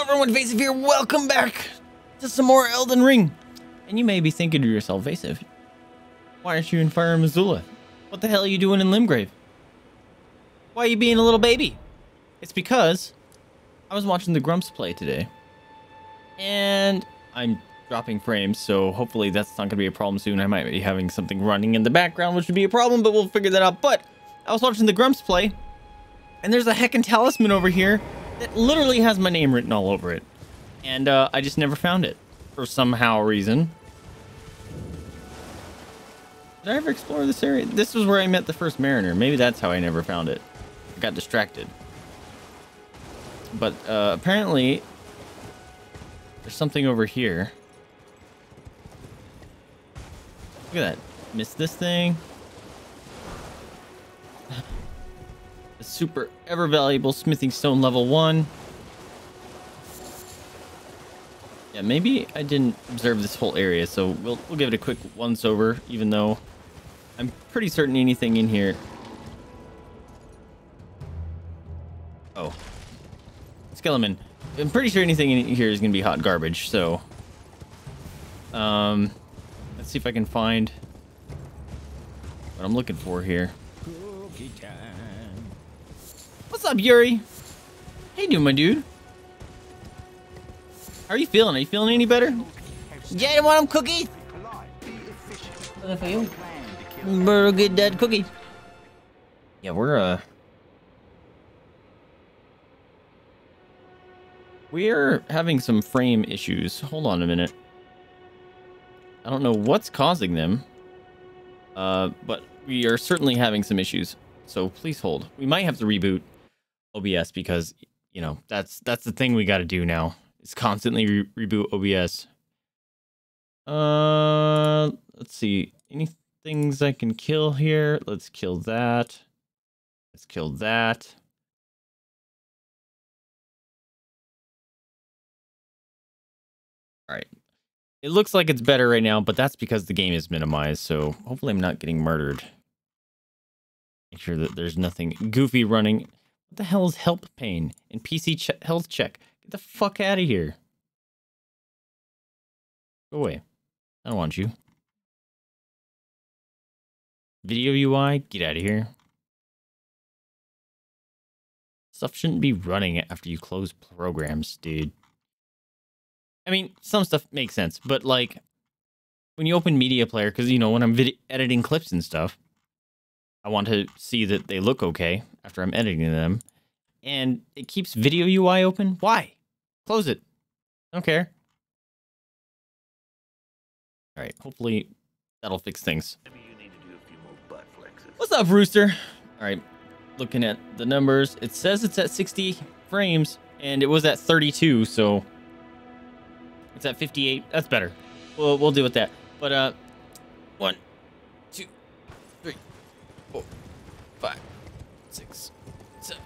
Hello everyone, Vaesive here. Welcome back to some more Elden Ring. And you may be thinking to yourself, Vaesive, why aren't you in Farum Azula? What the hell are you doing in Limgrave? Why are you being a little baby? It's because I was watching the Grumps play today. And I'm dropping frames, so hopefully that's not going to be a problem soon. I might be having something running in the background, which would be a problem, but we'll figure that out. But I was watching the Grumps play, and there's a heckin' talisman over here that literally has my name written all over it. And uh, I just never found it for somehow reason. Did I ever explore this area? This was where I met the first mariner. Maybe that's how I never found it. I got distracted. But uh, apparently, there's something over here. Look at that. Missed this thing. A super ever valuable smithing stone level one. Yeah, maybe I didn't observe this whole area, so we'll we'll give it a quick once over, even though I'm pretty certain anything in here. Oh. Skeleton. I'm pretty sure anything in here is gonna be hot garbage, so um let's see if I can find what I'm looking for here. What's up, Yuri? How you doing, my dude? How are you feeling? Are you feeling any better? Yeah, you want them cookies? Looking for you. Burger good dead cookie. Yeah, we're uh We're having some frame issues. Hold on a minute. I don't know what's causing them. Uh, but we are certainly having some issues. So please hold. We might have to reboot OBS because, you know, that's that's the thing we got to do now. Is constantly re reboot OBS. Uh, let's see. Any things I can kill here? Let's kill that. Let's kill that. All right. It looks like it's better right now, but that's because the game is minimized. So hopefully I'm not getting murdered. Make sure that there's nothing goofy running. What the hell is help pain and PC health check? Get the fuck out of here. Go away. I don't want you. Video UI, get out of here. Stuff shouldn't be running after you close programs, dude. I mean, some stuff makes sense, but like when you open Media Player, because you know when I'm editing clips and stuff, I want to see that they look okay after I'm editing them, and it keeps Video UI open. Why? Close it. I don't care. All right, hopefully that'll fix things. What's up, Rooster? All right, looking at the numbers, it says it's at 60 frames, and it was at 32, so it's at 58. That's better. We'll, we'll deal with that. But, uh, one, two, three, four, six, seven,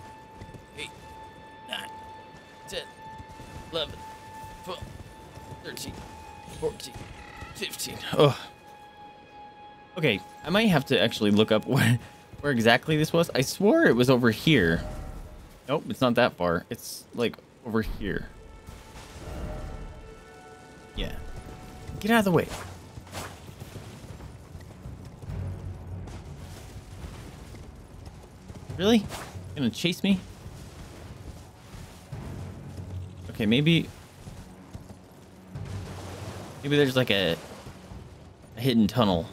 eight, nine, ten, eleven, twelve, thirteen, fourteen, fifteen. Oh. Okay, I might have to actually look up where, where exactly this was. I swore it was over here. Nope, it's not that far. It's like over here. Yeah. Get out of the way. Really? Gonna chase me? Okay, maybe... Maybe there's like a, a hidden tunnel.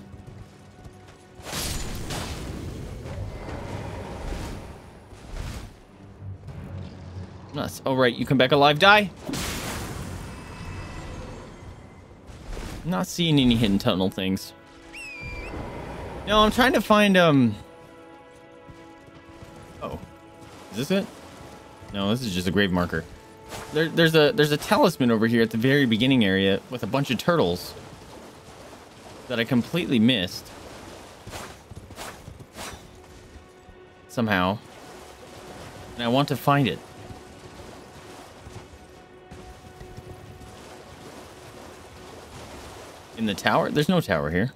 Nuts. Oh, right. You come back alive, die? Not seeing any hidden tunnel things. No, I'm trying to find, um... Is this it? No, this is just a grave marker. There, there's a there's a talisman over here at the very beginning area with a bunch of turtles that I completely missed. Somehow. And I want to find it. In the tower? There's no tower here.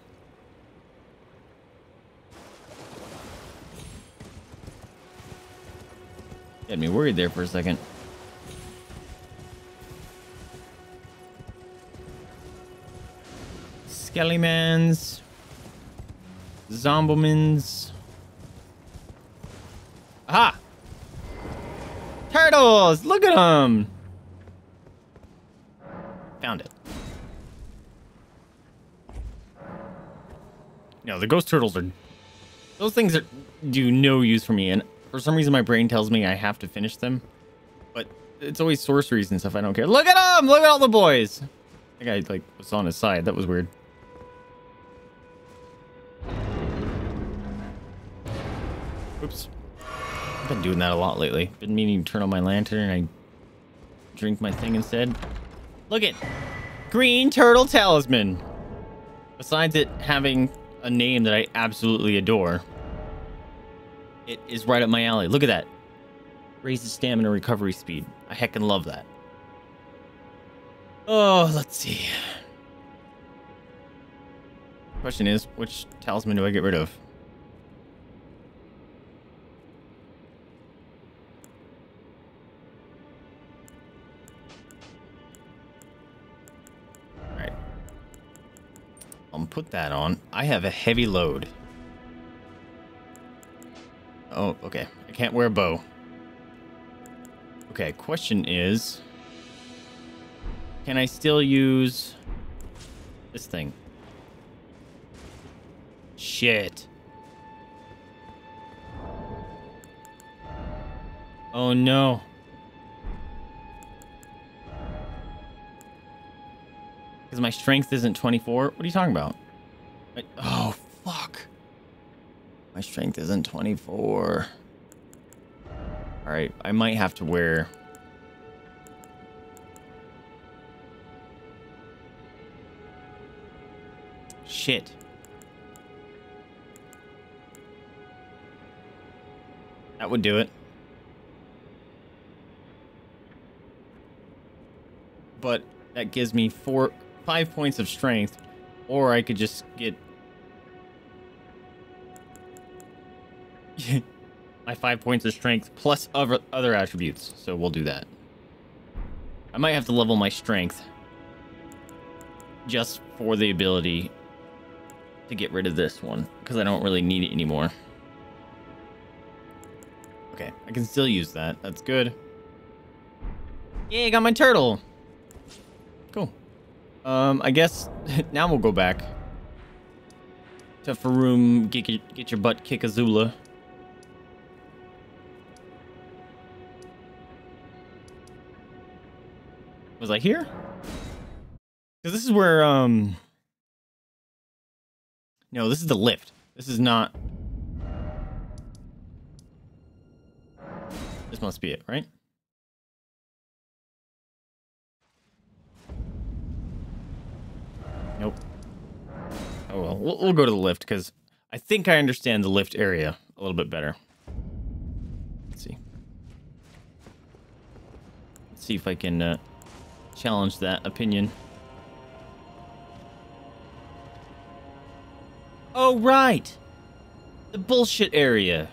Had me worried there for a second. Skellymans. Zombomans. Aha! Turtles! Look at them! Found it. No, the ghost turtles are... Those things are do no use for me, and for some reason my brain tells me I have to finish them. But it's always sorceries and stuff I don't care. Look at them! Look at all the boys! That guy, like, was on his side. That was weird. Oops. I've been doing that a lot lately. Been meaning to turn on my lantern and I drink my thing instead. Look at Green Turtle Talisman. Besides it having a name that I absolutely adore, it is right up my alley. Look at that. Raises stamina recovery speed. I heckin' love that. Oh, let's see. Question is, which talisman do I get rid of? Alright. I'll put that on. I have a heavy load. Oh, okay. I can't wear a bow. Okay, question is... Can I still use this thing? Shit. Oh no. Because my strength isn't 24? What are you talking about? I, oh, fuck. My strength isn't 24. Alright, I might have to wear... Shit. That would do it. But that gives me four, five points of strength, or I could just get my five points of strength plus other other attributes. So we'll do that. I might have to level my strength just for the ability to get rid of this one because I don't really need it anymore. Okay, I can still use that. That's good. Yay, I got my turtle. Cool. Um, I guess now we'll go back to Farum, get, get your butt kick Azula. Was I here? Because this is where, um... No, this is the lift. This is not... This must be it, right? Nope. Oh well, we'll, we'll go to the lift because I think I understand the lift area a little bit better. Let's see. Let's see if I can uh, challenge that opinion. Oh, right. The bullshit area.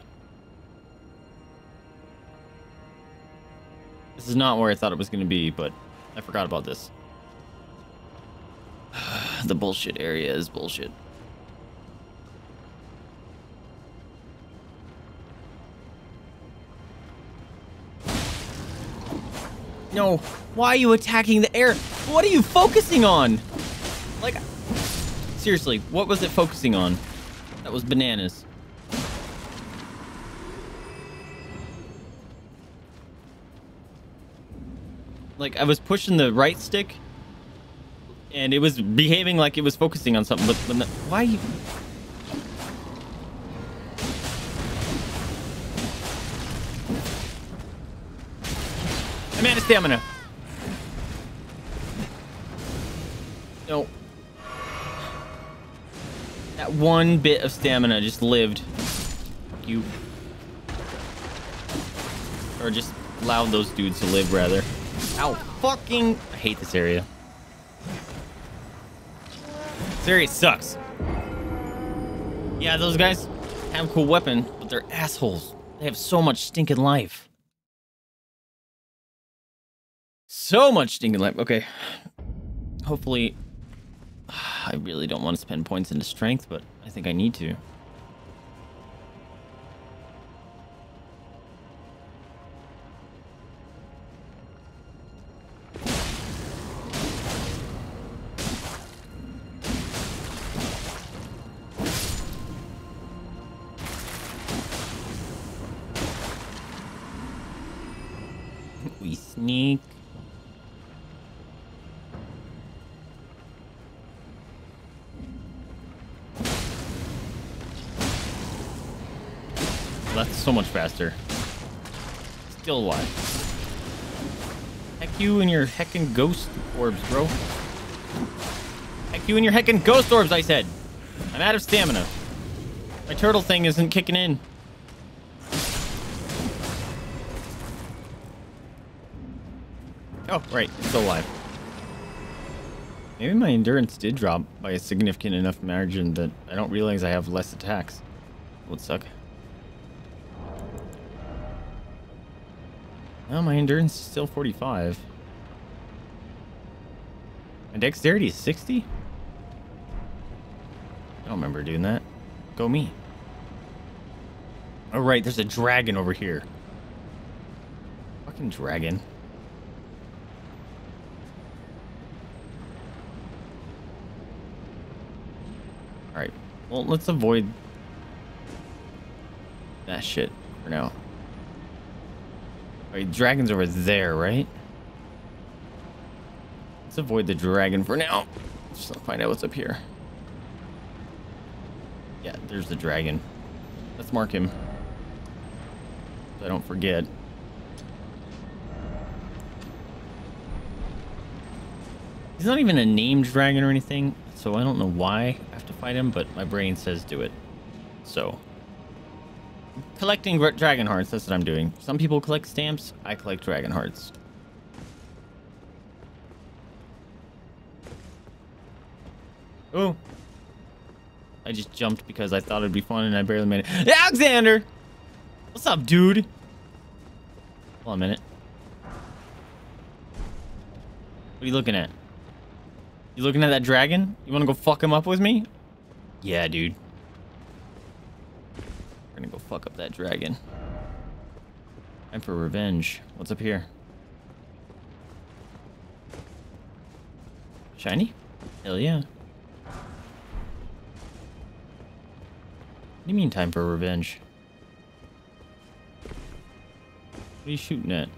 This is not where I thought it was going to be, but I forgot about this. the bullshit area is bullshit. No, why are you attacking the air? What are you focusing on? Like, seriously, what was it focusing on? That was bananas. Like, I was pushing the right stick, and it was behaving like it was focusing on something, but, but why you... Of stamina. No. That one bit of stamina just lived. You. Or just allowed those dudes to live, rather. Ow, fucking... I hate this area. This area sucks. Yeah, those guys have a cool weapon, but they're assholes. They have so much stinking life. So much stinking life. Okay. Hopefully... I really don't want to spend points into strength, but I think I need to. Still alive. Heck you and your heckin' ghost orbs, bro. Heck you and your heckin' ghost orbs, I said. I'm out of stamina. My turtle thing isn't kicking in. Oh, right. It's still alive. Maybe my endurance did drop by a significant enough margin that I don't realize I have less attacks. Would suck. No, my endurance is still 45. My dexterity is 60? I don't remember doing that. Go me. Oh, right. There's a dragon over here. Fucking dragon. Alright. Well, let's avoid that shit for now. Alright, dragon's over there, right? Let's avoid the dragon for now. Just find out what's up here. Yeah, there's the dragon. Let's mark him. So I don't forget. He's not even a named dragon or anything, so I don't know why I have to fight him, but my brain says do it. So. Collecting dragon hearts, that's what I'm doing. Some people collect stamps, I collect dragon hearts. Oh. I just jumped because I thought it'd be fun and I barely made it. Alexander! What's up, dude? Hold on a minute. What are you looking at? You looking at that dragon? You want to go fuck him up with me? Yeah, dude. Fuck up that dragon. Time for revenge. What's up here? Shiny? Hell yeah. What do you mean time for revenge? What are you shooting at?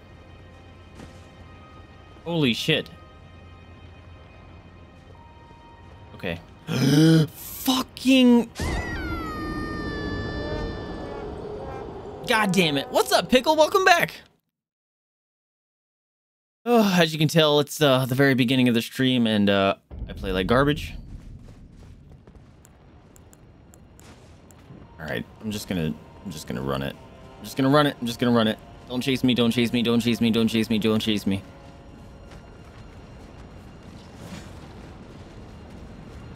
Holy shit. Okay. Fucking... God damn it. What's up, Pickle? Welcome back. Oh, as you can tell, it's uh, the very beginning of the stream, and uh, I play like garbage. All right, I'm just gonna, I'm just gonna run it. I'm just gonna run it. I'm just gonna run it. Don't chase me. Don't chase me. Don't chase me. Don't chase me. Don't chase me.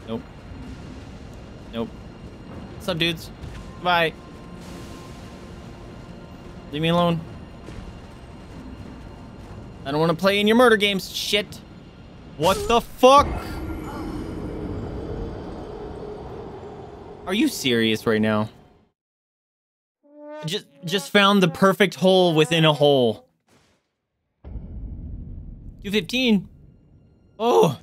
Nope. Nope. What's up, dudes? Bye. Leave me alone. I don't want to play in your murder games. Shit. What the fuck? Are you serious right now? Just just found the perfect hole within a hole. 215. Oh.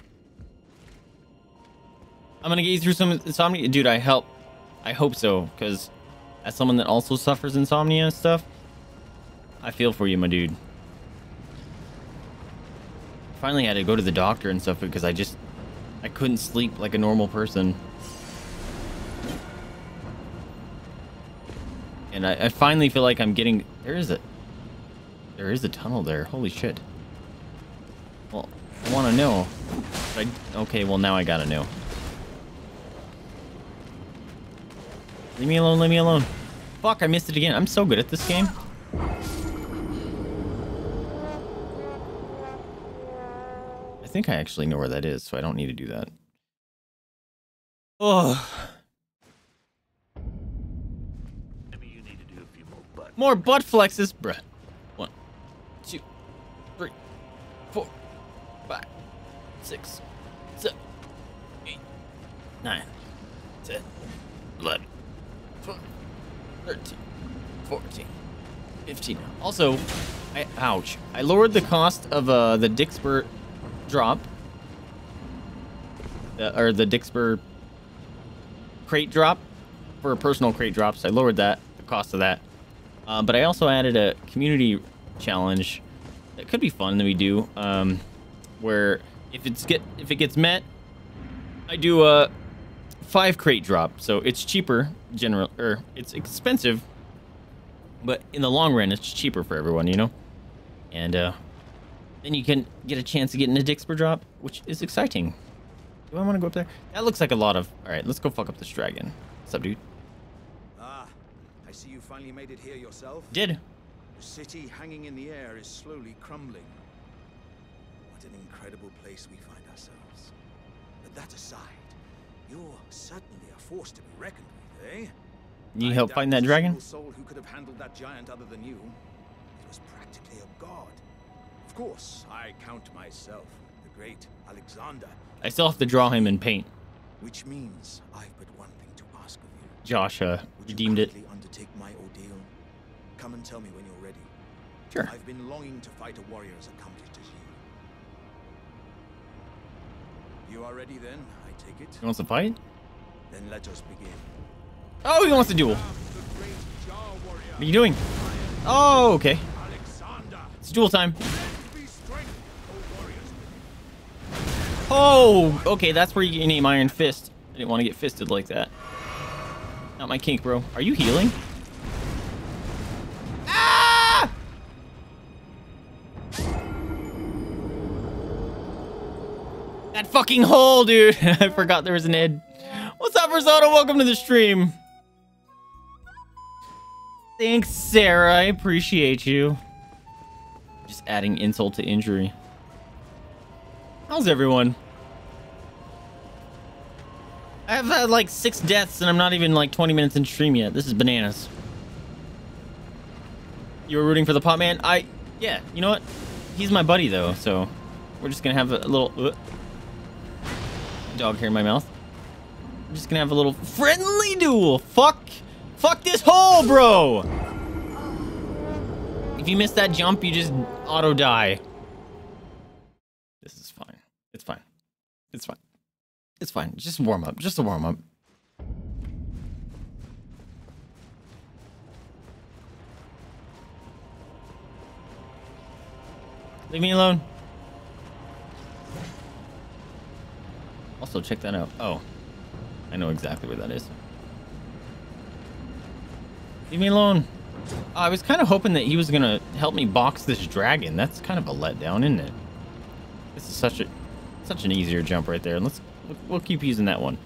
I'm gonna get you through some insomnia. Dude, I help. I hope so, because as someone that also suffers insomnia and stuff, I feel for you, my dude. Finally had to go to the doctor and stuff because I just I couldn't sleep like a normal person. And I, I finally feel like I'm getting... There is a... There is a tunnel there. Holy shit. Well, I want to know. I, okay, well, now I gotta know. Leave me alone, leave me alone. Fuck, I missed it again. I'm so good at this game. Think I actually know where that is, so I don't need to do that. Oh... More butt flexes, bruh. One, two, three, four, five, six, seven, eight, 9, 10, 11, 12, 13, 14, 15. Also, I, ouch. I lowered the cost of uh, the Dixper drop. Uh, or the Dixper crate drop for personal crate drops. I lowered that, the cost of that. Uh, but I also added a community challenge that could be fun that we do, um, where if it's get if it gets met, I do a five crate drop. So it's cheaper, general or it's expensive, but in the long run, it's cheaper for everyone, you know. And uh, then you can get a chance to get in a Dixper drop, which is exciting. Do I want to go up there? That looks like a lot of. All right, let's go fuck up this dragon. What's up, dude? Ah, I see you finally made it here yourself. Did. The city hanging in the air is slowly crumbling. What an incredible place we find ourselves. But that aside, you're certainly a force to be reckoned with, eh? You help find that dragon? soul who could have handled that giant other than you. It was practically a god. Of course, I count myself the great Alexander, I still have to draw him in paint. which means I've but one thing to ask of you. Josh uh, Would you redeemed it. undertake my ordeal? Come and tell me when you're ready. Sure. I've been longing to fight a warrior as accomplished as you. You are ready then, I take it? He wants to fight? Then let us begin. Oh, he wants to duel. The great Jar warrior, What are you doing? Oh, okay. It's duel time. Be strength, O warriors. Oh, okay. That's where you aim Iron Fist. I didn't want to get fisted like that. Not my kink, bro. Are you healing? Ah! That fucking hole, dude. I forgot there was an Ed. What's up, Risotto? Welcome to the stream. Thanks, Sarah. I appreciate you. Just adding insult to injury. How's everyone? I've had like six deaths and I'm not even like 20 minutes in stream yet. This is bananas. You were rooting for the pot man? I, yeah, you know what? He's my buddy though, so we're just gonna have a, little uh, dog hair in my mouth. We're just gonna have a little friendly duel. Fuck, fuck this hole, bro. If you miss that jump, you just auto die. This is fine. It's fine. It's fine. It's fine. Just warm up. Just a warm up. Leave me alone. Also, check that out. Oh, I know exactly where that is. Leave me alone. Uh, I was kind of hoping that he was gonna help me box this dragon. That's kind of a letdown, isn't it? This is such a such an easier jump right there. And Let's we'll keep using that one.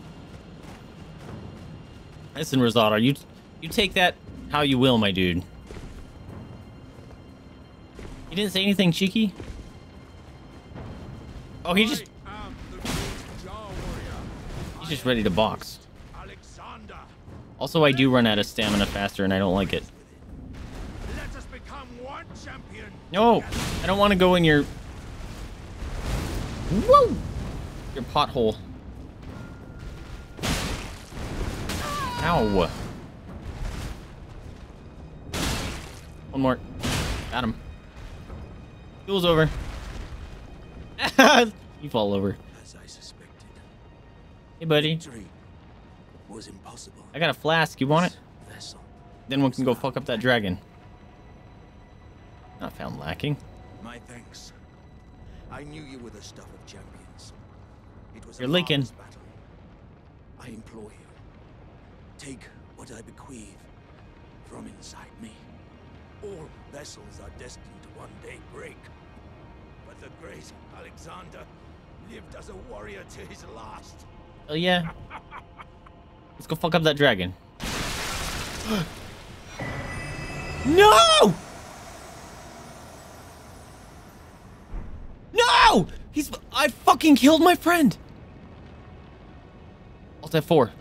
Listen, Risotto, you you take that how you will, my dude. You didn't say anything cheeky. Oh, he just I am the great Jar warrior, he's just ready to box. Also, I do run out of stamina faster, and I don't like it. Let us become one champion. No, I don't want to go in your whoa your pothole. Ow. One more. Got him. Duel's over. you fall over. As I suspected, Hey, buddy. was impossible. I got a flask. You want it? Vessel. Then we can go fuck up that dragon. Not found lacking. My thanks. I knew you were the stuff of champions. It was a You're Lincoln. battle. I implore you, take what I bequeath from inside me. All vessels are destined to one day break. But the great Alexander lived as a warrior to his last. Oh yeah. Let's go fuck up that dragon. no! No! He's I fucking killed my friend. Alt F4.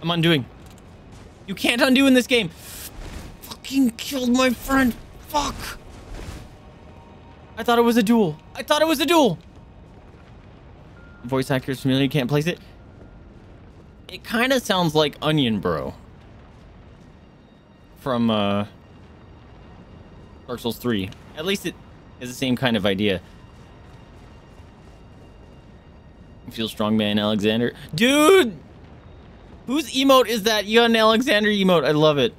I'm undoing. You can't undo in this game. Fucking killed my friend. Fuck. I thought it was a duel. I thought it was a duel. Voice actors familiar, you can't place it. it kind of sounds like Onion Bro from uh, Dark Souls 3. At least it is the same kind of idea. Feel strong, man, Alexander. Dude! Whose emote is that? You got an Alexander emote. I love it.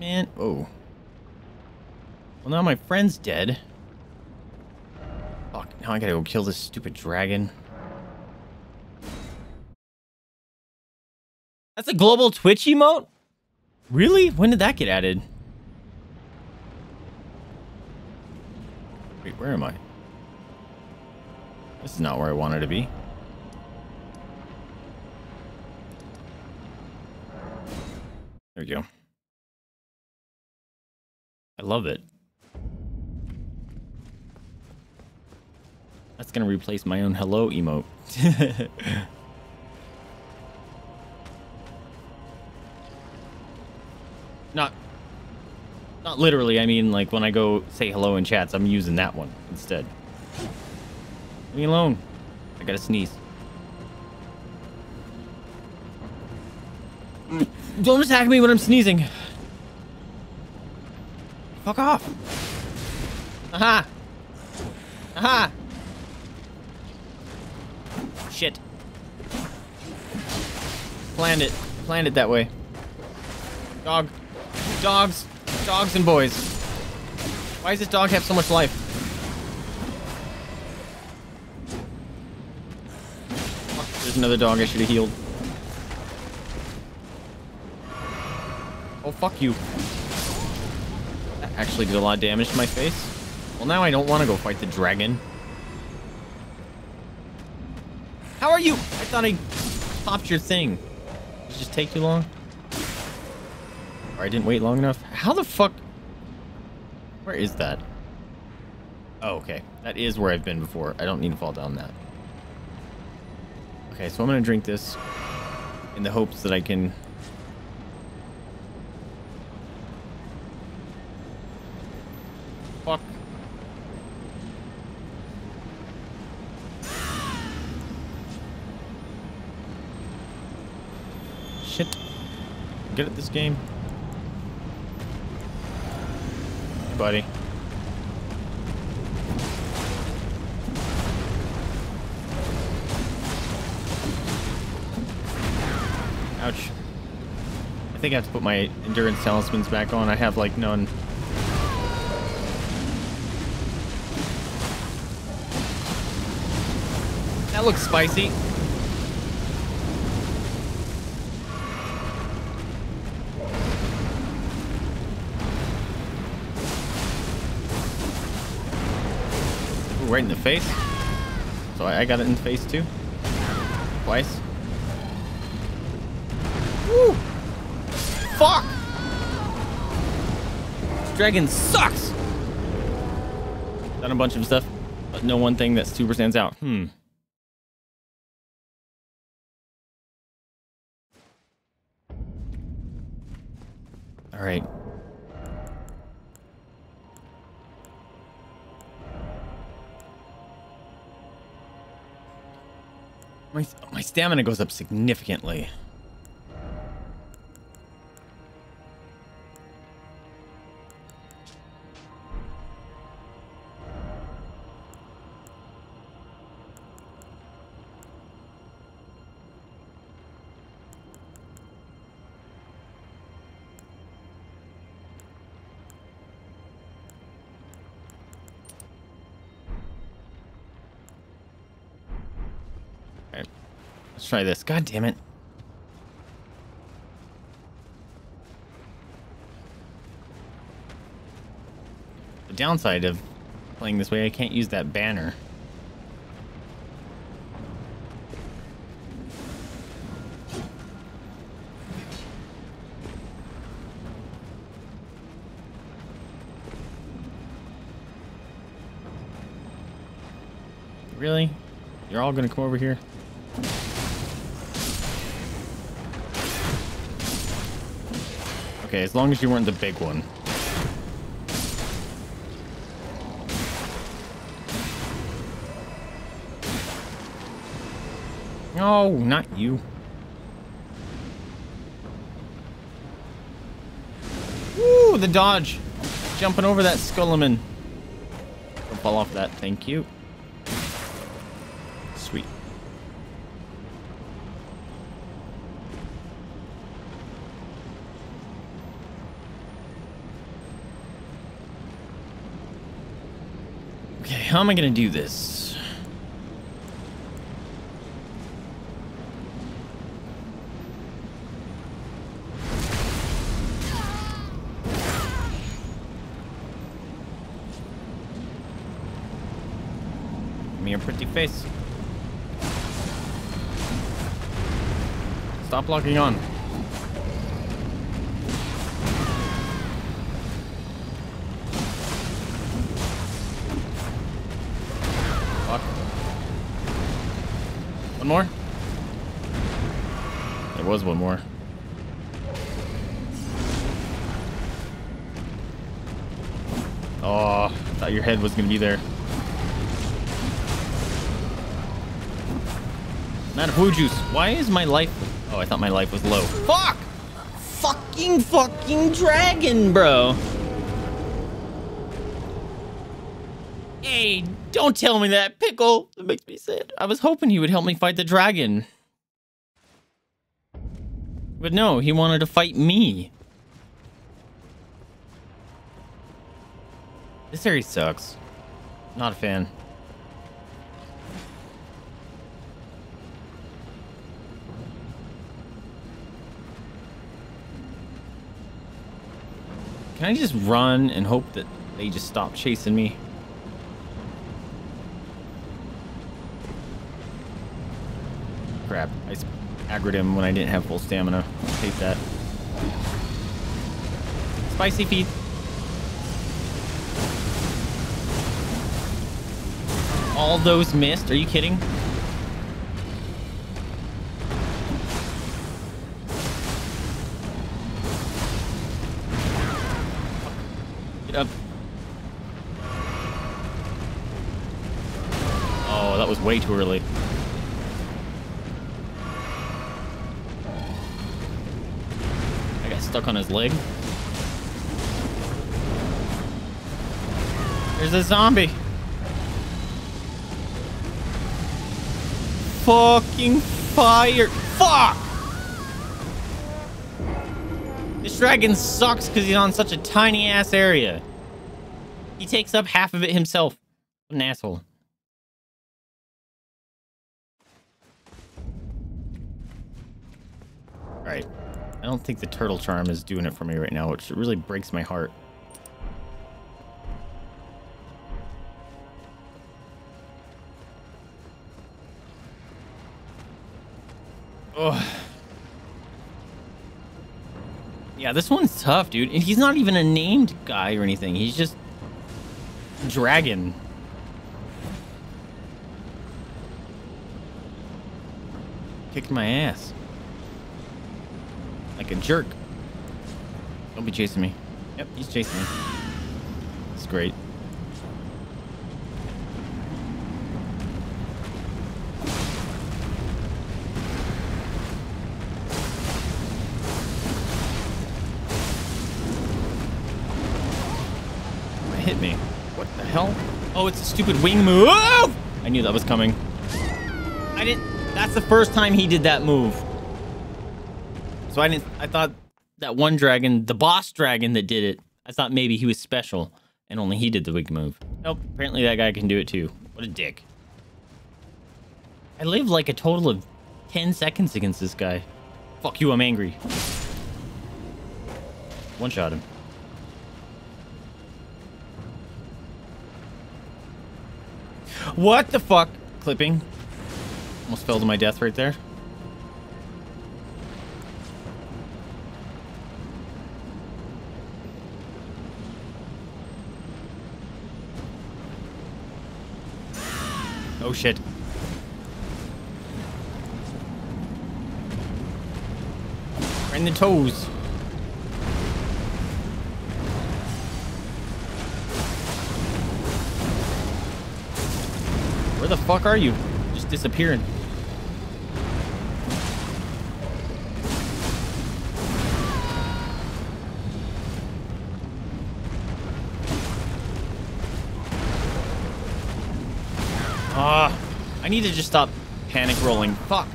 Man. Oh. Well, now my friend's dead. Fuck, now I gotta go kill this stupid dragon. That's a global Twitch emote? Really? When did that get added? Wait, where am I? This is not where I wanted to be. There we go. I love it. That's gonna replace my own hello emote. not not literally, I mean like when I go say hello in chats, I'm using that one instead. Leave me alone. I gotta sneeze. Don't attack me when I'm sneezing. Fuck off. Aha. Aha. Shit. Planned it. Planned it that way. Dog. Dogs. Dogs and boys. Why does this dog have so much life? There's another dog I should have healed. Oh, fuck you. That actually did a lot of damage to my face. Well, now I don't want to go fight the dragon. How are you? I thought I popped your thing. Did it just take too long? Or I didn't wait long enough? How the fuck? Where is that? Oh, okay. That is where I've been before. I don't need to fall down that. Okay, so I'm going to drink this in the hopes that I can... Fuck. Shit. Good at this game. Hey, buddy. Ouch. I think I have to put my endurance talismans back on. I have like none. That looks spicy. Right in the face. So I got it in the face too. Twice. Woo! Fuck! Dragon sucks! Done a bunch of stuff, but no one thing that super stands out. Hmm. All right. My, my stamina goes up significantly. Try this. God damn it. The downside of playing this way, I can't use that banner. Really? You're all gonna come over here? Okay, as long as you weren't the big one. No, not you. Woo, the dodge. Jumping over that Skullerman. Don't fall off that, thank you. How am I gonna do this? Give me your pretty face. Stop locking on. Your head was gonna be there. Not a juice. Why is my life? Oh, I thought my life was low. Fuck! Fucking fucking dragon, bro. Hey, don't tell me that, Pickle. It makes me sad. I was hoping he would help me fight the dragon. But no, he wanted to fight me. Area sucks. Not a fan. Can I just run and hope that they just stop chasing me? Crap. I aggroed him when I didn't have full stamina. Hate that. Spicy feet. All those missed? Are you kidding? Get up. Oh, that was way too early. I got stuck on his leg. There's a zombie. Fucking fire. Fuck! This dragon sucks because he's on such a tiny ass area. He takes up half of it himself. What an asshole. Alright. I don't think the turtle charm is doing it for me right now, which really breaks my heart. Yeah, this one's tough, dude. And he's not even a named guy or anything. He's just dragon. Kicked my ass. Like a jerk. Don't be chasing me. Yep, he's chasing me. It's great. Oh, it's a stupid wing move. I knew that was coming. I didn't. That's the first time he did that move. So I didn't. I thought that one dragon, the boss dragon that did it, I thought maybe he was special and only he did the wing move. Nope. Apparently that guy can do it too. What a dick. I lived like a total of 10 seconds against this guy. Fuck you, I'm angry. One shot him. What the fuck? Clipping. Almost fell to my death right there. Oh shit. Right in the toes. fuck are you? Just disappearing. Ah, uh, I need to just stop panic rolling. Fuck.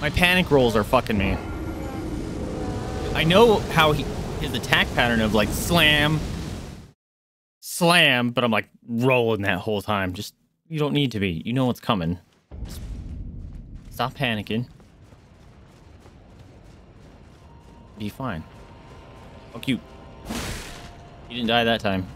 My panic rolls are fucking me. I know how he, his attack pattern of like slam, slam, but I'm like rolling that whole time. Just you don't need to be. You know what's coming. Stop panicking. Be fine. Fuck you. You didn't die that time.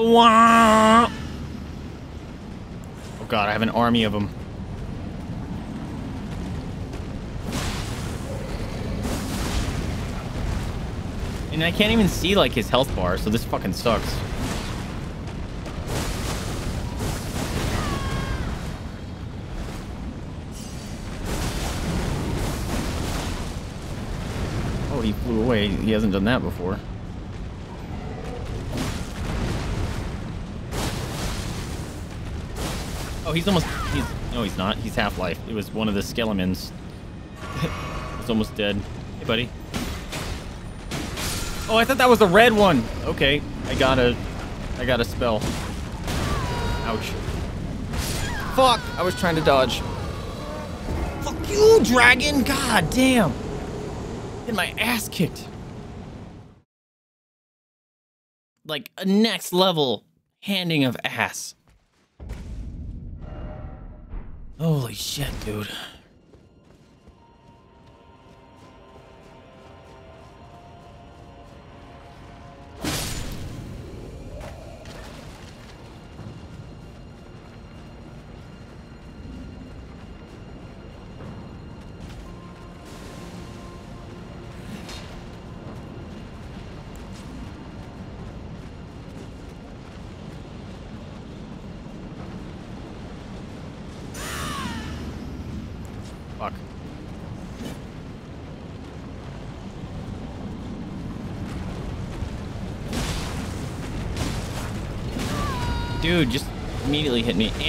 Oh god, I have an army of them. And I can't even see like his health bar, so this fucking sucks. Oh, he flew away. He hasn't done that before. Oh, he's almost... He's, no, he's not. He's half-life. It was one of the skeletons. He's almost dead. Hey, buddy. Oh, I thought that was the red one. Okay, I got a... I got a spell. Ouch. Fuck! I was trying to dodge. Fuck you, dragon! God damn! Get my ass kicked. Like, a next level handing of ass. Holy shit, dude.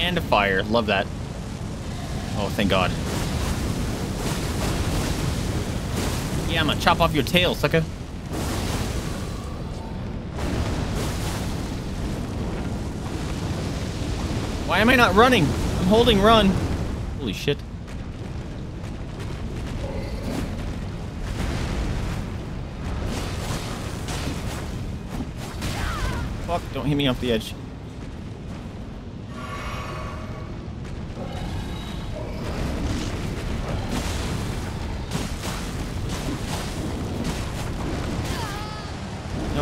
And fire. Love that. Oh, thank God. Yeah, I'm gonna chop off your tail, sucker. Why am I not running? I'm holding run. Holy shit. Fuck, don't hit me off the edge.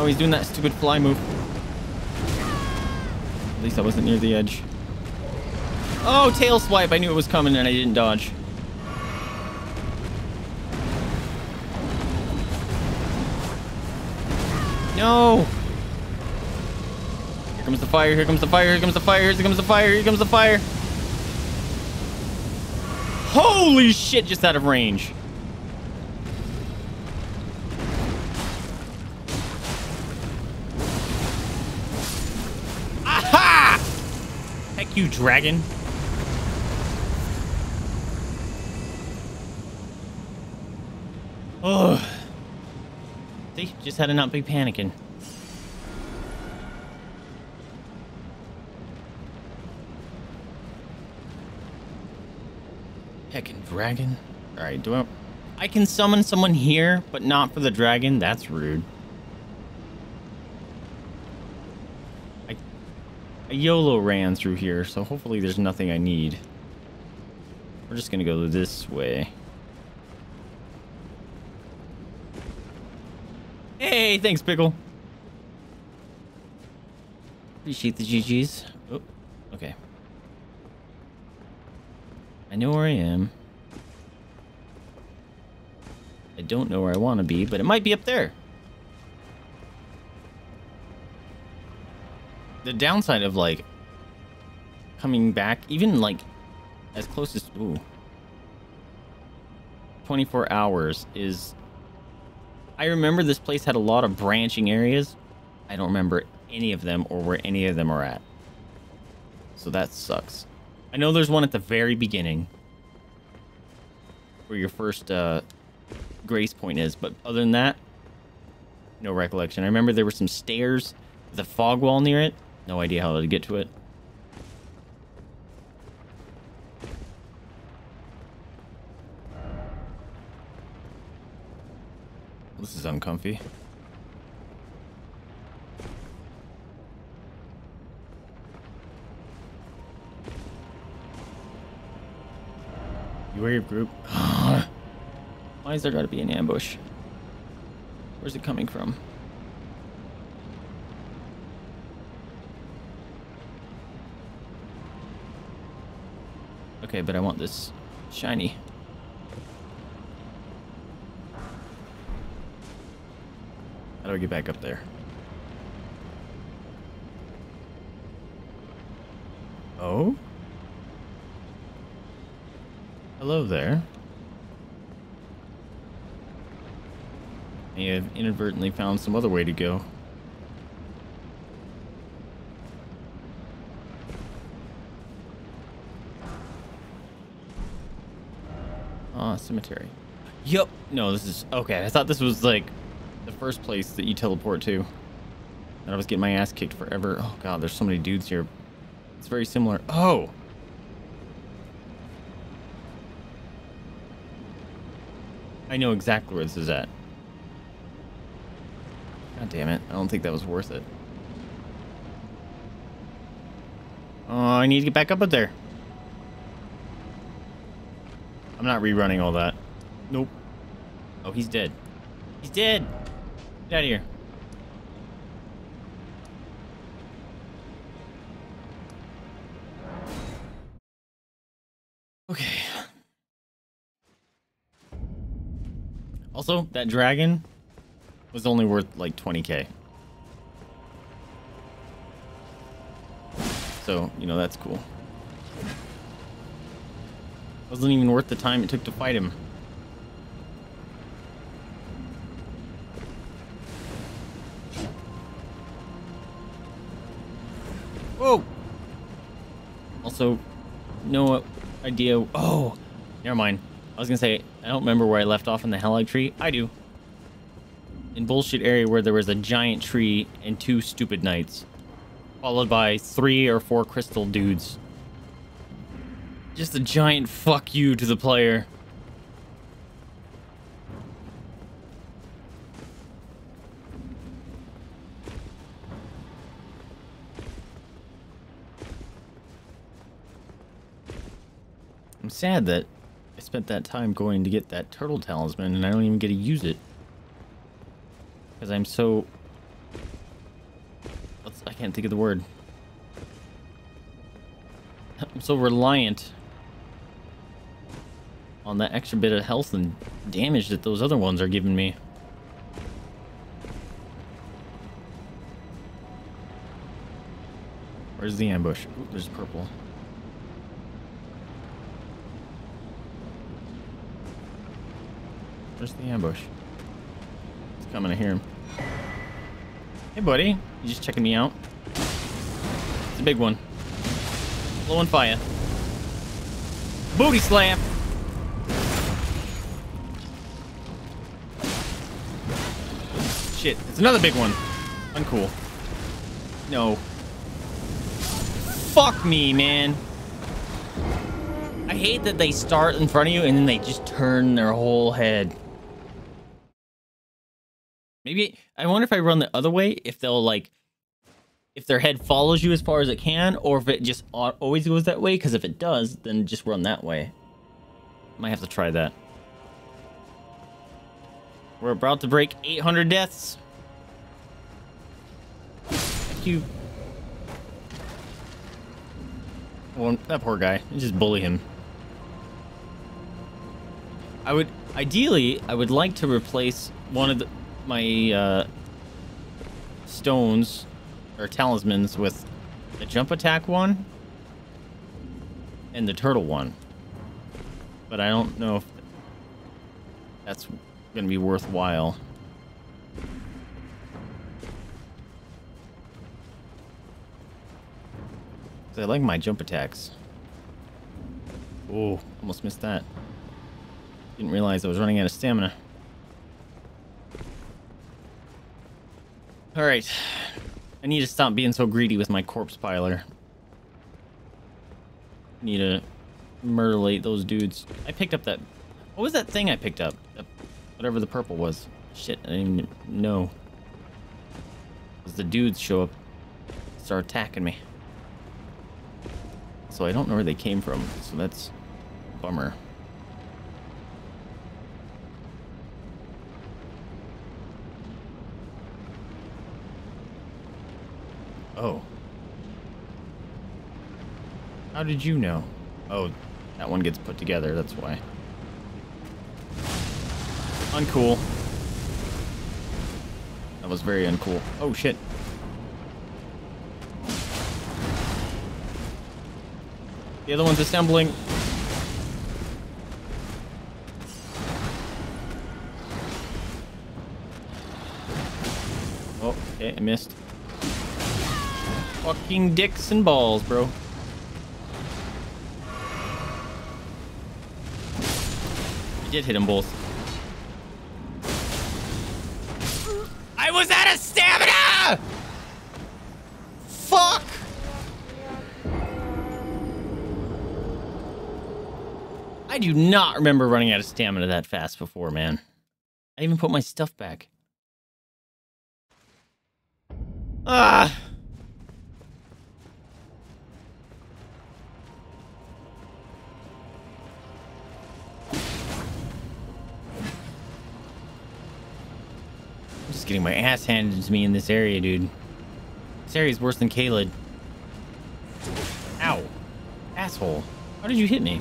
He's doing that stupid fly move. At least I wasn't near the edge. Oh, tail swipe. I knew it was coming and I didn't dodge. No! Here comes the fire, here comes the fire, here comes the fire, here comes the fire, here comes the fire. Holy shit, just out of range. You, dragon. Oh. See, just had to not be panicking. Heckin' dragon. Alright, do I... I can summon someone here, but not for the dragon? That's rude. I, I YOLO ran through here, so hopefully there's nothing I need. We're just gonna go this way. Hey, thanks, Pickle. Appreciate the GG's. Oh, okay. I know where I am. I don't know where I want to be, but it might be up there. The downside of, like, coming back, even, like, as close as... Ooh. 24 hours is... I remember this place had a lot of branching areas. I don't remember any of them or where any of them are at. So that sucks. I know there's one at the very beginning where your first uh, grace point is, but other than that, no recollection. I remember there were some stairs with a fog wall near it. No idea how to get to it. This is uncomfy. You are your group. Why is there gotta be an ambush? Where's it coming from? Okay, but I want this shiny. How do I get back up there? Oh? Hello there. May have inadvertently found some other way to go. Cemetery. Yup. No, this is... Okay, I thought this was, like, the first place that you teleport to. And I was getting my ass kicked forever. Oh, God, there's so many dudes here. It's very similar. Oh! I know exactly where this is at. God damn it. I don't think that was worth it. Oh, I need to get back up up there. I'm not rerunning all that. Nope. Oh, he's dead. He's dead. Get out of here. Okay. Also, that dragon was only worth like 20k. So, you know, that's cool. Wasn't even worth the time it took to fight him. Whoa! Also, no idea. Oh, never mind. I was gonna say, I don't remember where I left off in the Haligtree. I do. In bullshit area where there was a giant tree and two stupid knights. Followed by three or four crystal dudes. Just a giant fuck you to the player. I'm sad that I spent that time going to get that turtle talisman and I don't even get to use it. Because I'm so... I can't think of the word. I'm so reliant on that extra bit of health and damage that those other ones are giving me. Where's the ambush? Ooh, there's purple. Where's the ambush? It's coming, I hear him. Hey, buddy. You just checking me out? It's a big one. Low fire. Booty slam! Shit, it's another big one. Uncool. No. Fuck me, man. I hate that they start in front of you and then they just turn their whole head. Maybe I wonder if I run the other way, if they'll like, if their head follows you as far as it can, or if it just always goes that way. Because if it does, then just run that way. Might have to try that. We're about to break 800 deaths. Thank you. Well, that poor guy. You just bully him. I would, ideally, I would like to replace one of the, my uh, stones or talismans with the jump attack one and the turtle one. But I don't know if that's going to be worthwhile. I like my jump attacks. Oh, almost missed that. Didn't realize I was running out of stamina. Alright. I need to stop being so greedy with my corpse piler. Need to murderate those dudes. I picked up that... What was that thing I picked up? Whatever the purple was. Shit, I didn't even know. As the dudes show up, start attacking me. So I don't know where they came from, so that's bummer. Oh. How did you know? Oh, that one gets put together, that's why. Uncool. That was very uncool. Oh, shit. The other one's assembling. Oh, okay, I missed. Fucking dicks and balls, bro. I did hit them both. I do not remember running out of stamina that fast before, man. I even put my stuff back. Ah! I'm just getting my ass handed to me in this area, dude. This area is worse than Caelid. Ow. Asshole. How did you hit me?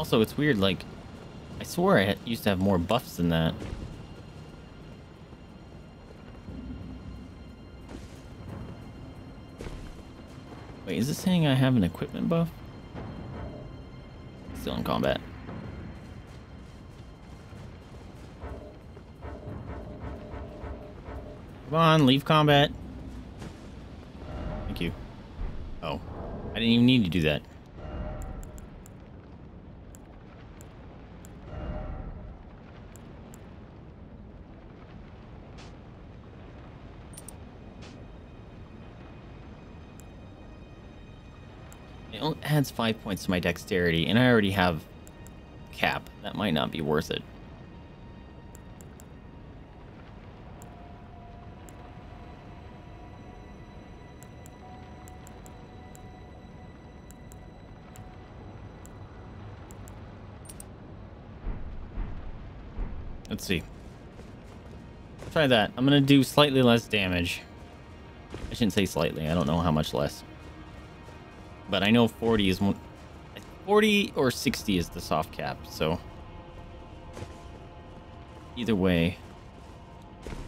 Also, it's weird, like, I swore I used to have more buffs than that. Wait, is this saying I have an equipment buff? Still in combat. Come on, leave combat. Thank you. Oh, I didn't even need to do that. It adds five points to my dexterity, and I already have cap. That might not be worth it. Let's see. Try that. I'm gonna do slightly less damage. I shouldn't say slightly. I don't know how much less. But I know 40 is one... 40 or 60 is the soft cap, so... Either way,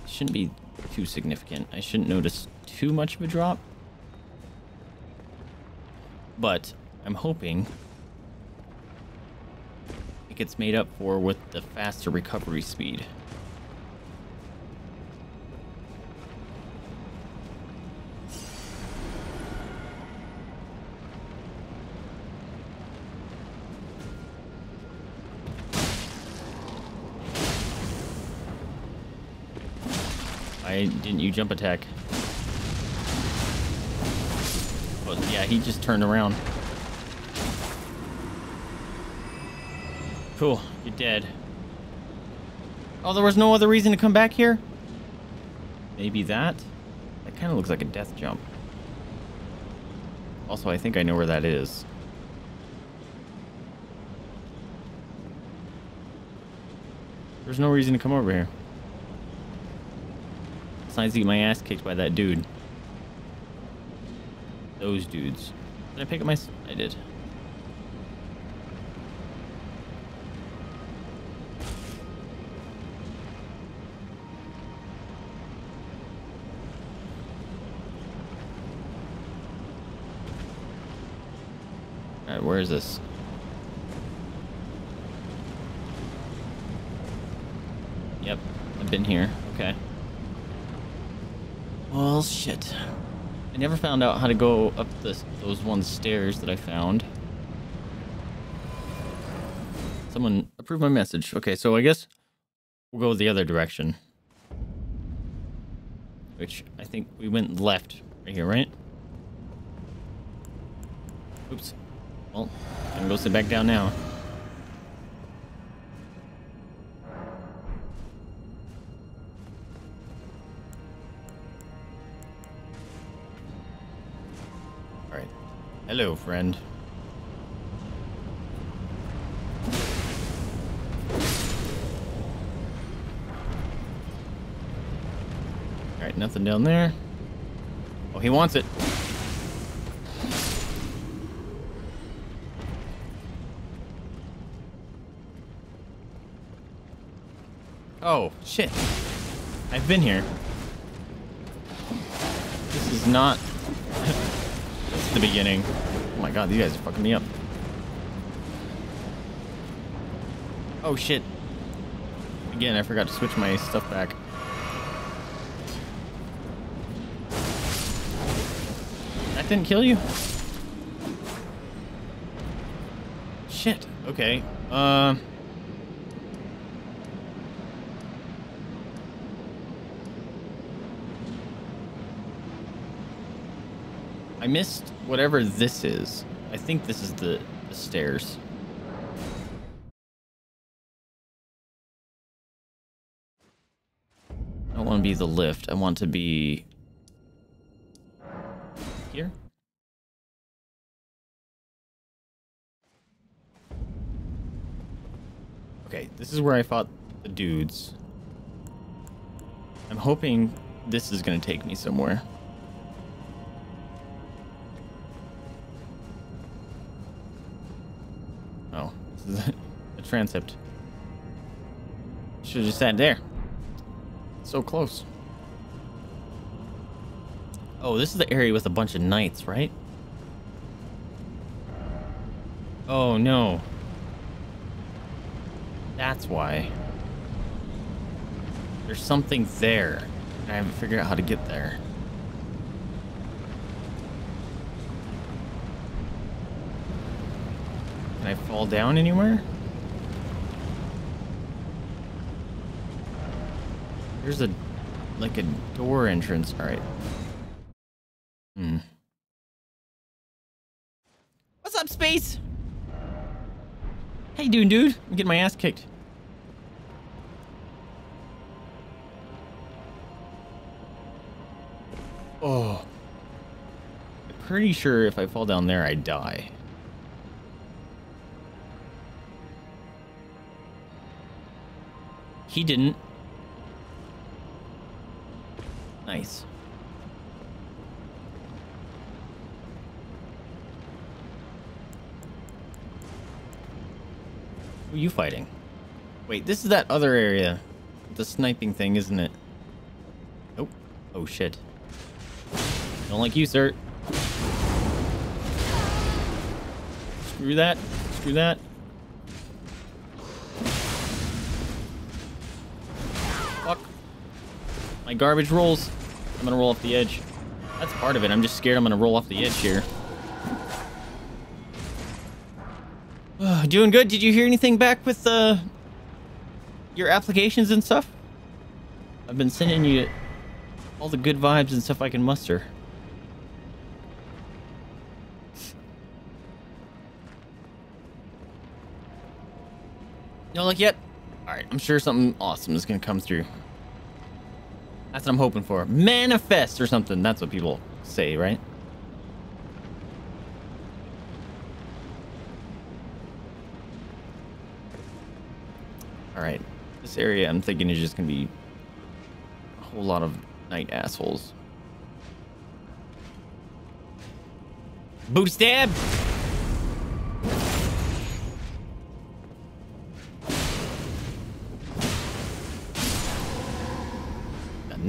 shouldn't be too significant. I shouldn't notice too much of a drop. But I'm hoping it gets made up for with the faster recovery speed. Why didn't you jump attack? Oh, yeah, he just turned around. Cool, you're dead. Oh, there was no other reason to come back here? Maybe that? That kind of looks like a death jump. Also, I think I know where that is. There's no reason to come over here. Besides get my ass kicked by that dude. Those dudes. Did I pick up my... I did. Alright, where is this? Yep, I've been here. Okay. Well, shit. I never found out how to go up those one stairs that I found. Someone approve my message. Okay, so I guess we'll go the other direction. Which I think we went left right here, right? Oops. Well, I'm gonna go sit back down now. Hello, friend. Alright, nothing down there. Oh, he wants it. Oh, shit. I've been here. This is not... the beginning. Oh my god, these guys are fucking me up. Oh, shit. Again, I forgot to switch my stuff back. That didn't kill you? Shit. Okay. Uh... I missed whatever this is. I think this is the, the stairs. I don't want to be the lift. I want to be here. Okay, this is where I fought the dudes. I'm hoping this is going to take me somewhere. Transept. Should have just sat there. So close. Oh, this is the area with a bunch of knights, right? Oh, no. That's why. There's something there. I haven't figured out how to get there. Can I fall down anywhere? There's a, like a door entrance. All right. Hmm. What's up, Space? How you doing, dude? I'm getting my ass kicked. Oh. I'm pretty sure if I fall down there, I die. He didn't. Nice. Who are you fighting? Wait, this is that other area. The sniping thing, isn't it? Nope. Oh, shit. Don't like you, sir. Screw that. Screw that. Fuck. My garbage rolls. I'm gonna roll off the edge. That's part of it. I'm just scared I'm gonna roll off the edge here. Doing good. Did you hear anything back with uh, your applications and stuff? I've been sending you all the good vibes and stuff I can muster. No luck yet? Alright, I'm sure something awesome is gonna come through. That's what I'm hoping for. Manifest or something. That's what people say, right? Alright. This area I'm thinking is just gonna be a whole lot of knight assholes. Boot stab!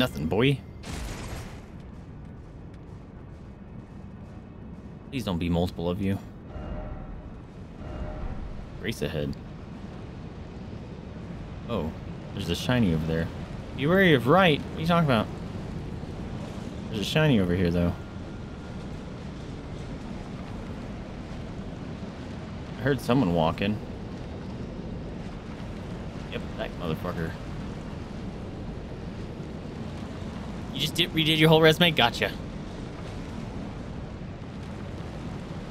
Nothing, boy. Please don't be multiple of you. Race ahead. Oh, there's a shiny over there. Be wary of right. What are you talking about? There's a shiny over here, though. I heard someone walking. Yep, that motherfucker. You just did, redid your whole resume? Gotcha.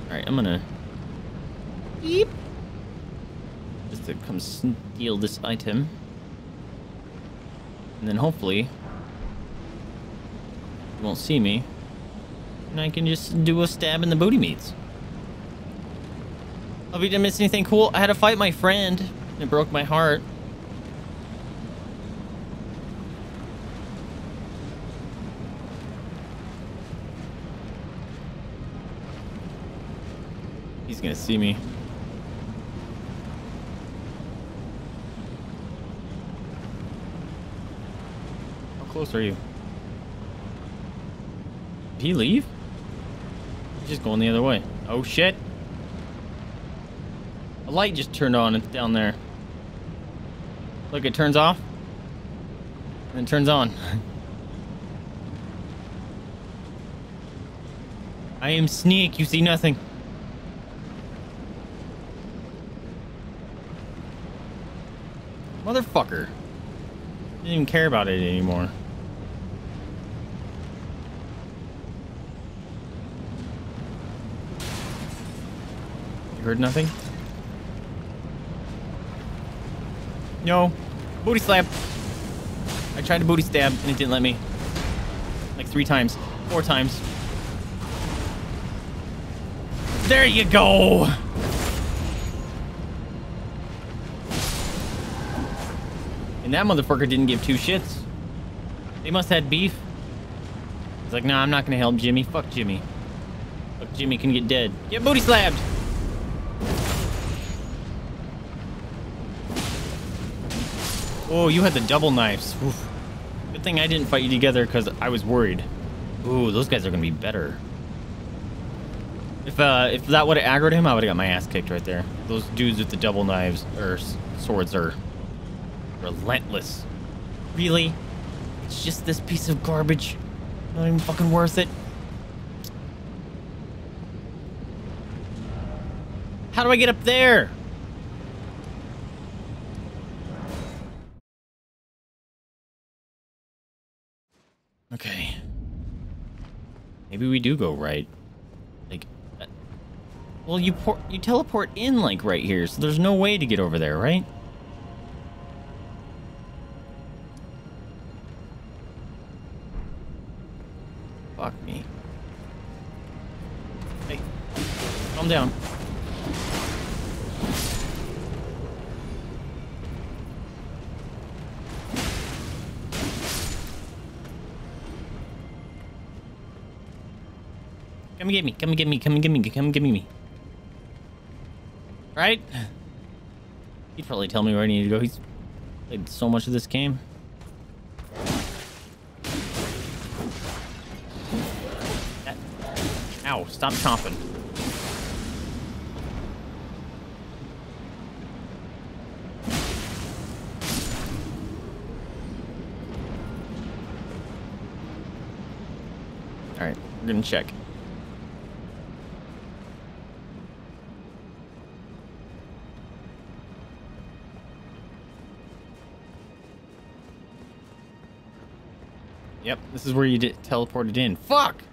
Alright, I'm gonna... Just to come steal this item. And then hopefully... You won't see me. And I can just do a stab in the booty meats. Hope you didn't miss anything cool. I had to fight my friend. It broke my heart. He's gonna see me. How close are you? Did he leave? He's just going the other way. Oh shit. A light just turned on. It's down there. Look, it turns off. And it turns on. I am Sneak. You see nothing. Motherfucker. Didn't even care about it anymore. You heard nothing? No. Booty slap. I tried to booty stab and it didn't let me. Like three times. Four times. There you go! And that motherfucker didn't give two shits. They must had beef. He's like, nah, I'm not gonna help Jimmy. Fuck Jimmy. Fuck Jimmy can get dead. Get booty slapped! Oh, you had the double knives. Oof. Good thing I didn't fight you together because I was worried. Ooh, those guys are gonna be better. If uh, if that would have aggroed him, I would have got my ass kicked right there. Those dudes with the double knives or swords are relentless. Really? It's just this piece of garbage. Not even fucking worth it. How do I get up there? Okay. Maybe we do go right. Like, uh, well, you you teleport in like right here, so there's no way to get over there, right? Calm down. Come and get me. Come and get me. Come and get me. Come and get me. Right? He'd probably tell me where I need to go. He's played so much of this game. Ow, stop chomping. Alright, we're gonna check. Yep, this is where you get teleported in. Fuck!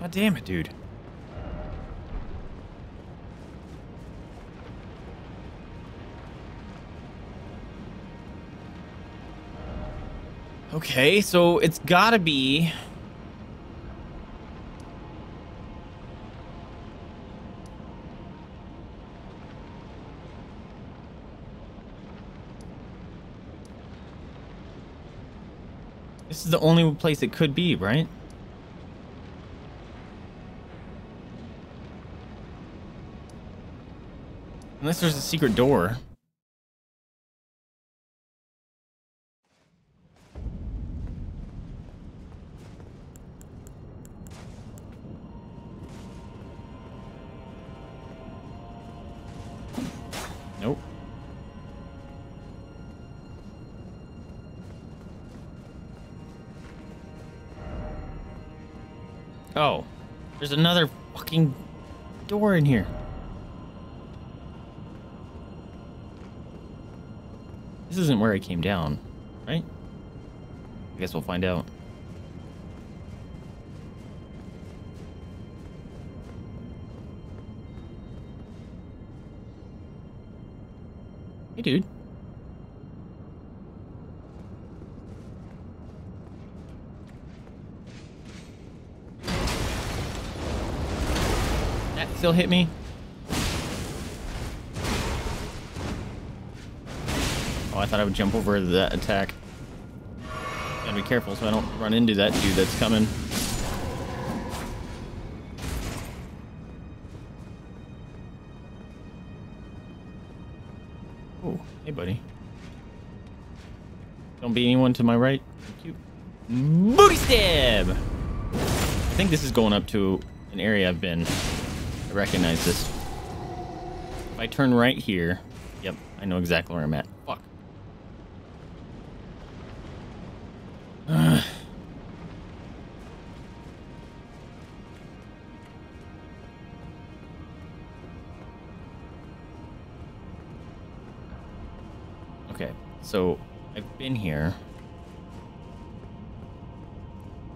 God damn it, dude. Okay, so it's gotta be... This is the only place it could be, right? Unless there's a secret door. Another fucking door in here. This isn't where I came down, right? I guess we'll find out. Still hit me? Oh, I thought I would jump over that attack. Gotta be careful so I don't run into that dude that's coming. Oh, hey, buddy. Don't be anyone to my right. Thank you. Booty stab! I think this is going up to an area I've been. I recognize this. If I turn right here, yep, I know exactly where I'm at. Fuck. Okay, so I've been here.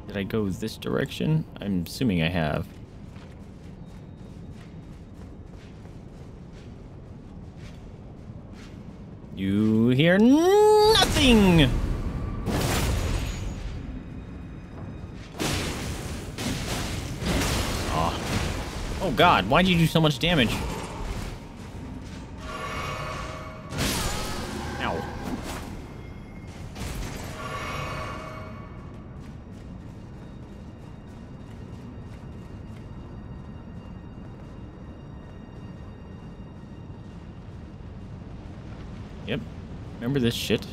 Did I go this direction? I'm assuming I have. God, why'd you do so much damage? Ow. Yep. Remember this shit?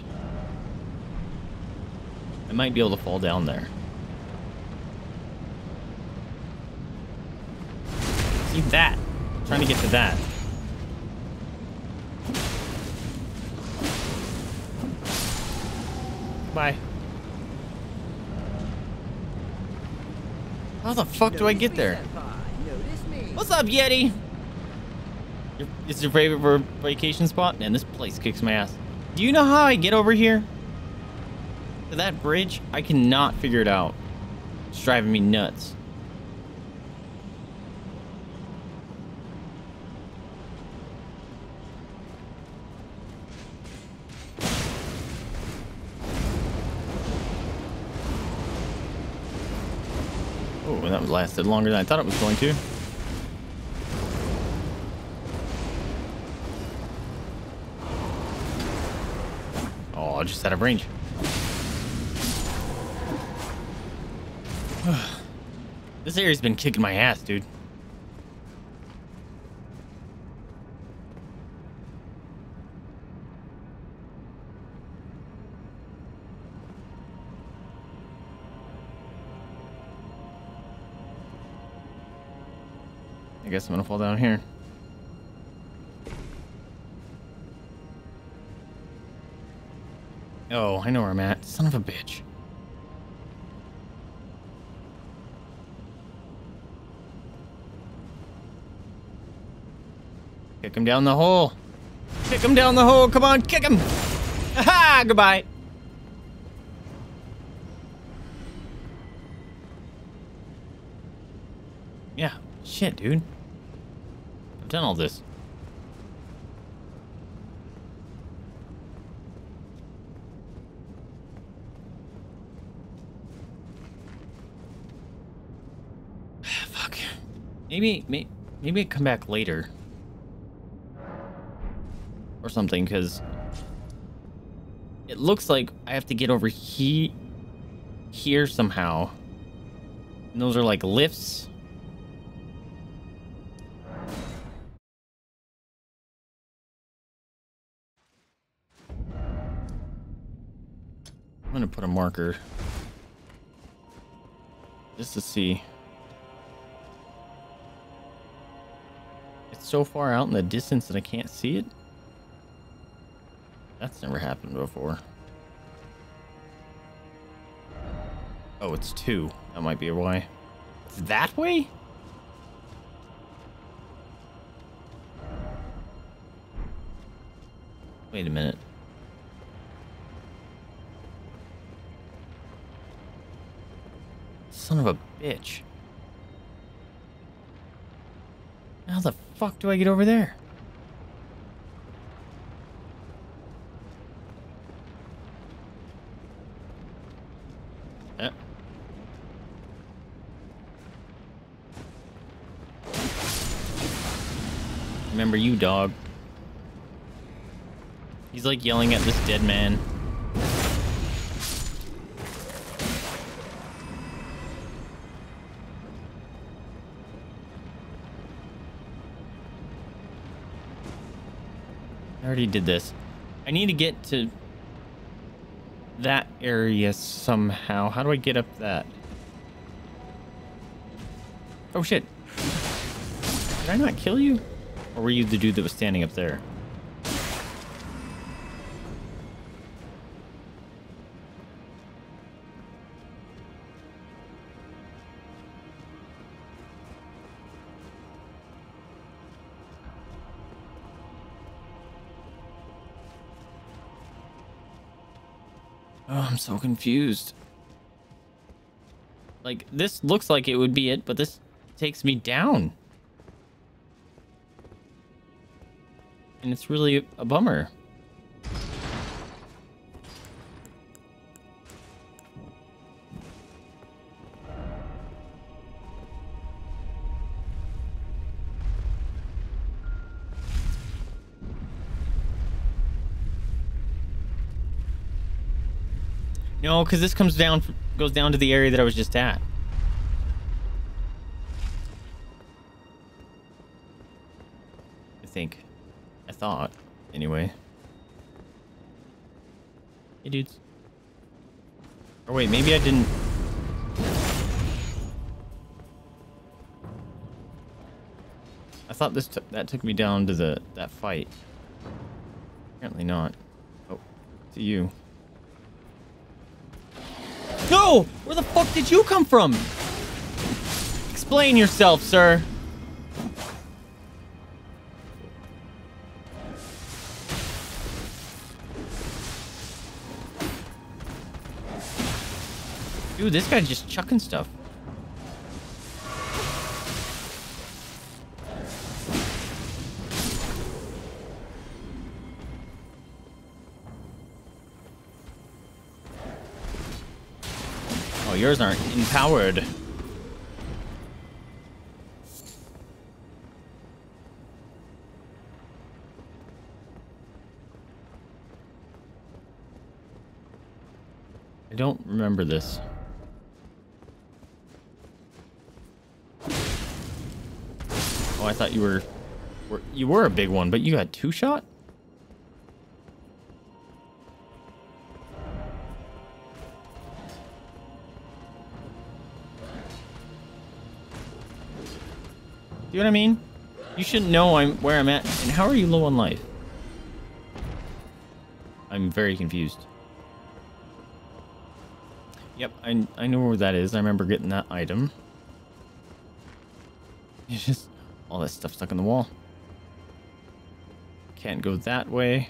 I might be able to fall down there. See that? I'm trying to get to that. Bye. How the fuck do I get there? What's up, Yeti? Your, it's your favorite vacation spot? Man, this place kicks my ass. Do you know how I get over here? To that bridge? I cannot figure it out. It's driving me nuts. Lasted longer than I thought it was going to. Oh, just out of range. this area's been kicking my ass, dude. Guess I'm gonna fall down here. Oh, I know where I'm at. Son of a bitch. Kick him down the hole. Kick him down the hole. Come on, kick him. Aha! Goodbye. Yeah. Shit, dude. Done all this. Fuck. Maybe, maybe, maybe I come back later. Or something, because it looks like I have to get over he here somehow. And those are like lifts. I'm gonna put a marker just to see. It's so far out in the distance that I can't see it. That's never happened before. Oh, it's two. That might be why. It's that way? Wait a minute. Son of a bitch. How the fuck do I get over there? Eh. Remember you, dog. He's like yelling at this dead man. Already did this. I need to get to that area somehow. How do I get up that? Oh shit. Did I not kill you? Or were you the dude that was standing up there? So confused. Like, this looks like it would be it, but this takes me down. And it's really a bummer. No, because this comes down, goes down to the area that I was just at. I think. I thought. Anyway. Hey, dudes. Or wait, maybe I didn't... I thought this that took me down to the that fight. Apparently not. Oh, to you. Where the fuck did you come from? Explain yourself, sir. Dude, this guy's just chucking stuff. Yours aren't empowered. I don't remember this. Oh, I thought you were, were you were a big one, but you had two shot? You know what I mean? You shouldn't know I'm where I'm at. And how are you low on life? I'm very confused. Yep, I, I know where that is. I remember getting that item. It's just all that stuff stuck in the wall. Can't go that way.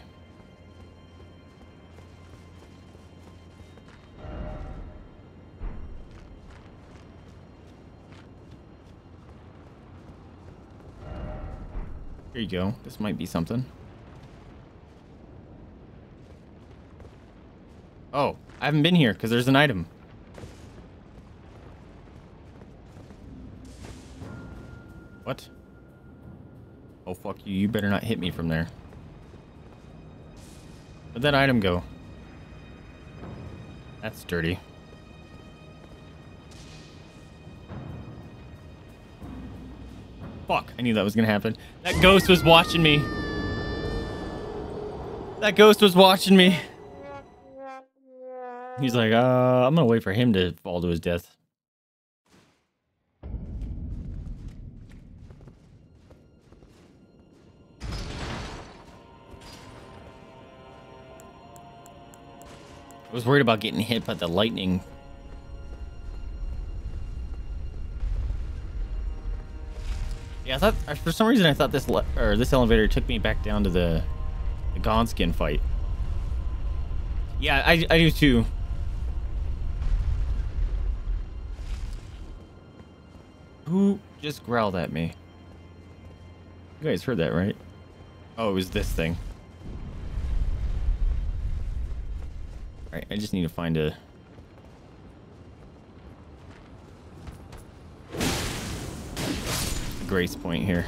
You go. This might be something. Oh, I haven't been here because there's an item. What? Oh, fuck you. You better not hit me from there. Where'd that item go? That's dirty. Fuck, I knew that was gonna happen. That ghost was watching me. That ghost was watching me. He's like, uh, I'm gonna wait for him to fall to his death. I was worried about getting hit by the lightning. Yeah, I thought for some reason I thought this or this elevator took me back down to the the Godskin fight. Yeah, I I do too. Who just growled at me? You guys heard that, right? Oh, it was this thing. Alright, I just need to find a... grace point here.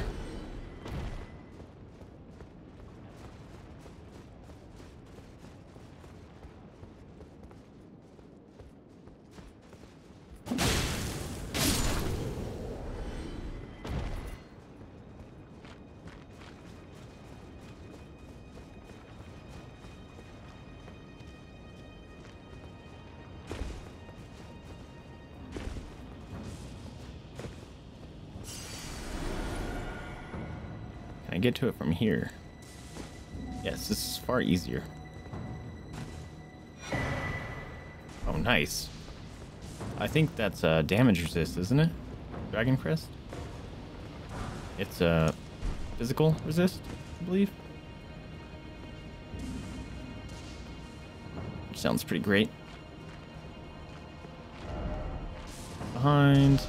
Get to it from here? Yes, this is far easier. Oh, nice. I think that's uh, damage resist, isn't it? Dragon Crest? It's uh, physical resist, I believe. Sounds pretty great. Behind.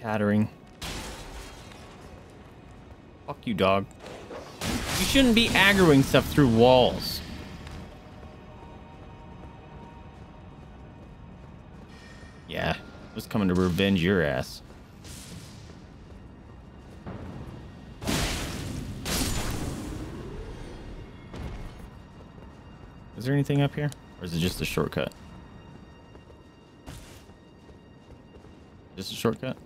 Pattering. Fuck you, dog. You shouldn't be aggroing stuff through walls. Yeah, I was coming to revenge your ass. Is there anything up here? Or is it just a shortcut? Just a shortcut?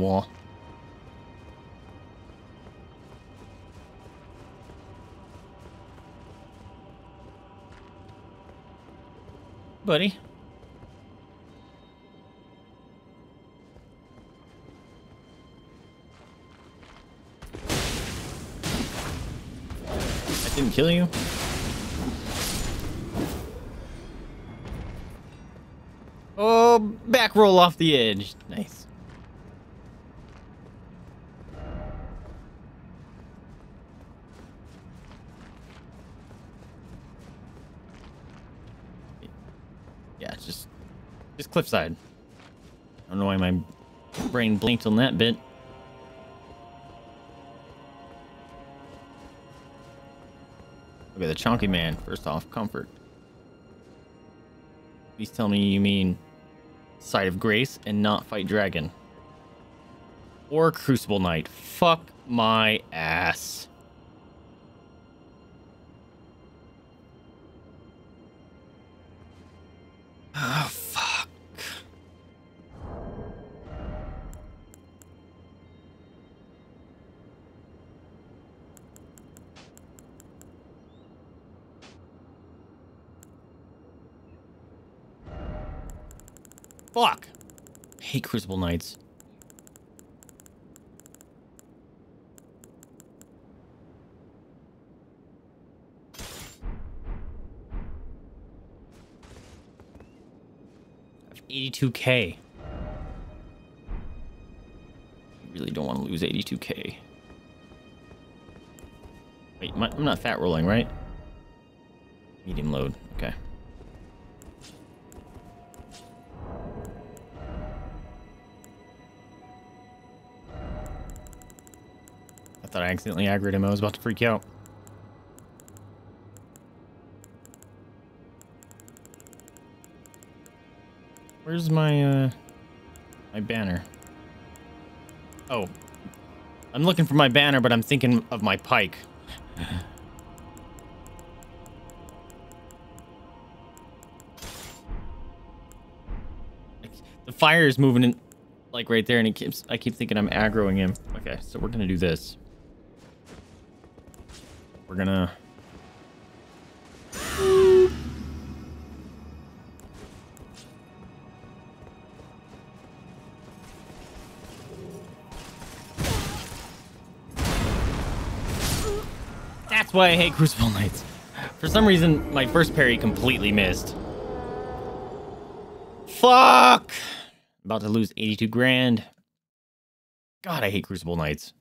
Hidden wall. Buddy. I didn't kill you? Oh, back roll off the edge. Cliffside. I don't know why my brain blinked on that bit. Look at the chunky man. First off, comfort. Please tell me you mean Site of Grace and not fight Dragon. Or Crucible Knight. Fuck my ass. Crucible Knights. I 82k. Really don't want to lose 82k. Wait, my, I'm not fat rolling, right? Medium load. Accidentally aggroed him. I was about to freak out. Where's my, uh, my banner? Oh. I'm looking for my banner, but I'm thinking of my pike. the fire is moving in, like right there, and it keeps. I keep thinking I'm aggroing him. Okay, so we're gonna do this. We're gonna. That's why I hate Crucible Knights. For some reason, my first parry completely missed. Fuck! About to lose 82 grand. God, I hate Crucible Knights.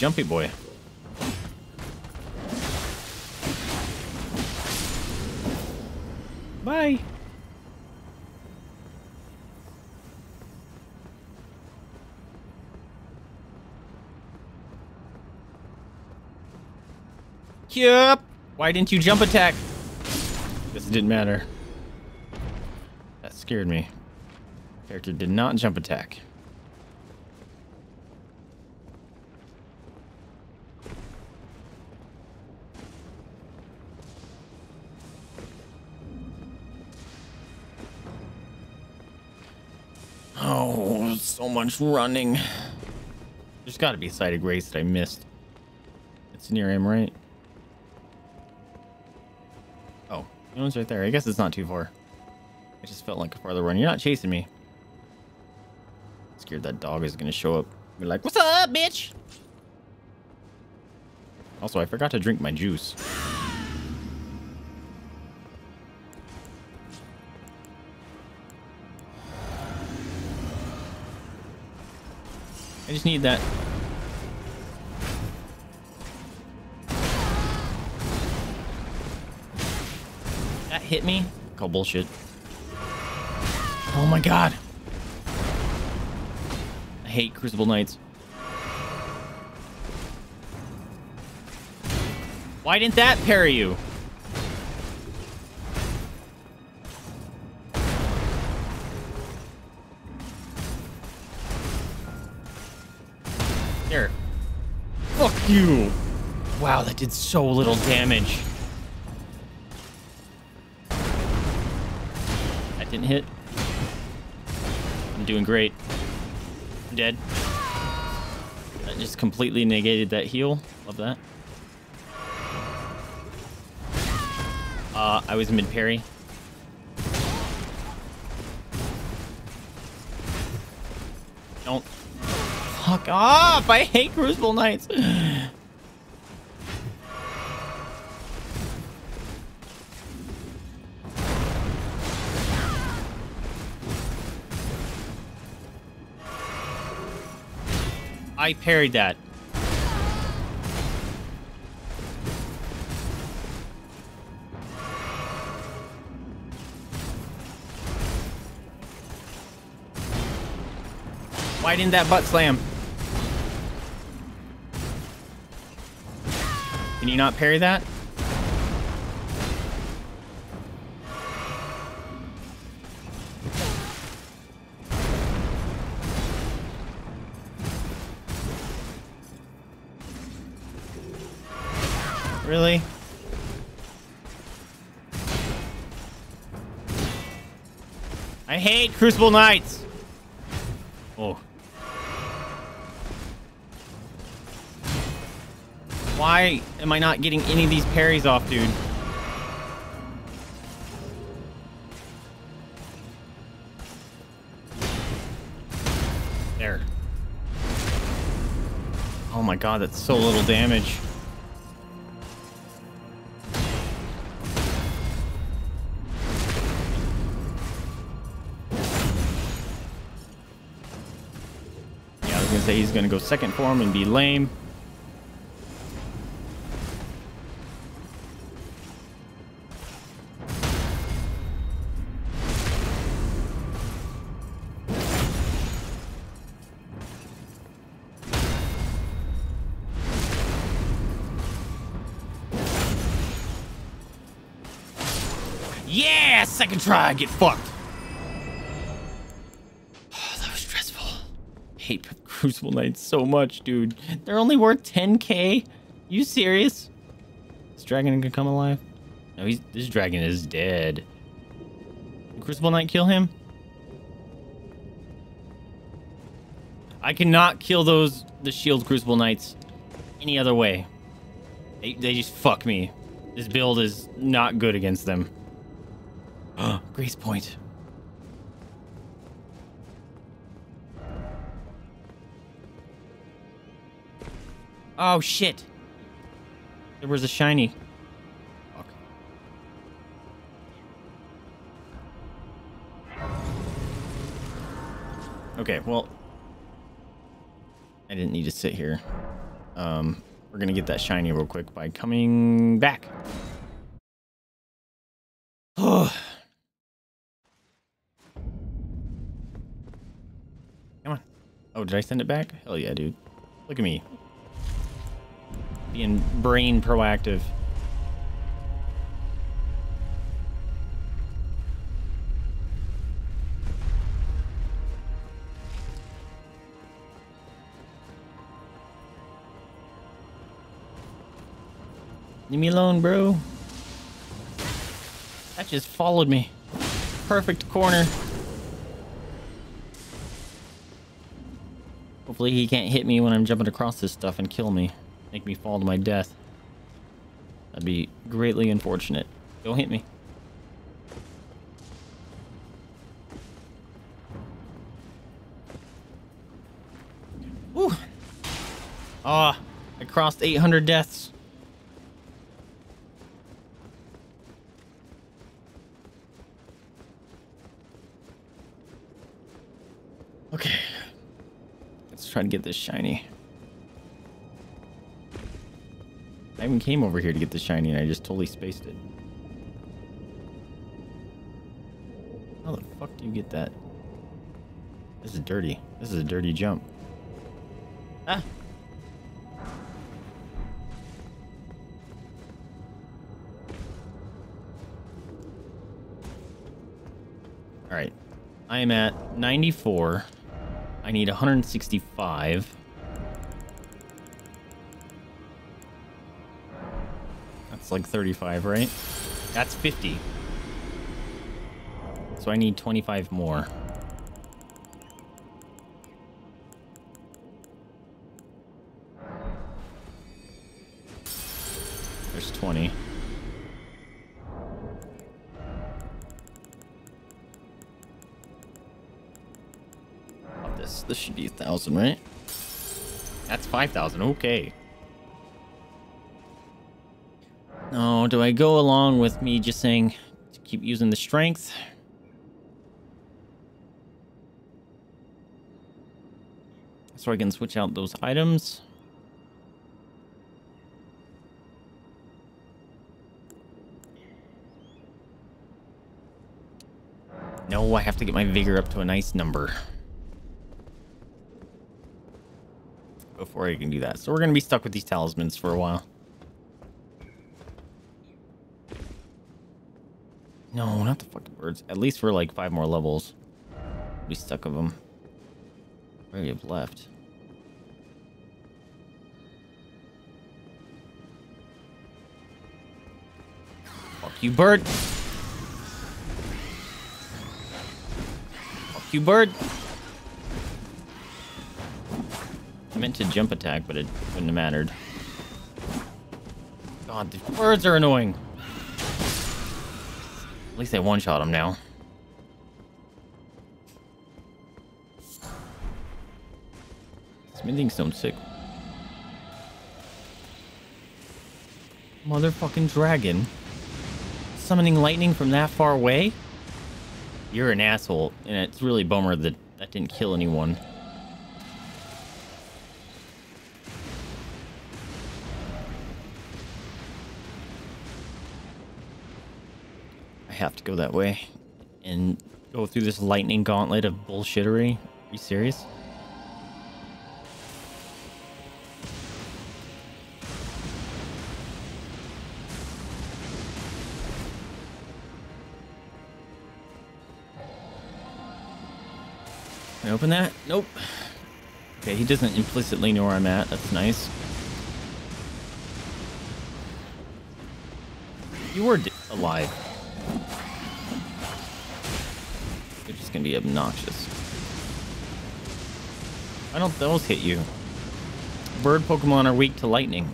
Jumpy boy. Bye. Yup. Why didn't you jump attack? Guess it didn't matter. That scared me. Character did not jump attack. So much running. There's got to be a site of grace that I missed. It's near him, right? Oh, no one's right there. I guess it's not too far. I just felt like a farther run. You're not chasing me. Scared that dog is gonna show up. Be like, "What's up, bitch?" Also, I forgot to drink my juice. I just need that. That hit me? Call bullshit. Oh my god. I hate Crucible Knights. Why didn't that parry you? You. Wow, that did so little damage. That didn't hit. I'm doing great. I'm dead. That just completely negated that heal. Love that. Uh, I was mid parry. Don't. Fuck off! I hate Crucible Knights. I parried that. Why didn't that butt slam? Can you not parry that? Crucible Knights. Oh. Why am I not getting any of these parries off, dude? There. Oh my god, that's so little damage. Say he's gonna go second form and be lame. Yeah, second try, get fucked. Oh, that was stressful. hate Crucible Knights so much, dude. They're only worth 10k. You serious? This dragon gonna come alive? No, he's this dragon is dead. Crucible Knight kill him? I cannot kill those the shield Crucible Knights any other way. They, they just fuck me. This build is not good against them. Grace Point. Oh shit. There was a shiny. Fuck. Okay, well. I didn't need to sit here. Um, we're gonna get that shiny real quick by coming back. Come on. Oh, did I send it back? Hell yeah, dude. Look at me. Being brain proactive. Leave me alone, bro. That just followed me. Perfect corner. Hopefully he can't hit me when I'm jumping across this stuff and kill me. Make me fall to my death. That'd be greatly unfortunate. Don't hit me. Whew. Ah, oh, I crossed 800 deaths. Okay. Let's try to get this shiny. Even came over here to get the shiny and I just totally spaced it. How the fuck do you get that? This is dirty. This is a dirty jump. Ah! Alright. I am at 94. I need 165. That's like 35, right? That's 50. So I need 25 more. There's 20. This this should be a thousand, right? That's five thousand. Okay. No, do I go along with me just saying to keep using the strength? So I can switch out those items. No, I have to get my vigor up to a nice number. Before I can do that. So we're going to be stuck with these talismans for a while. No, not the fucking birds. At least for like five more levels. Be stuck with them. Where do you have left? Fuck you, bird. Fuck you, bird. I meant to jump attack, but it wouldn't have mattered. God, the birds are annoying. At least they one-shot him now. Smithing stone sick. Motherfucking dragon. Summoning lightning from that far away? You're an asshole, and it's really bummer that that didn't kill anyone. have to go that way and go through this lightning gauntlet of bullshittery. Are you serious? Can I open that? Nope. Okay, he doesn't implicitly know where I'm at. That's nice. You were alive. Gonna be obnoxious. Why don't those hit you? Bird Pokemon are weak to lightning.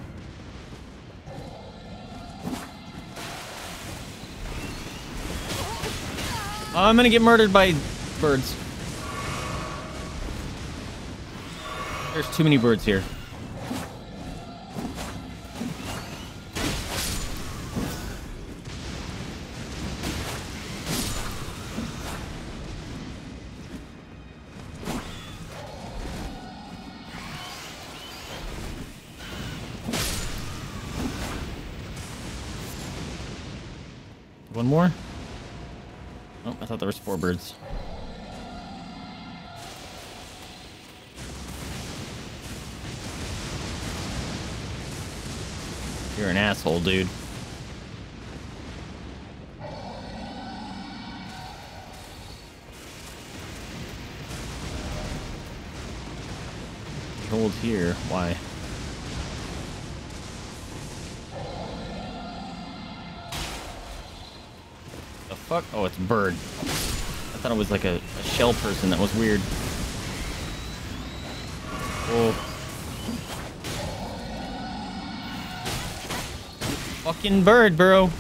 Oh, I'm gonna get murdered by birds. There's too many birds here. Was like a, a shell person. That was weird. Oh. Fucking bird, bro.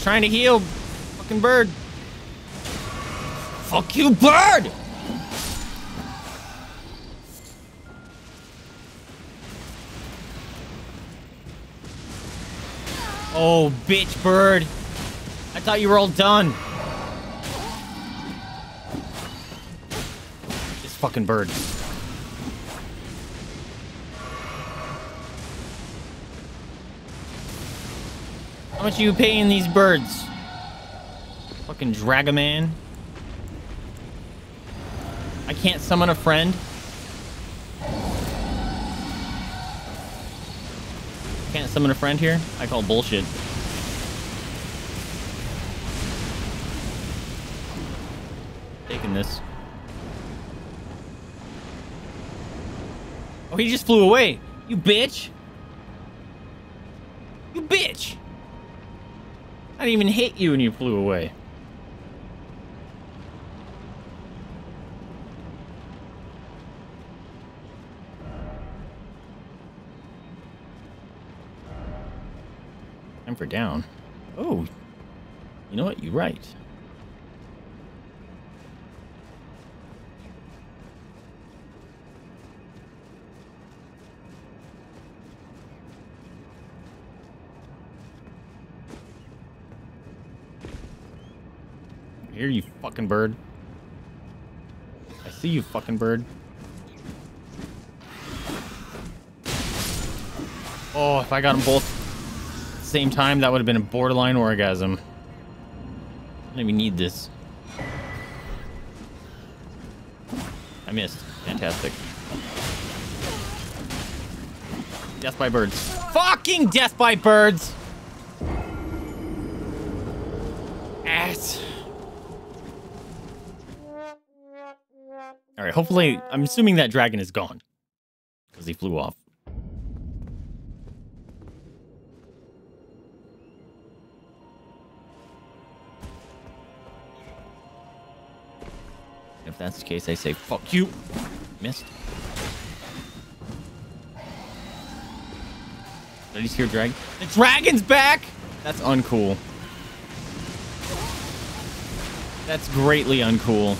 Trying to heal. Fucking bird. Fuck you, bird! Oh, bitch, bird. Thought you were all done. This fucking bird. How much are you paying these birds? Fucking Dragaman. I can't summon a friend. Can't summon a friend here? I call bullshit. He just flew away. You bitch. You bitch. I didn't even hit you and you flew away. Time for down. Oh, you know what? You're right. Fucking bird. I see you, fucking bird. Oh, if I got them both at the same time, that would have been a borderline orgasm. I don't even need this. I missed. Fantastic. Death by birds. Fucking death by birds! Hopefully, I'm assuming that dragon is gone because he flew off. If that's the case, I say fuck you. Missed. Did you hear dragon? The dragon's back! That's uncool. That's greatly uncool.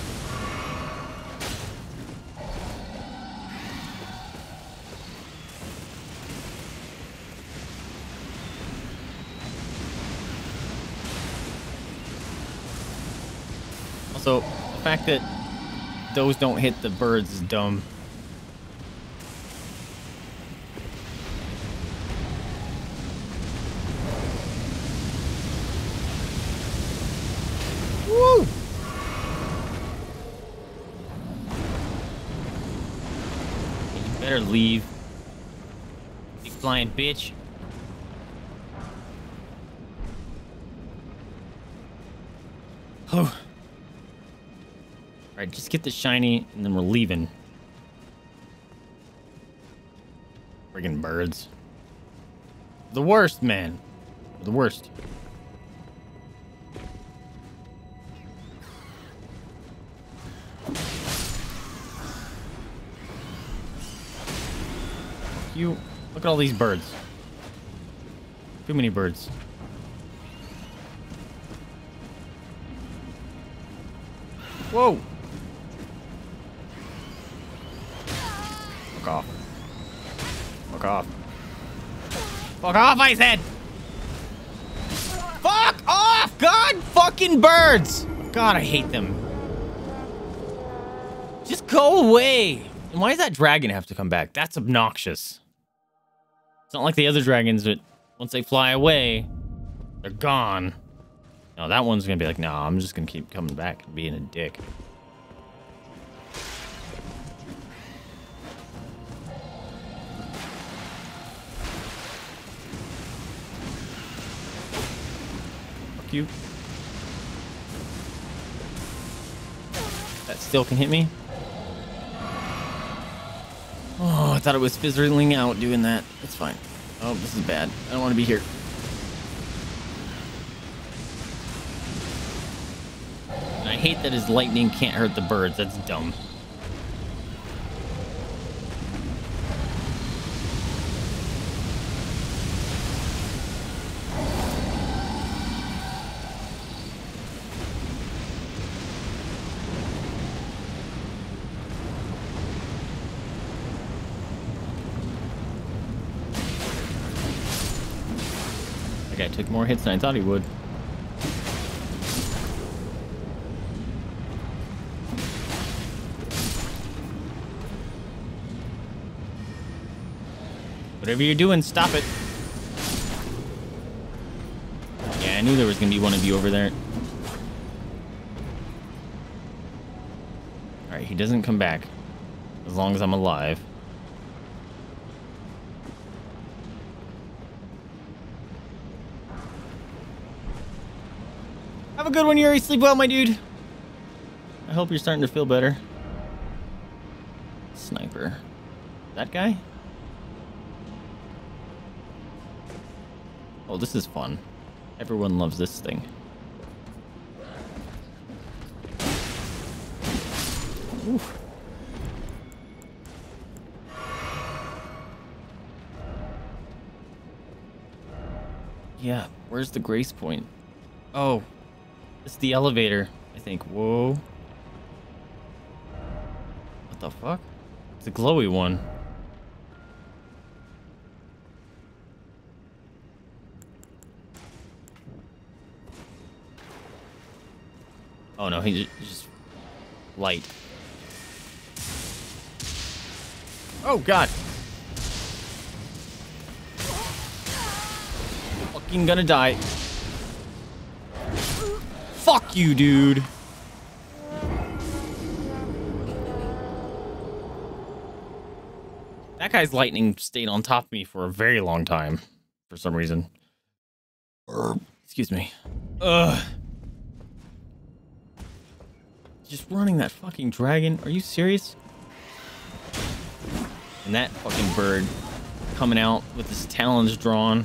Also, the fact that those don't hit the birds is dumb. Woo! You better leave. You flying bitch. Alright, just get the shiny and then we're leaving. Friggin' birds. The worst, man. The worst. You look at all these birds. Too many birds. Whoa! Off. Fuck off, I said! Fuck off! God fucking birds! God, I hate them. Just go away! And why does that dragon have to come back? That's obnoxious. It's not like the other dragons that once they fly away, they're gone. No, that one's gonna be like, no, I'm just gonna keep coming back and being a dick. You. That still can hit me? Oh, I thought it was fizzling out doing that. It's fine. Oh, this is bad. I don't want to be here. And I hate that his lightning can't hurt the birds. That's dumb. Took more hits than I thought he would. Whatever you're doing, stop it. Yeah, I knew there was gonna be one of you over there. Alright, he doesn't come back. As long as I'm alive. Good one, Yuri. Sleep well, my dude. I hope you're starting to feel better. Sniper. That guy? Oh, this is fun. Everyone loves this thing. Yeah, where's the grace point? Oh, it's the elevator, I think. Whoa. What the fuck? It's a glowy one. Oh no, he's just light. Oh god. Fucking gonna die. Fuck you, dude. That guy's lightning stayed on top of me for a very long time, for some reason. Excuse me. Ugh. Just running that fucking dragon. Are you serious? And that fucking bird coming out with his talons drawn.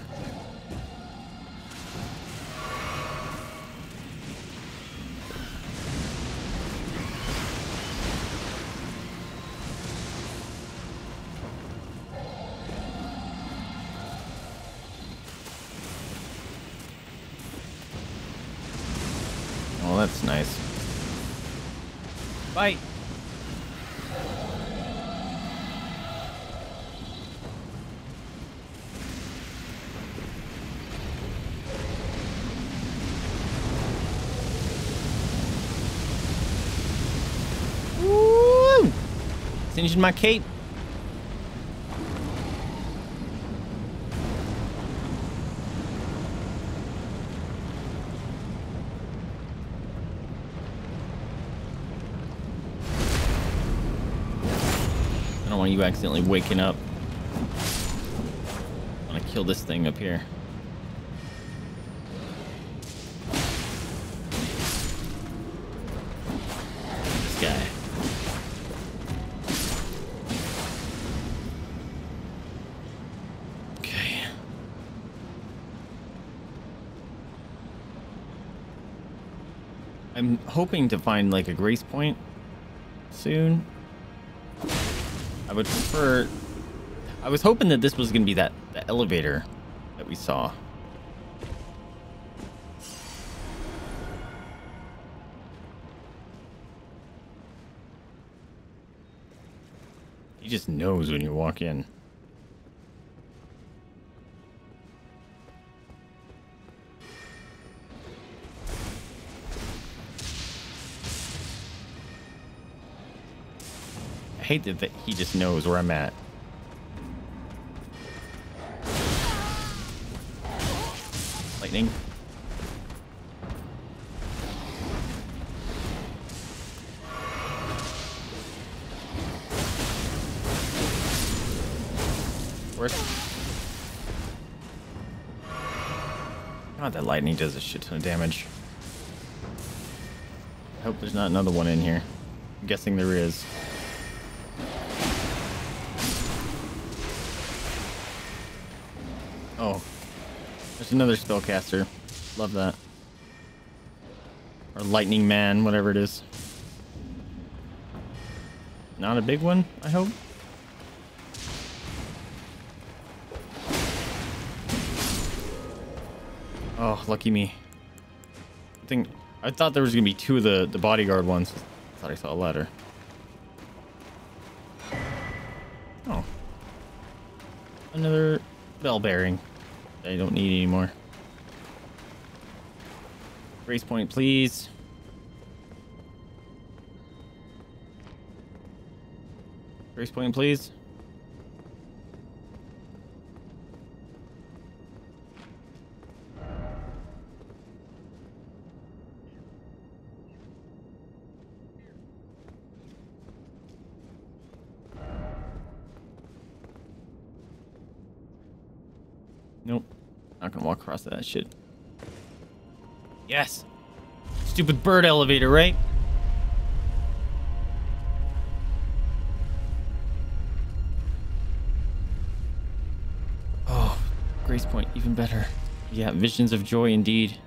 Singeing my cape. And don't want you accidentally waking up. I want to kill this thing up here. Hoping to find like a grace point soon. I would prefer. I was hoping that this was going to be that the elevator that we saw. He just knows when you walk in. Hate that, he just knows where I'm at. Lightning. Worse. God, that lightning does a shit ton of damage. I hope there's not another one in here. I'm guessing there is. Another spellcaster. Love that. Or lightning man, whatever it is. Not a big one, I hope. Oh, lucky me. I think I thought there was gonna be two of the the bodyguard ones. I thought I saw a ladder. Oh, another bell bearing. I don't need anymore. Grace point, please. Grace point, please. That shit. Yes. Stupid bird elevator, right? Oh, Grace Point, even better. Yeah, visions of joy indeed.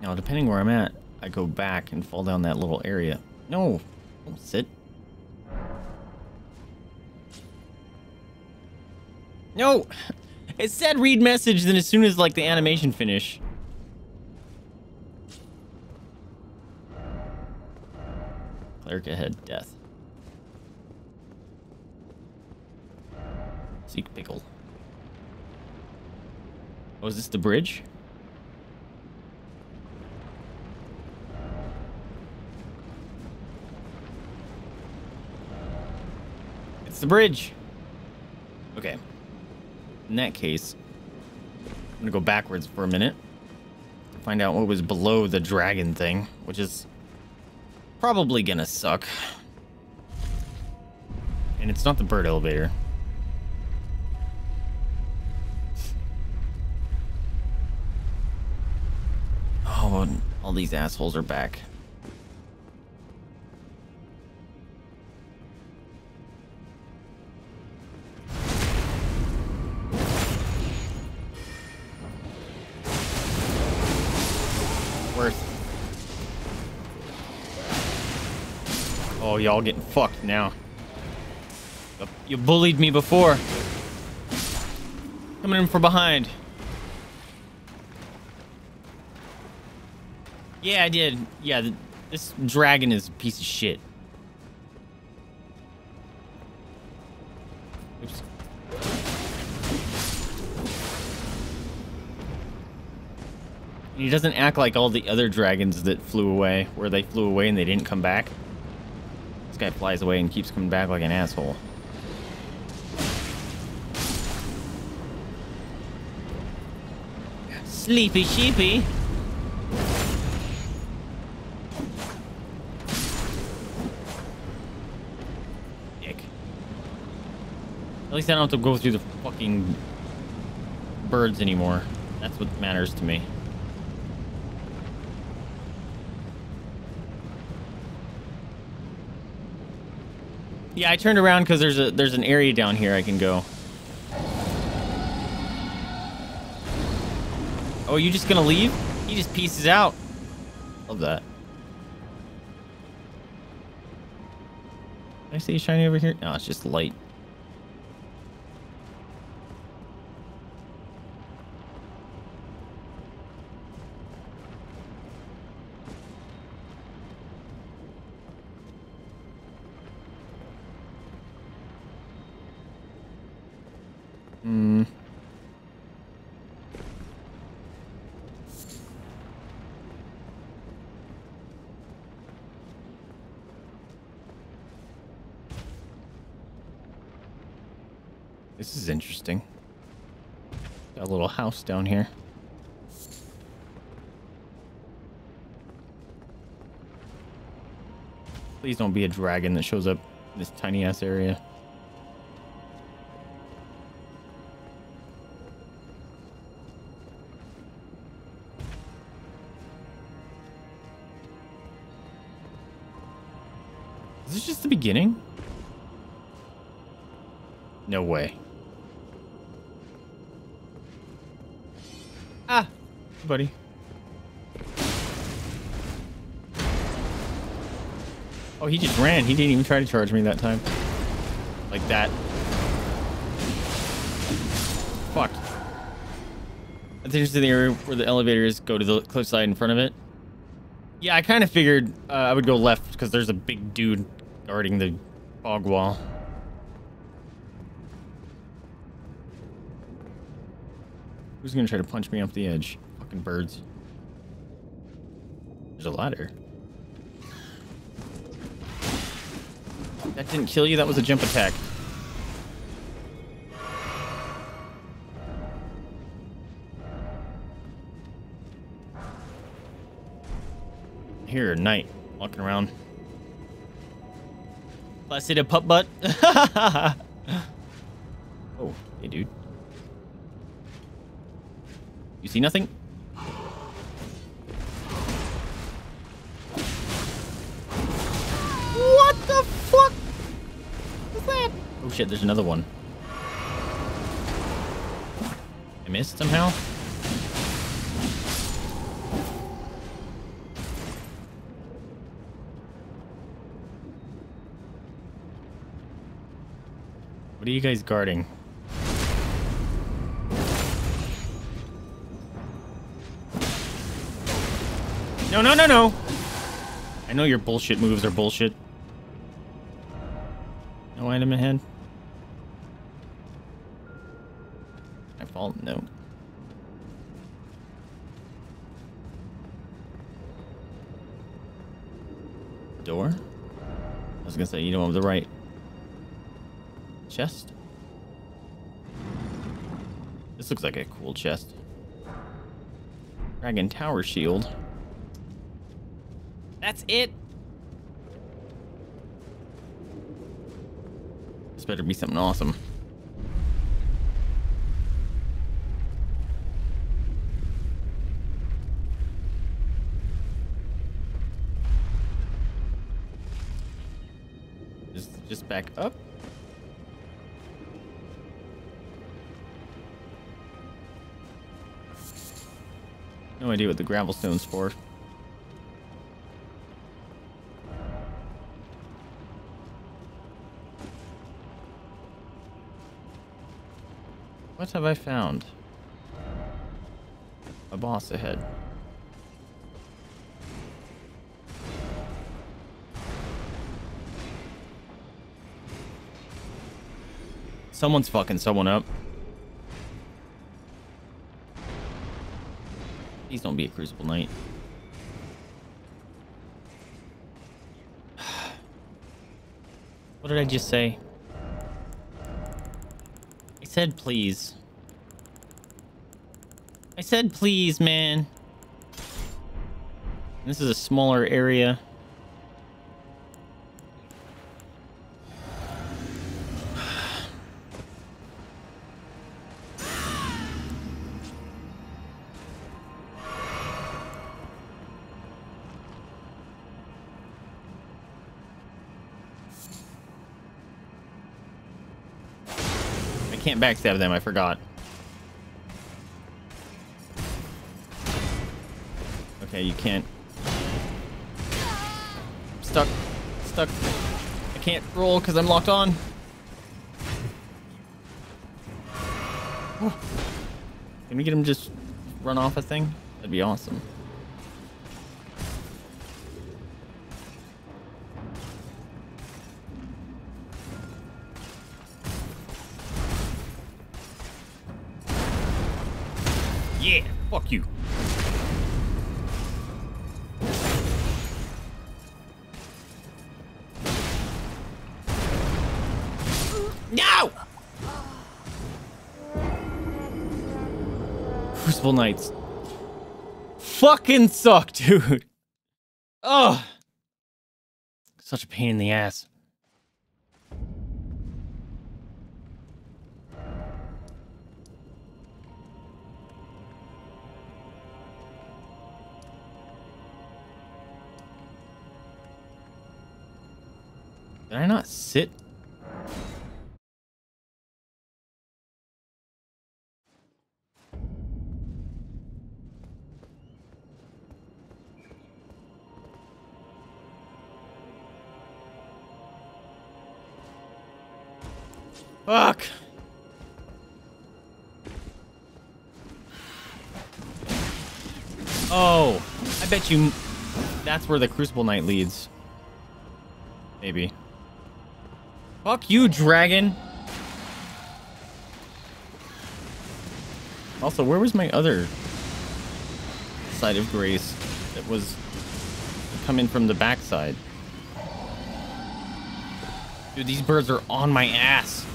Now, depending where I'm at, I go back and fall down that little area. No, don't sit. No! It said read message, then as soon as like the animation finish. Cleric ahead, death. Seek pickle. Oh, is this the bridge? It's the bridge. In that case, I'm gonna go backwards for a minute. Find out what was below the dragon thing, which is probably gonna suck. And it's not the bird elevator. Oh, all these assholes are back. Y'all getting fucked now. You bullied me before. Coming in from behind. Yeah, I did. Yeah, th this dragon is a piece of shit. Oops. He doesn't act like all the other dragons that flew away, where they flew away and they didn't come back guy flies away and keeps coming back like an asshole. Sleepy sheepy. Dick. At least I don't have to go through the fucking birds anymore. That's what matters to me. Yeah, I turned around because there's a there's an area down here I can go. Oh, you just gonna leave? He just pieces out. Love that. Did I see shiny over here? No, it's just light. Down here. Please don't be a dragon that shows up in this tiny ass area. Is this just the beginning? No way. Buddy. Oh, he just ran. He didn't even try to charge me that time. Like that. Fuck. There's the area where the elevators go to the cliffside in front of it. Yeah, I kind of figured uh, I would go left because there's a big dude guarding the fog wall. Who's gonna try to punch me off the edge? Fucking birds. There's a ladder. That didn't kill you, that was a jump attack. Here, knight, walking around. Blessed a pup butt. oh, hey, dude. You see nothing? Shit, there's another one. I missed somehow? What are you guys guarding? No, no, no, no. I know your bullshit moves are bullshit. The right. Chest? This looks like a cool chest. Dragon Tower Shield. That's it. This better be something awesome. Back up. No idea what the gravel stone's for. What have I found? A boss ahead. Someone's fucking someone up. Please don't be a Crucible Knight. What did I just say? I said please. I said please, man. This is a smaller area. Backstab them, I forgot. Okay, you can't. Stuck. Stuck. I can't roll because I'm locked on. Can we get him just run off a thing? That'd be awesome. Fucking suck, dude. Oh. Such a pain in the ass. Fuck. Oh, I bet you that's where the Crucible Knight leads. Maybe. Fuck you, dragon. Also, where was my other site of grace that was coming from the backside? Dude, these birds are on my ass.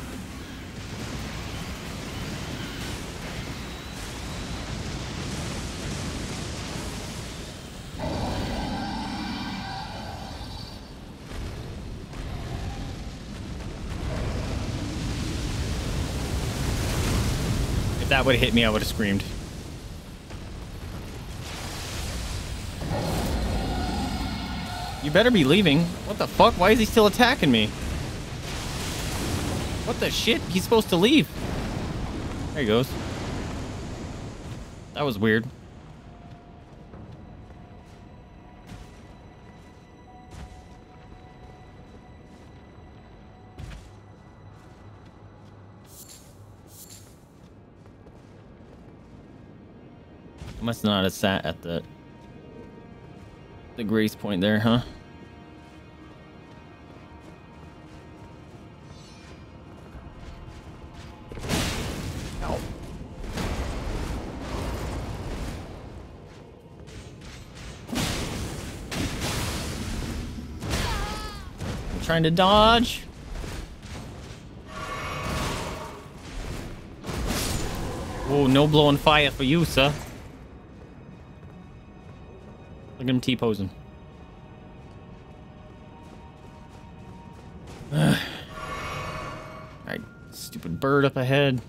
That would have hit me, I would have screamed. You better be leaving. What the fuck? Why is he still attacking me? What the shit? He's supposed to leave. There he goes. That was weird. Must not have sat at the the grace point there, huh? Ow. Trying to dodge. Oh, no blowing fire for you, sir. Look at him T-posing. Alright, stupid bird up ahead.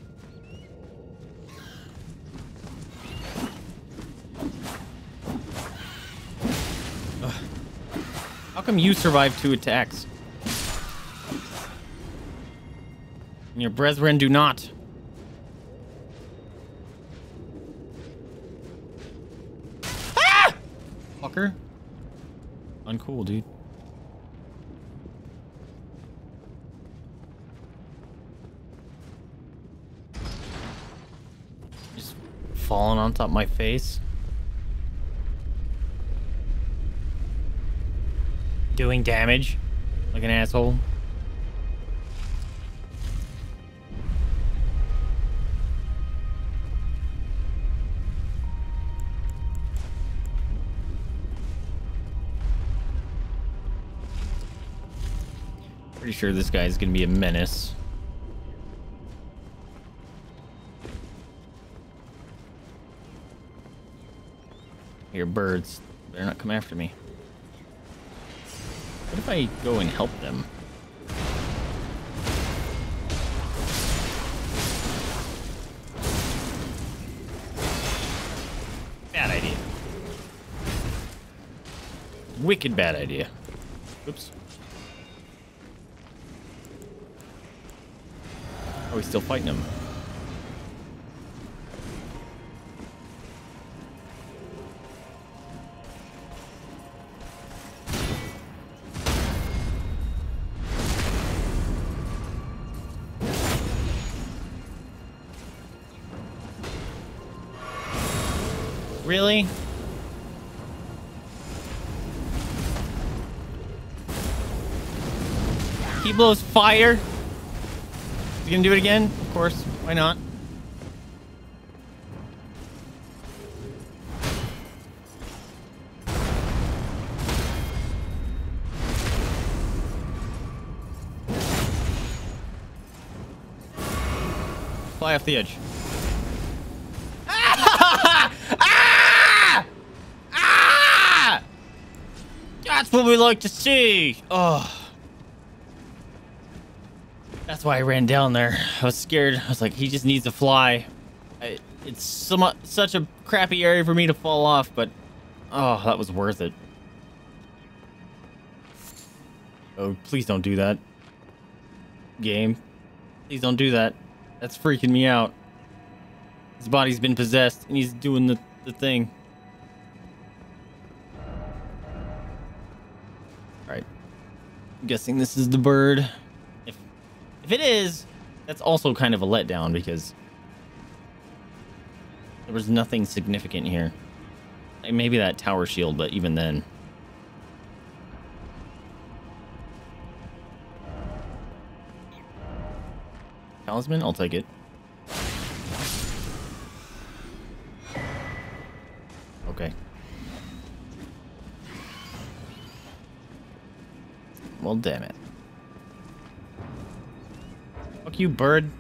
Ugh. How come you survived two attacks? And your brethren do not. Fucker. Uncool, dude. Just falling on top my face. Doing damage. Like an asshole. Pretty sure this guy's gonna be a menace. Here, birds. Better not come after me. What if I go and help them? Bad idea. Wicked bad idea. Oops. Oh, Are we still fighting him? Blows fire. You gonna do it again? Of course. Why not? Fly off the edge. Ah! Ah! Ah! That's what we like to see. Oh. That's why I ran down there. I was scared. I was like, he just needs to fly. I, it's such a crappy area for me to fall off, but oh, that was worth it. Oh, please don't do that. Game. Please don't do that. That's freaking me out. His body's been possessed and he's doing the, the thing. Alright. I'm guessing this is the bird. If it is, that's also kind of a letdown because there was nothing significant here. Like maybe that tower shield, but even then. Talisman? I'll take it. Okay. Well, damn it. You, bird.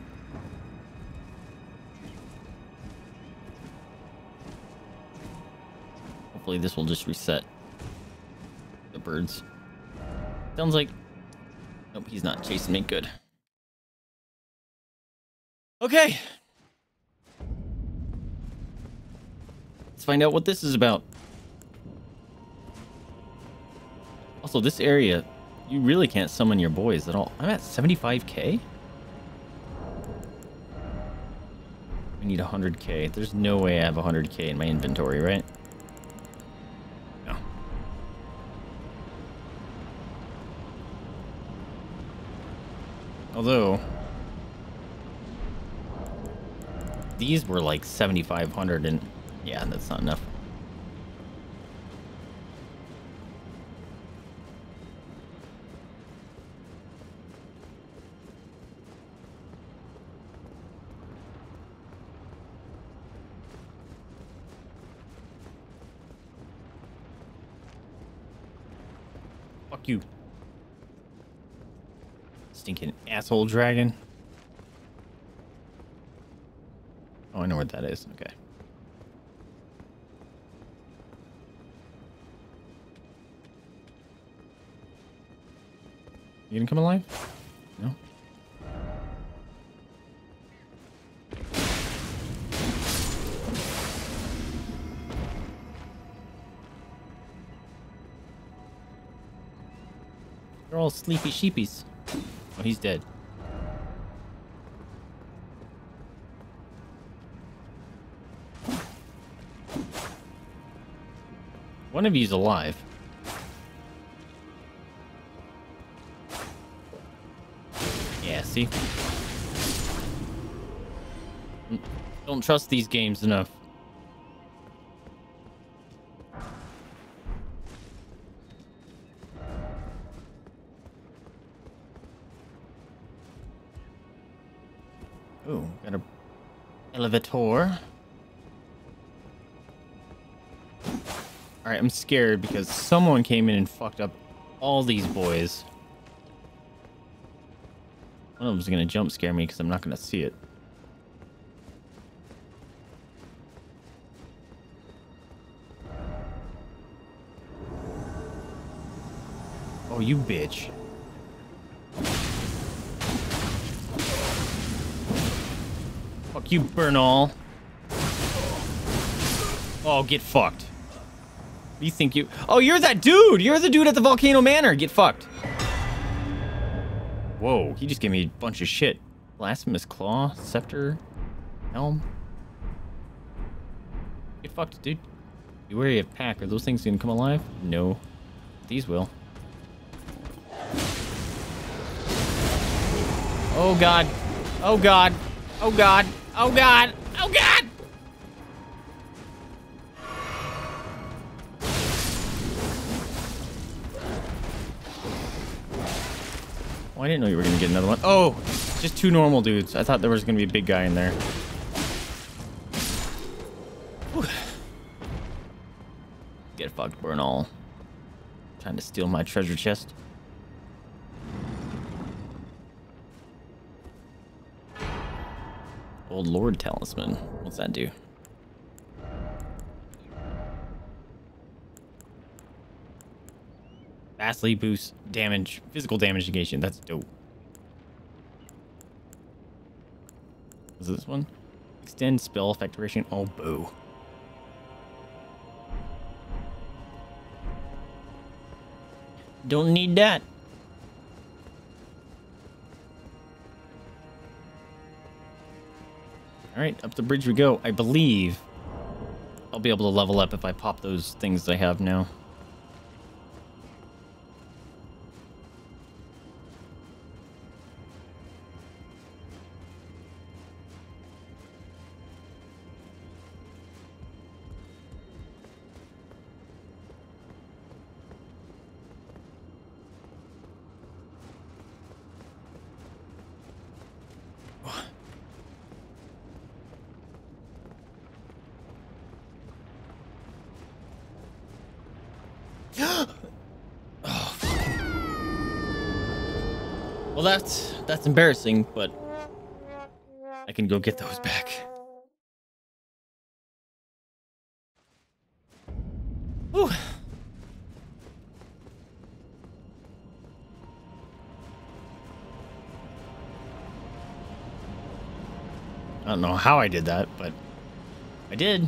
Hopefully this will just reset the birds. Sounds like... Nope, he's not chasing me. Good. Okay. Let's find out what this is about. Also, this area, you really can't summon your boys at all. I'm at 75k? Need 100k. There's no way I have 100k in my inventory, right? No. Although, these were like 7,500 and yeah, that's not enough. You. Stinking asshole dragon. Oh, I know what that is. Okay. You gonna come alive? All sleepy sheepies. Oh, he's dead. One of you's alive. Yeah, see? Don't trust these games enough. Elevator. Alright, I'm scared because someone came in and fucked up all these boys. One of them's gonna jump scare me because I'm not gonna see it. Oh, you bitch. Fuck you, Bernahl. Oh, get fucked. You think you... Oh, you're that dude! You're the dude at the Volcano Manor! Get fucked. Whoa, he just gave me a bunch of shit. Blasphemous Claw, Scepter, Helm. Get fucked, dude. You wary of pack. Are those things gonna come alive? No. These will. Oh god. Oh god. Oh god. Oh god. Oh god! Oh, I didn't know you were gonna get another one. Oh, just two normal dudes. I thought there was gonna be a big guy in there. Whew. Get fucked, Bernahl. Trying to steal my treasure chest. Old Lord Talisman. What's that do? Vastly boosts damage, physical damage negation. That's dope. Is this one? Extend spell effect duration. Oh, boo. Don't need that. All right, up the bridge we go. I believe I'll be able to level up if I pop those things I have now. That's that's embarrassing, but I can go get those back. Whew. I don't know how I did that, but I did.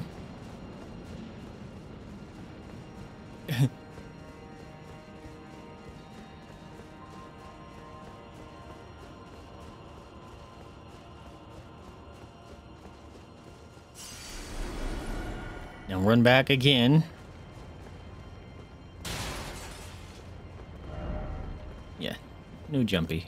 Run back again. Yeah, new jumpy.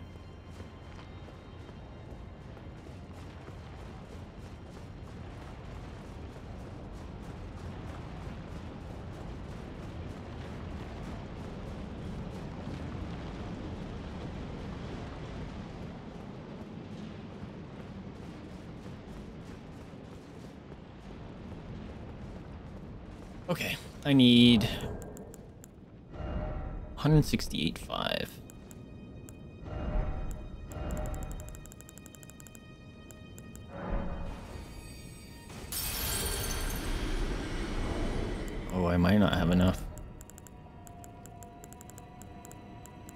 I need 168.5. Oh, I might not have enough.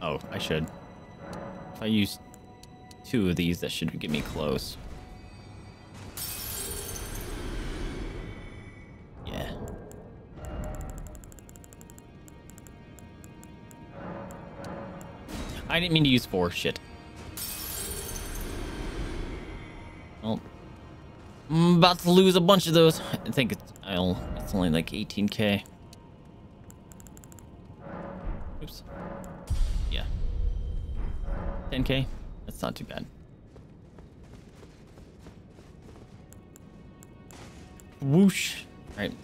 Oh, I should. If I use two of these, that should get me close. I didn't mean to use four. Shit. Well, I'm about to lose a bunch of those. I think it's I'll. It's only like 18k. Oops. Yeah. 10k. That's not too bad. Whoosh. All right.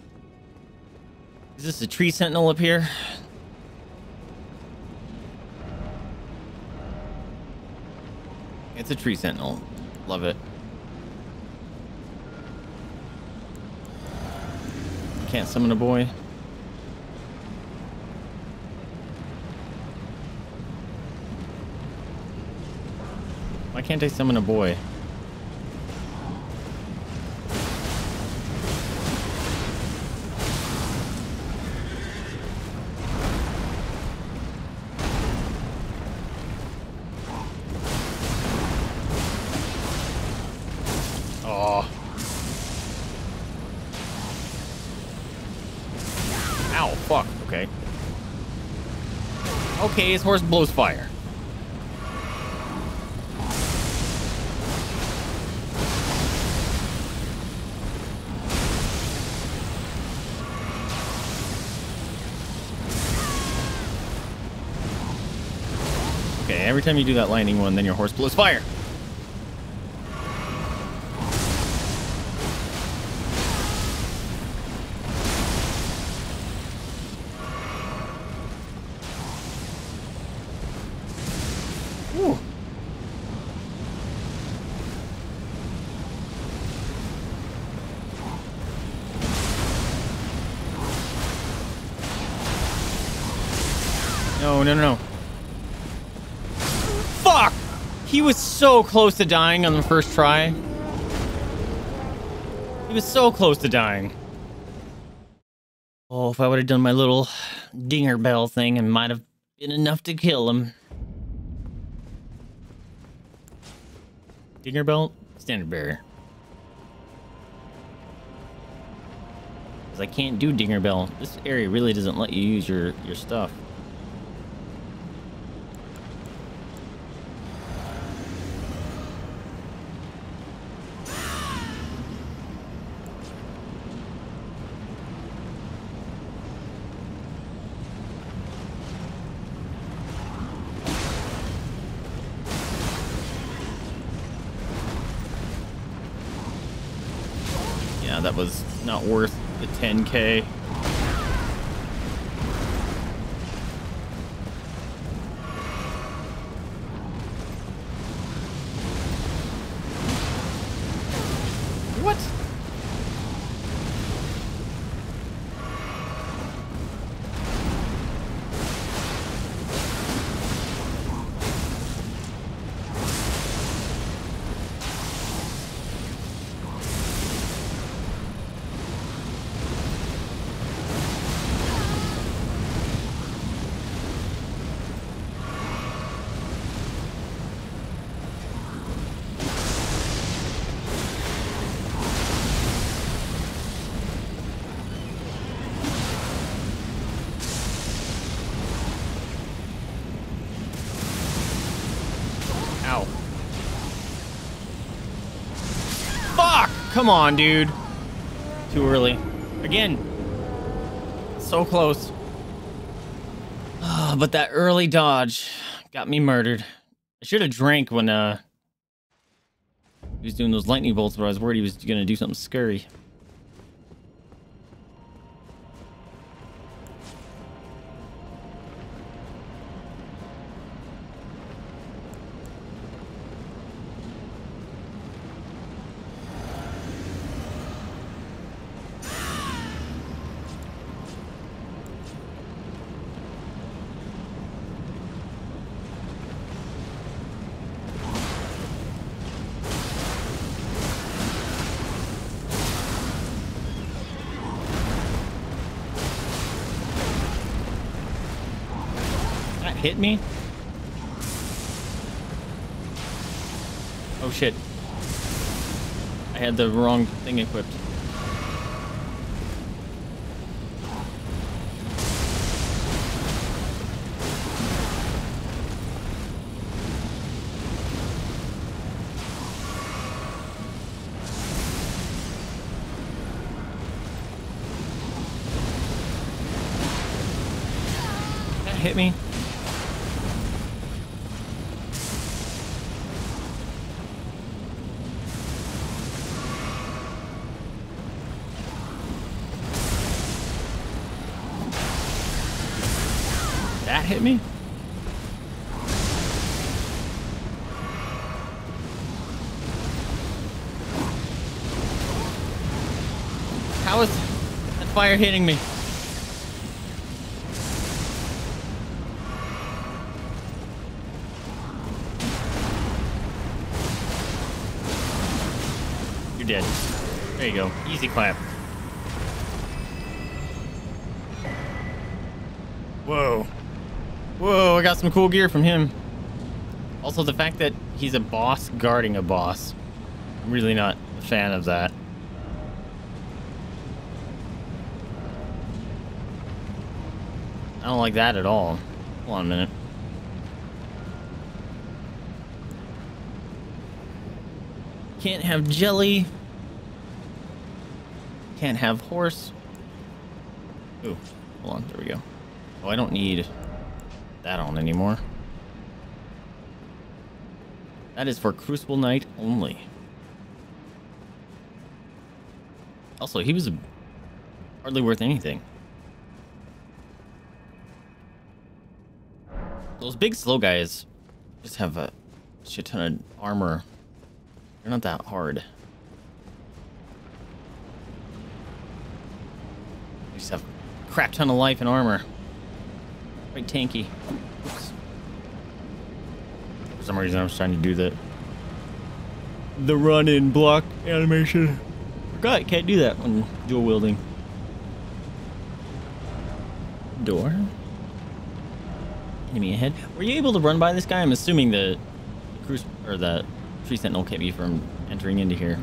Is this a tree sentinel up here? It's a tree sentinel. Love it. Can't summon a boy. Why can't I summon a boy? his horse blows fire. Okay, every time you do that lightning one, then your horse blows fire. So close to dying on the first try. He was so close to dying. Oh, if I would have done my little dinger bell thing, it might have been enough to kill him. Dinger bell, standard bearer. Because I can't do dinger bell. This area really doesn't let you use your, your stuff. Yeah, that was not worth the 10k. Come on, dude. Too early. Again. So close. Ah, but that early dodge got me murdered. I should have drank when uh he was doing those lightning bolts, but I was worried he was gonna do something scurry. Hit me? Oh shit. I had the wrong thing equipped. Fire hitting me? You're dead. There you go. Easy clap. Whoa. Whoa, I got some cool gear from him. Also, the fact that he's a boss guarding a boss. I'm really not a fan of that. Don't like that at all. Hold on a minute. Can't have jelly. Can't have horse. Ooh, hold on, there we go. Oh, I don't need that on anymore. That is for Crucible Knight only. Also, he was hardly worth anything. Those big slow guys just have a shit ton of armor. They're not that hard. They just have a crap ton of life and armor. Quite tanky. Oops. For some reason, I was trying to do the the run in block animation. Forgot, can't do that when dual wielding. Door. Enemy ahead. Were you able to run by this guy? I'm assuming the cruise or the tree sentinel kept me from entering into here.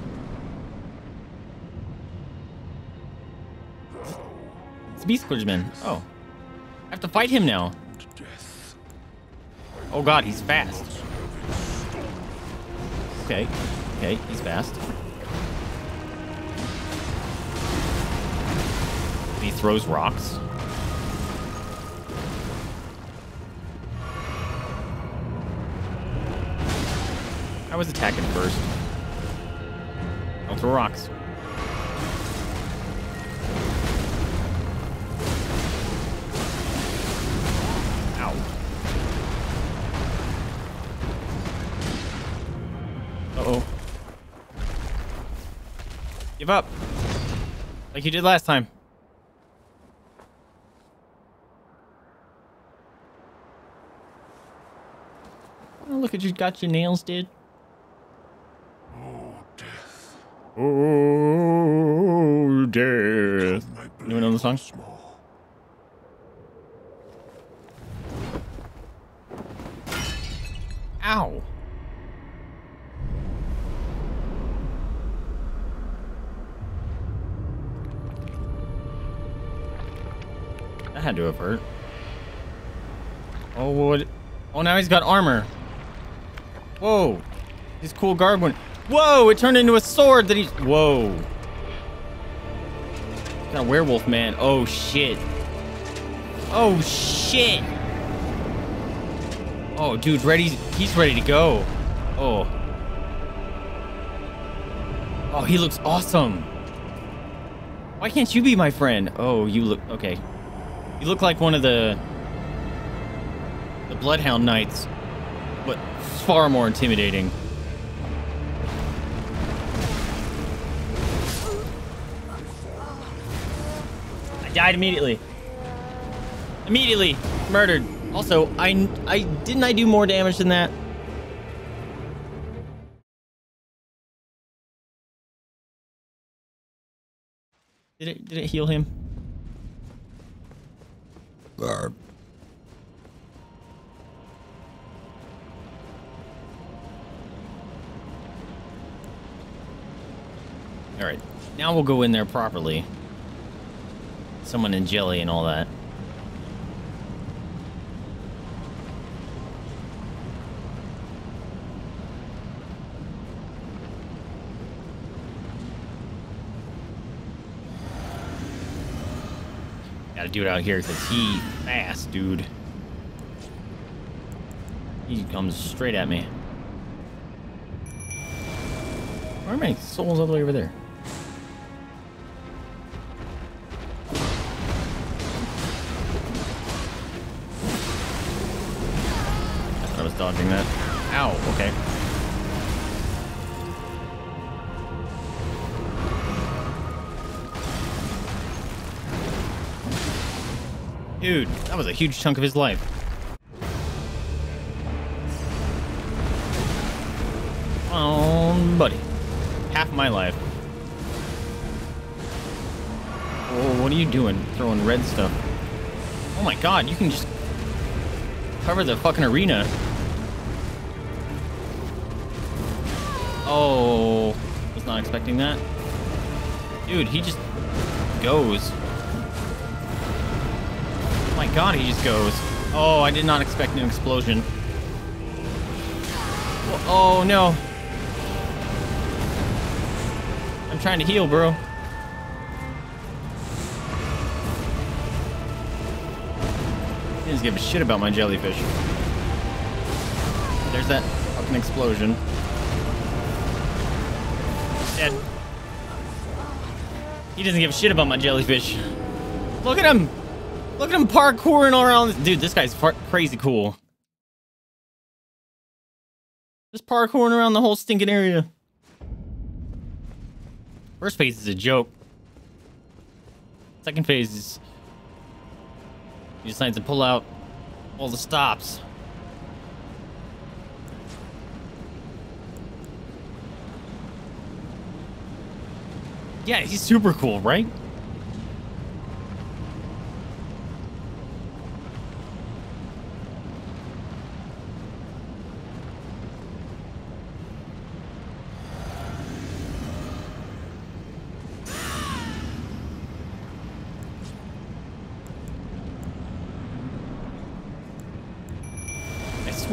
It's Beast Clergyman. Oh. I have to fight him now. Oh god, he's fast. Okay. Okay, he's fast. He throws rocks. I was attacking first. Don't throw rocks. Ow. Uh-oh. Give up. Like you did last time. Oh, look at you got your nails, dude. Oh, death. Oh, death. You know the song? Small. Ow. That had to have hurt. Oh, what? Oh, now he's got armor. Whoa. His cool guard went. Whoa, it turned into a sword that he's. Whoa. A werewolf man. Oh, shit. Oh, shit. Oh, dude, ready? He's ready to go. Oh. Oh, he looks awesome. Why can't you be my friend? Oh, you look okay. You look like one of the the Bloodhound Knights, but far more intimidating. Died immediately. Immediately murdered. Also, I I didn't I do more damage than that? Did it did it heal him? All right. Now we'll go in there properly. Someone in jelly and all that. Gotta do it out here because he fast, dude. He comes straight at me. Why are my souls all the way over there? Huge chunk of his life. Oh, buddy. Half my life. Oh, what are you doing? Throwing red stuff. Oh my god, you can just cover the fucking arena. Oh, was not expecting that. Dude, he just goes. My god, he just goes. Oh, I did not expect an explosion. Oh, no. I'm trying to heal, bro. He doesn't give a shit about my jellyfish. There's that fucking explosion. Dead. He doesn't give a shit about my jellyfish. Look at him! Look at him parkouring around. Dude, this guy's crazy cool. Just parkouring around the whole stinking area. First phase is a joke. Second phase is... He decides to pull out all the stops. Yeah, he's super cool, right?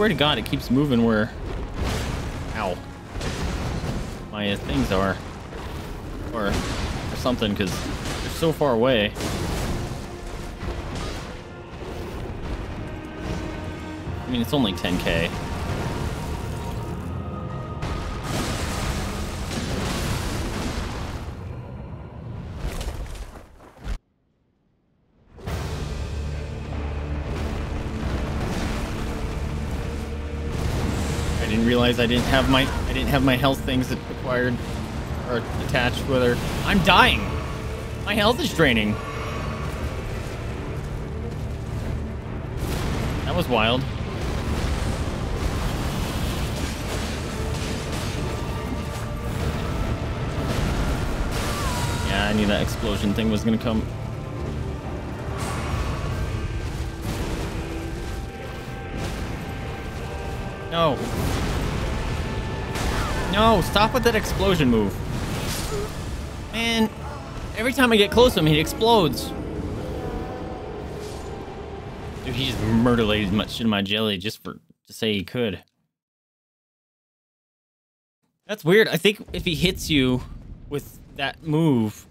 Swear to God, it keeps moving where... Ow. My things are. Or, or something, because they're so far away. I mean, it's only 10k. I didn't have my I didn't have my health things that required or attached with her. I'm dying. My health is draining. That was wild. Yeah, I knew that explosion thing was gonna come. No. No, stop with that explosion move. Man, every time I get close to him, he explodes. Dude, he just murdered as much in my jelly just for to say he could. That's weird. I think if he hits you with that move,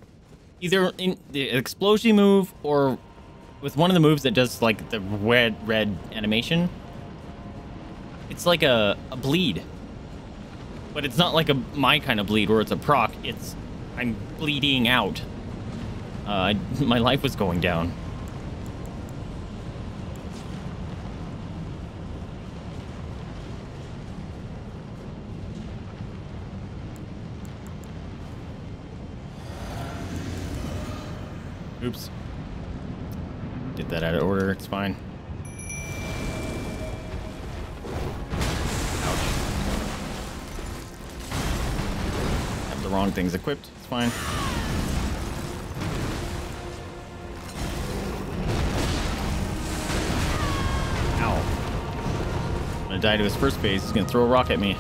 either in the explosion move or with one of the moves that does like the red red animation, it's like a, a bleed. But it's not like a my kind of bleed where it's a proc. It's I'm bleeding out. Uh, my life was going down. Oops. Did that out of order. It's fine. Wrong things equipped. It's fine. Ow. I'm gonna die to his first phase. He's gonna throw a rock at me.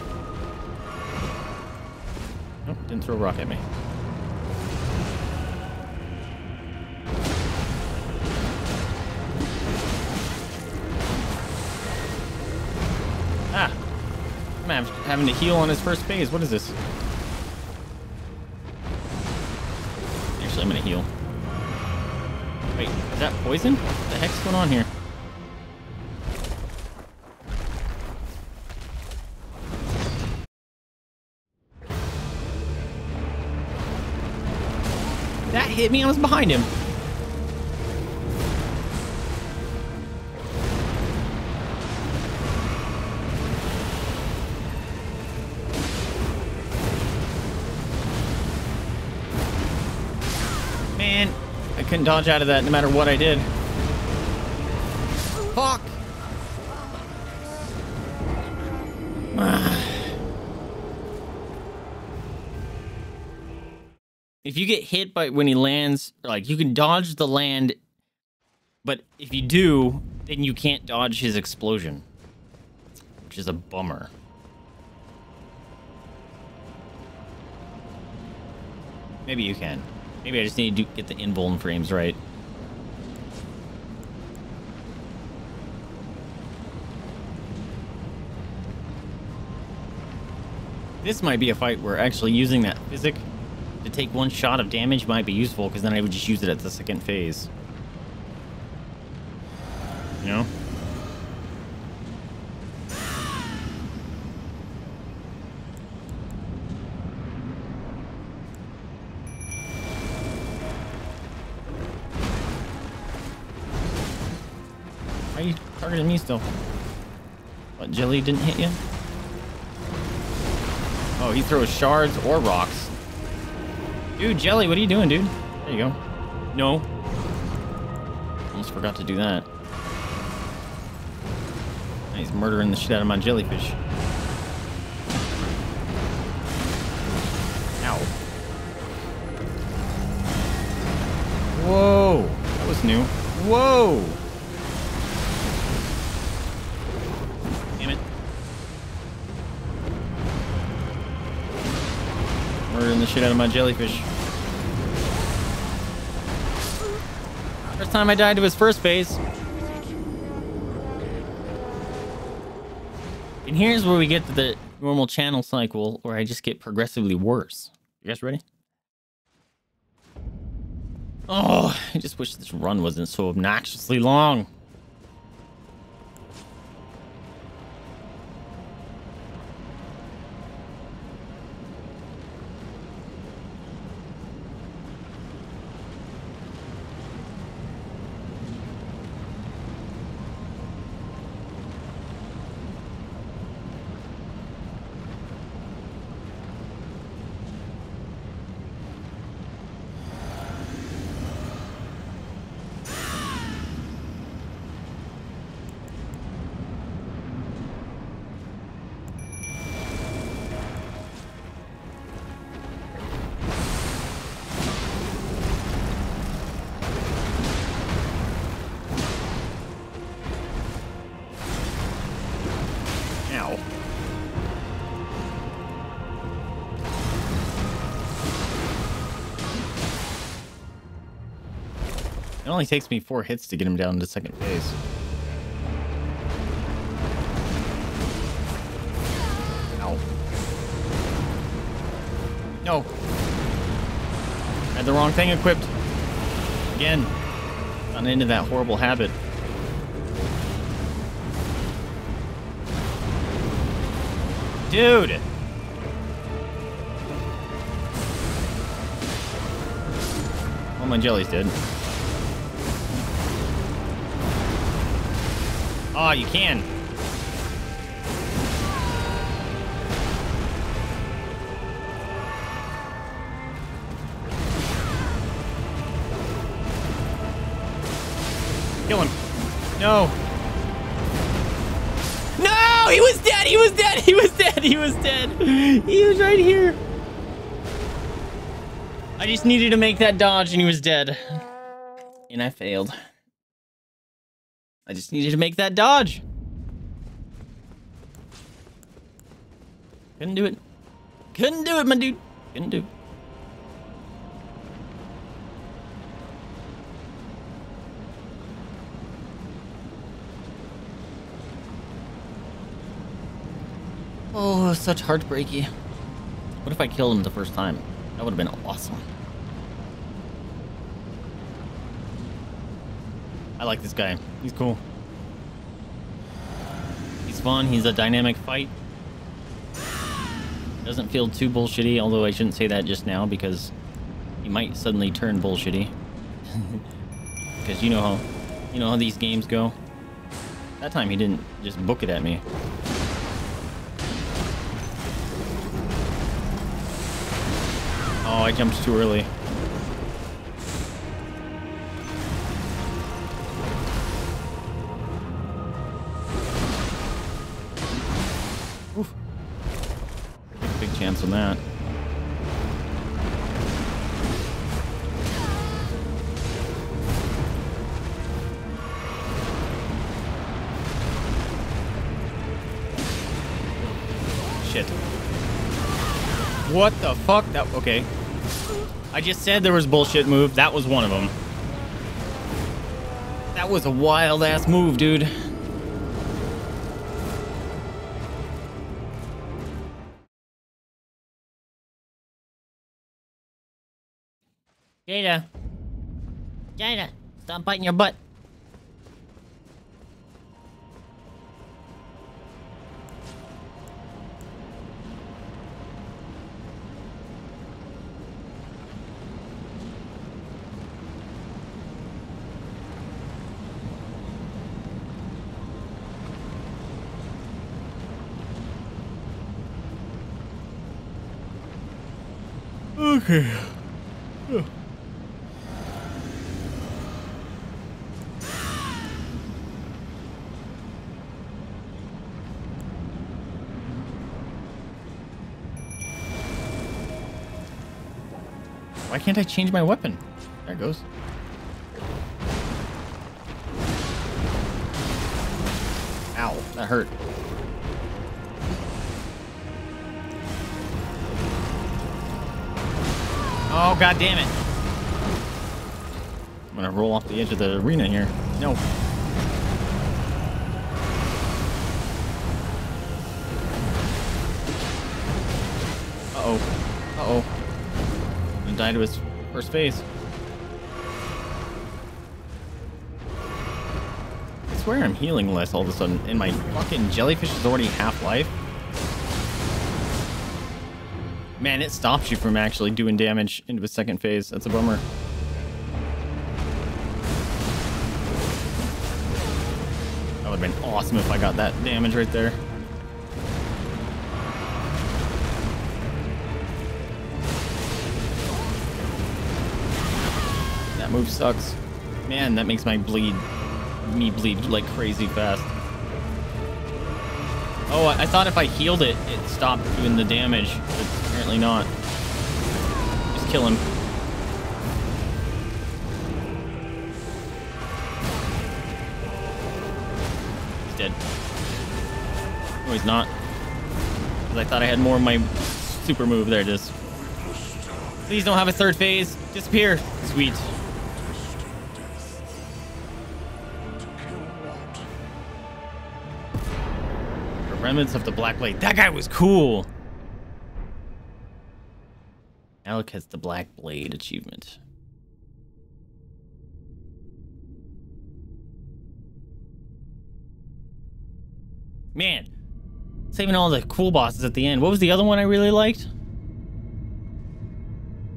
Nope, didn't throw a rock at me. Ah! I'm having to heal on his first phase. What is this? What the heck's going on here? That hit me, I was behind him. Couldn't dodge out of that no matter what I did. Fuck! if you get hit by when he lands, like you can dodge the land, but if you do, then you can't dodge his explosion, which is a bummer. Maybe you can. Maybe I just need to get the invuln frames right. This might be a fight where actually using that physick to take one shot of damage might be useful, because then I would just use it at the second phase. You know? You still? What, jelly didn't hit you? Oh, he throws shards or rocks. Dude, jelly, what are you doing, dude? There you go. No. Almost forgot to do that. He's murdering the shit out of my jellyfish. Ow. Whoa! That was new. Whoa! Shit out of my jellyfish. First time I died to his first phase. And here's where we get to the normal channel cycle where I just get progressively worse. You guys ready? Oh, I just wish this run wasn't so obnoxiously long. Only takes me four hits to get him down to second base. Ow. No. Had the wrong thing equipped. Again. Not into that horrible habit. Dude! Well, my jelly's dead. Oh, you can. Kill him. No. No, he was dead. He was dead. He was dead. He was dead. He was right here. I just needed to make that dodge and he was dead. And I failed. I just needed to make that dodge. Couldn't do it. Couldn't do it, my dude. Couldn't do it. Oh, such heartbreaky. What if I killed him the first time? That would have been awesome. I like this guy. He's cool. He's fun. He's a dynamic fight. Doesn't feel too bullshitty, although I shouldn't say that just now because he might suddenly turn bullshitty. Because you know how you know how these games go. That time he didn't just book it at me. Oh, I jumped too early. On that. Shit. What the fuck? That okay. I just said there was bullshit move. That was one of them. That was a wild ass move, dude. Jada. Jada, stop biting your butt. Okay. Can't I change my weapon? There it goes. Ow, that hurt. Oh, god damn it. I'm gonna roll off the edge of the arena here. No. Died to his first phase. I swear I'm healing less all of a sudden, and my fucking jellyfish is already half-life. Man, it stops you from actually doing damage into a second phase. That's a bummer. That would have been awesome if I got that damage right there. Move sucks. Man, that makes my bleed, me bleed like crazy fast. Oh, I thought if I healed it, it stopped doing the damage, but apparently not. Just kill him. He's dead. No, he's not. Because I thought I had more of my super move. There is. Please don't have a third phase. Disappear. Sweet. Remnants of the Black Blade. That guy was cool. Maliketh the Black Blade achievement. Man, saving all the cool bosses at the end. What was the other one I really liked?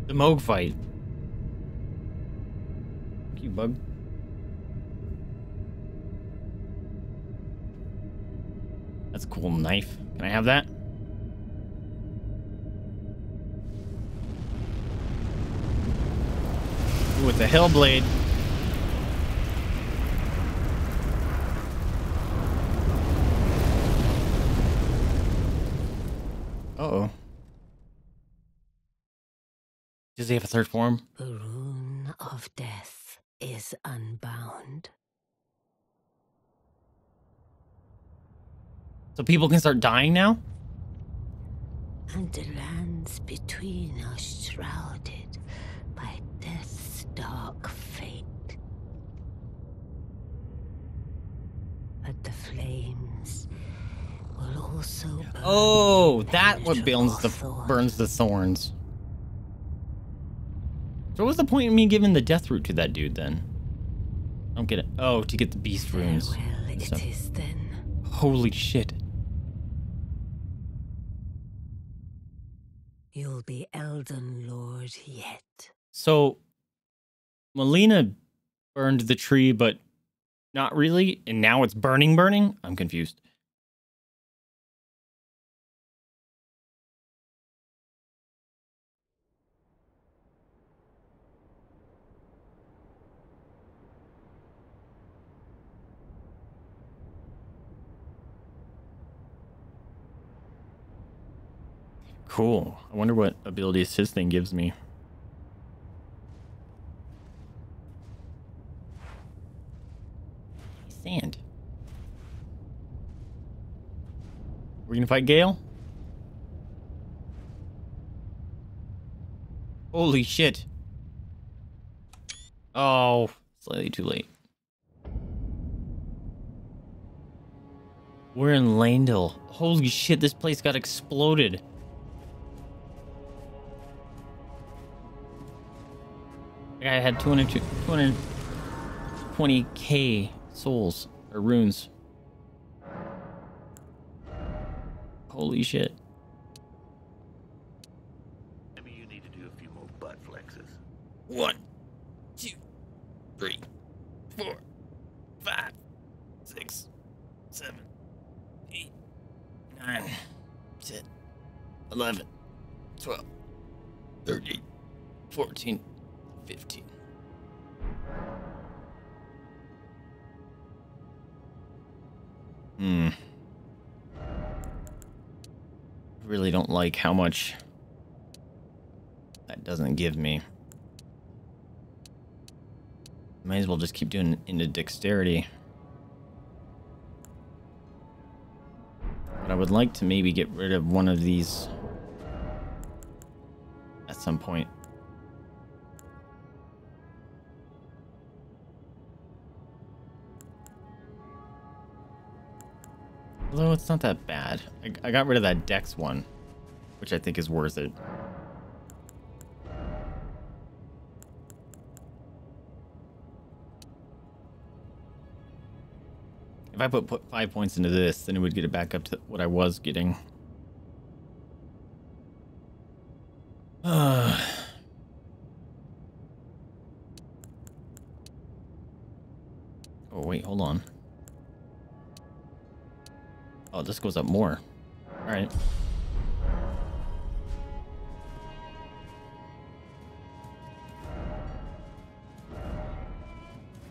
The Mohg fight. Thank you, bug. That's a cool knife. Can I have that? Ooh, with the Hellblade. Uh-oh. Does he have a third form? The rune of death is unbound. So people can start dying now? And the lands between are shrouded by death's dark fate. But the flames will also burn Oh, that what burns the penetrable burns the thorns. So what was the point in me giving the death root to that dude then? I don't get it. Oh, to get the beast runes. Farewell and it stuff. is then. Holy shit. You'll be Elden Lord yet. So Melina burned the tree, but not really, and now it's burning, burning? I'm confused. Cool. I wonder what abilities his thing gives me. Sand. We're gonna fight Gale? Holy shit. Oh, slightly too late. We're in Leyndell. Holy shit, this place got exploded. I had 200, 220k souls or runes. Holy shit. Maybe you need to do a few more butt flexes. One, two, three, four, five, six, seven, eight, nine, ten, eleven, twelve, thirteen, 14, Hmm. Really don't like how much that doesn't give me. Might as well just keep doing into dexterity. But I would like to maybe get rid of one of these at some point. Although it's not that bad. I, I got rid of that Dex one, which I think is worth it. If I put, put five points into this, then it would get it back up to what I was getting. Uh. Oh, wait, hold on. This goes up more. All right.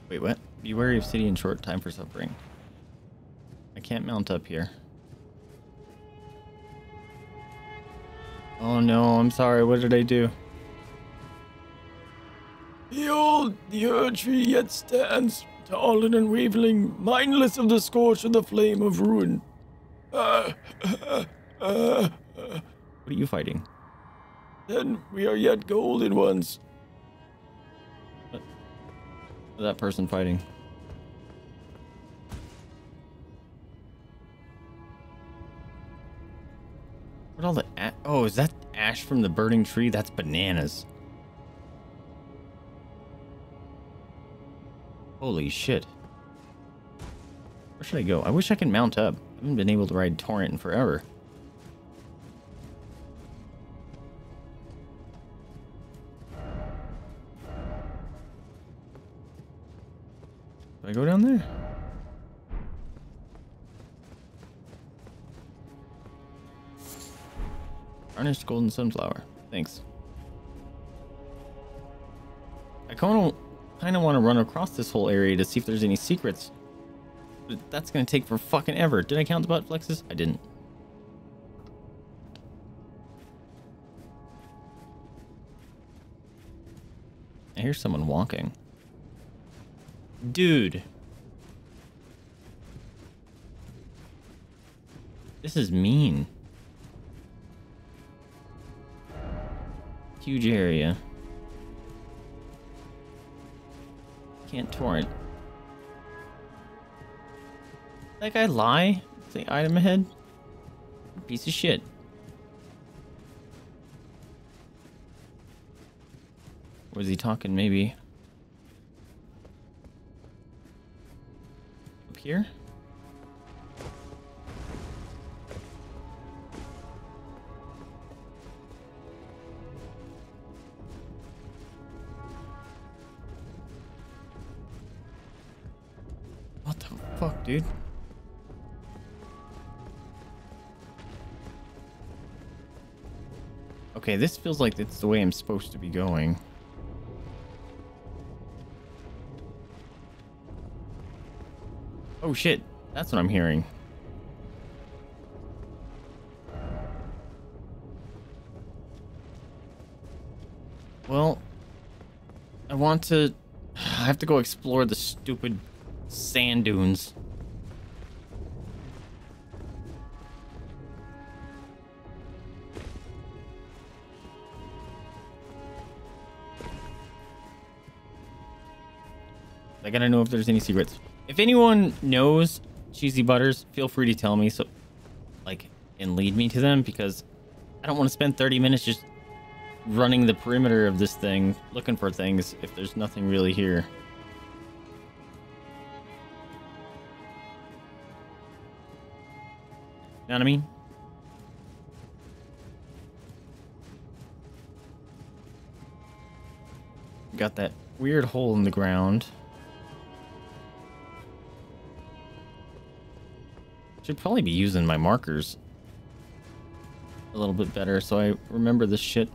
Wait, what? Be wary of city in short time for suffering. I can't mount up here. Oh no, I'm sorry. What did I do? The Erdtree yet stands, tall and unwavering, mindless of the scorch of the flame of ruin. What are you fighting? then we are yet golden ones. That person fighting. What all the a- oh is that ash from the burning tree? That's bananas. Holy shit. Where should I go? I wish I could mount up. Haven't been able to ride Torrent in forever. Do I go down there? Tarnished golden sunflower. Thanks. I kind of want to run across this whole area to see if there's any secrets. That's to take for fucking ever. Did I count the butt flexes? I didn't. I hear someone walking. Dude. This is mean. Huge area. Can't torrent. That guy lie? Say item ahead? Piece of shit. Was he talking maybe? Up here? Okay, this feels like it's the way I'm supposed to be going. Oh shit, that's what I'm hearing. Well, I want to... I have to go explore the stupid sand dunes. Gotta know if there's any secrets. If anyone knows cheesy butters, feel free to tell me so like and lead me to them because I don't want to spend 30 minutes just running the perimeter of this thing looking for things if there's nothing really here. You know what I mean? Got that weird hole in the ground. Should probably be using my markers a little bit better so I remember this shit.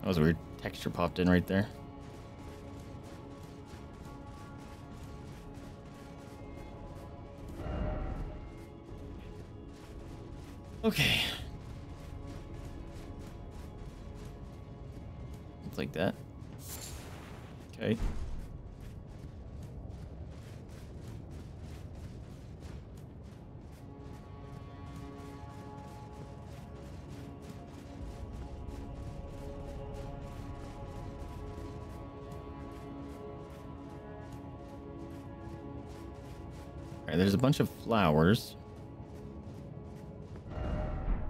That was weird. Texture popped in right there. Okay. Flowers.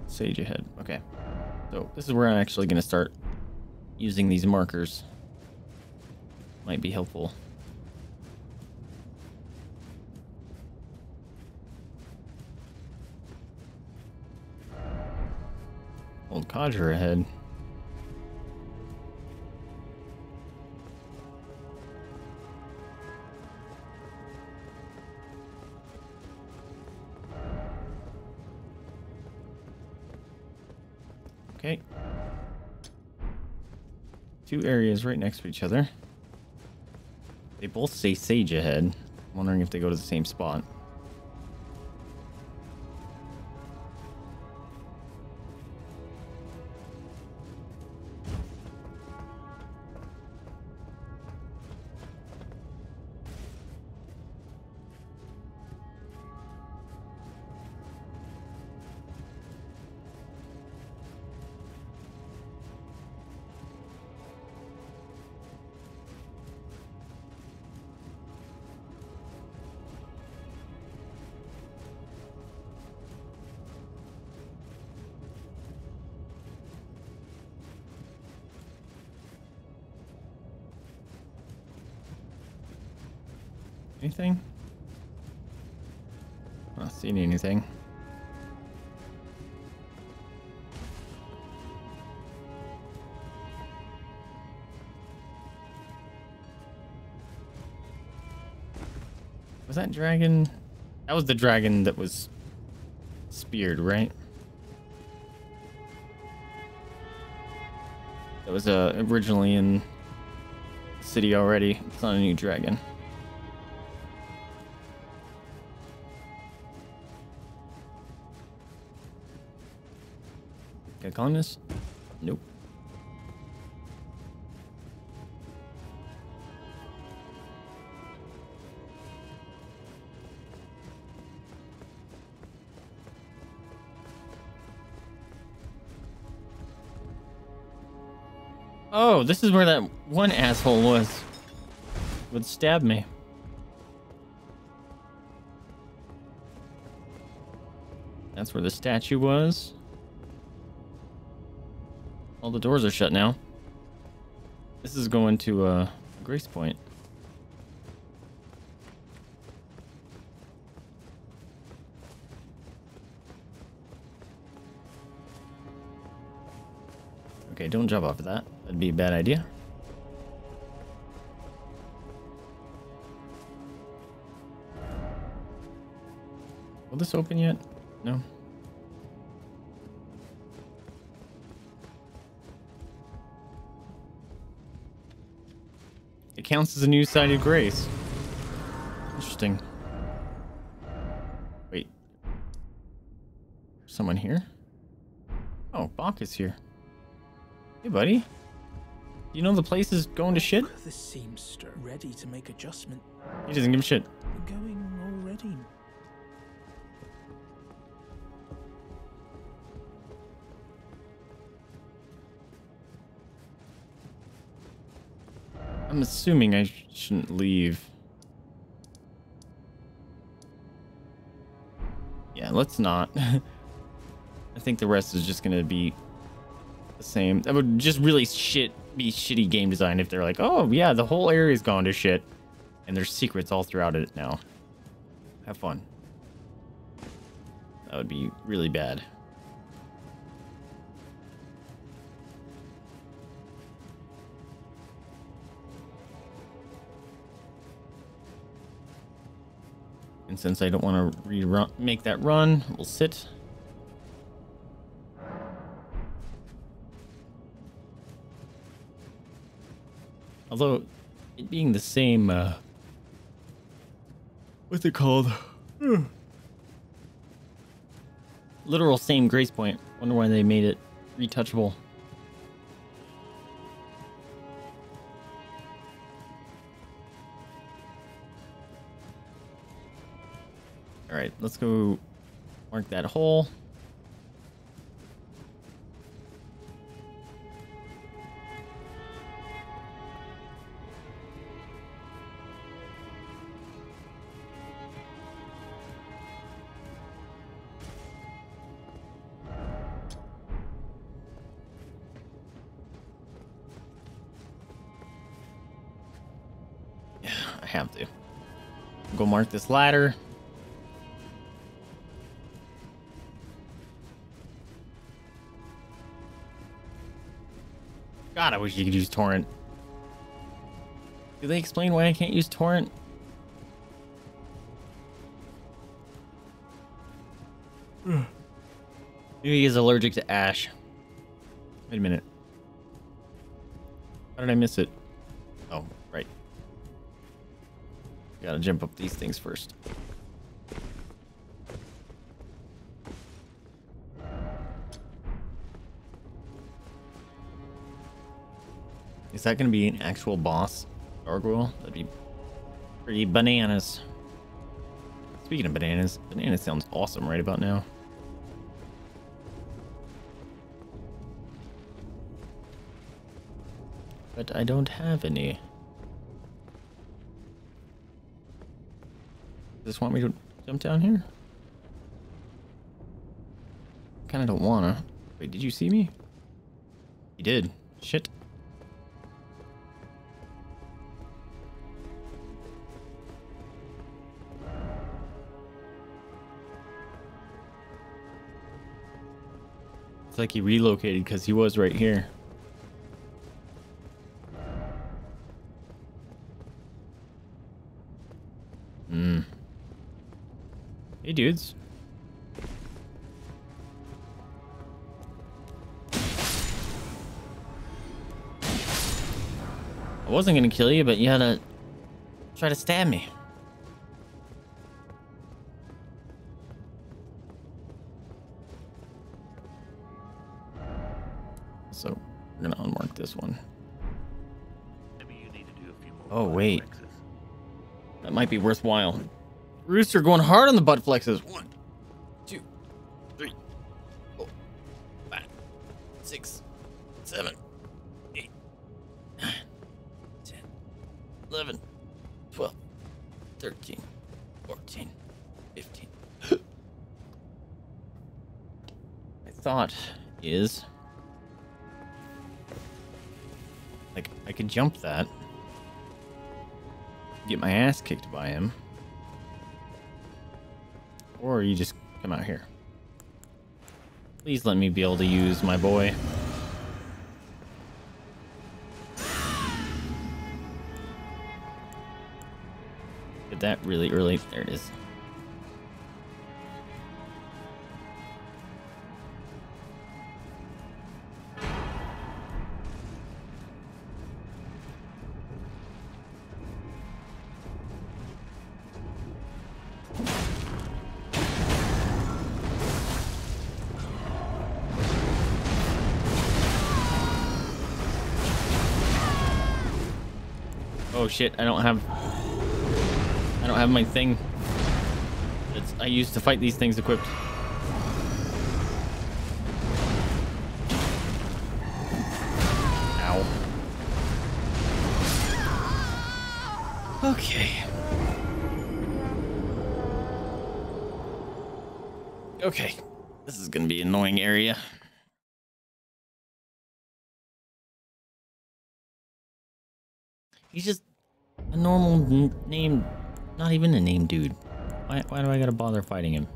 Sage ahead. Okay. So this is where I'm actually going to start using these markers. Might be helpful. Old codger ahead. Two areas right next to each other. They both say sage ahead. I'm wondering if they go to the same spot. Was that dragon? That was the dragon that was speared, right? That was uh, originally in city already. It's not a new dragon. I this? This is where that one asshole was. Would stab me. That's where the statue was. All the doors are shut now. This is going to uh, Grace Point. Okay, don't jump off of that. That'd be a bad idea. Will this open yet? No. It counts as a new site of grace. Interesting. Wait. Someone here? Oh, Boc is here. Hey, buddy. You know the place is going to shit? The seamster ready to make adjustment. He doesn't give a shit. We're going already. I'm assuming I sh- shouldn't leave. Yeah, let's not. I think the rest is just gonna be the same. That would just really shit be shitty game design if they're like, oh yeah, the whole area's gone to shit, and there's secrets all throughout it now. Have fun. That would be really bad. And since I don't want to rerun, make that run, we'll sit. Although, it being the same, uh, what's it called? Literal same grace point. Wonder why they made it retouchable. All right, let's go mark that hole. This ladder. God, I wish you could use torrent. Do they explain why I can't use torrent? Maybe he's allergic to ash. Wait a minute. How did I miss it? Oh, right. Gotta jump up these things first. Is that gonna be an actual boss gargoyle? That'd be pretty bananas. Speaking of bananas, bananas sounds awesome right about now. But I don't have any. This want me to jump down here? Kinda don't wanna. Wait, did you see me? You did. Shit. It's like he relocated because he was right here. Dudes. I wasn't gonna kill you, but you had to try to stab me. So, we're gonna unmark this one. Maybe you need to do a few more Oh, wait. That might be worthwhile. Rooster going hard on the butt flexes. One, two, three, four, five, six, seven, eight, nine, ten, eleven, twelve, thirteen, fourteen, fifteen. My thought is like I could jump that get my ass kicked by him. Or you just come out here. Please let me be able to use my boy. Did that really early. There it is. Shit, I don't have I don't have my thing I used to fight these things equipped. Even a name dude. Why, why do I gotta bother fighting him?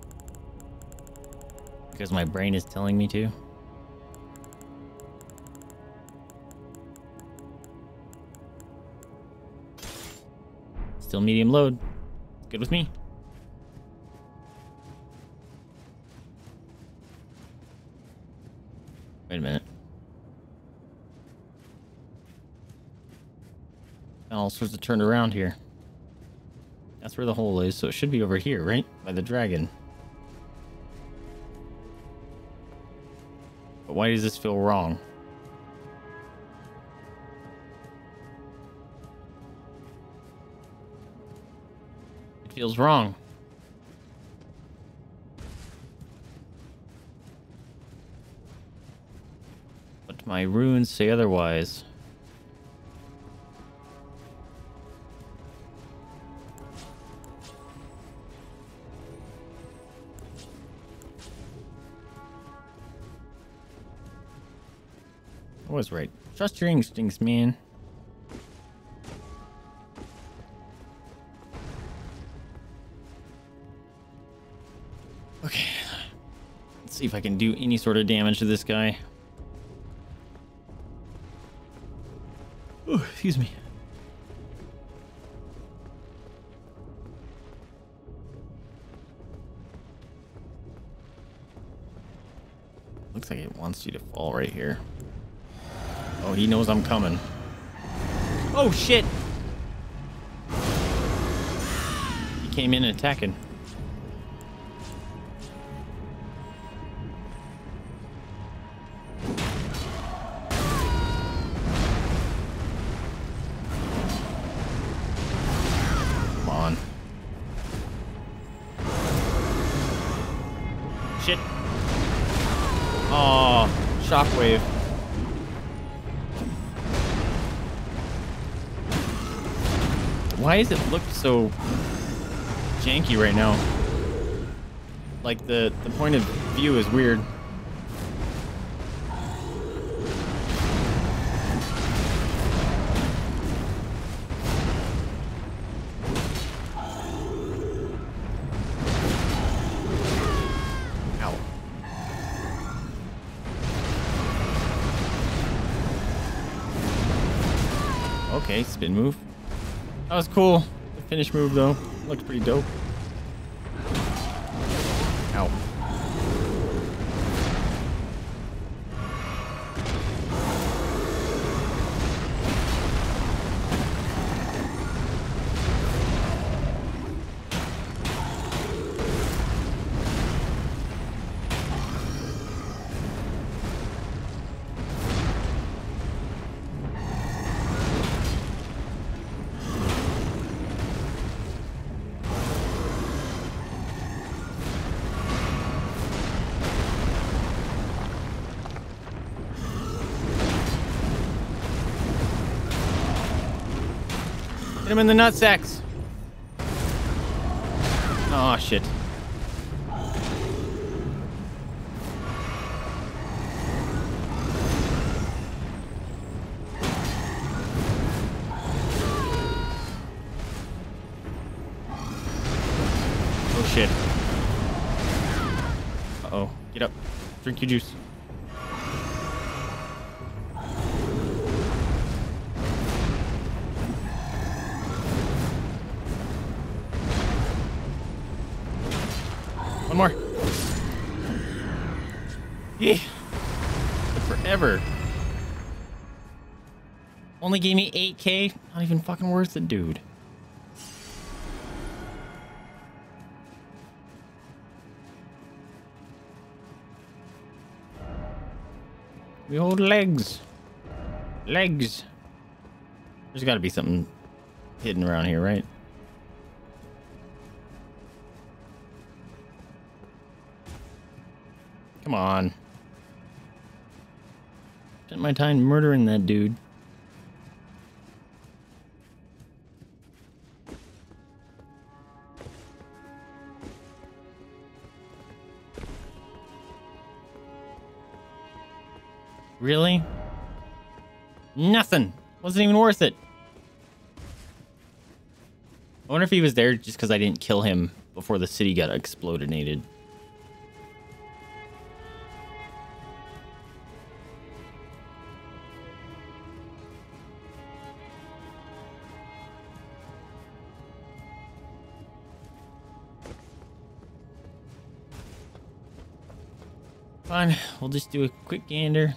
Because my brain is telling me to? Still medium load. Good with me. Wait a minute. all sorts of turned around here. That's where the hole is, so it should be over here, right? By the dragon. But why does this feel wrong? It feels wrong. But my runes say otherwise. Was right. Trust your instincts, man. Okay. Let's see if I can do any sort of damage to this guy. Oh, excuse me. Looks like it wants you to fall right here. Oh, he knows I'm coming. Oh, shit! He came in attacking. Why does it look so janky right now? Like the the point of view is weird. Okay, spin move. Was cool. The finish move though Looks pretty dope. Him in the nutsacks. Oh shit. Oh shit. Uh oh. Get up. Drink your juice. 80k? Not even fucking worth it, dude. We hold legs. Legs. There's got to be something hidden around here, right? Come on. Spent my time murdering that dude. Wasn't even worth it. I wonder if he was there just because I didn't kill him before the city got explodinated. Fine, we'll just do a quick gander.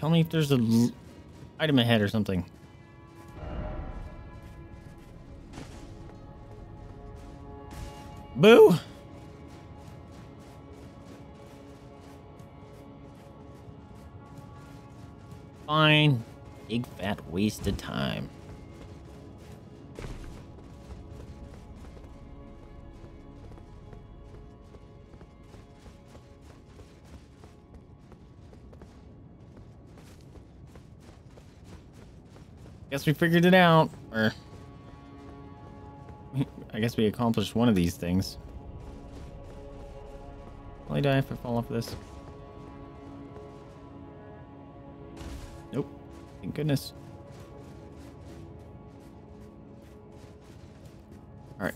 Tell me if there's a item ahead or something. Boo! Fine. Big fat waste of time. I guess we figured it out. Or I guess we accomplished one of these things. Will I die if I fall off this? Nope. Thank goodness. Alright.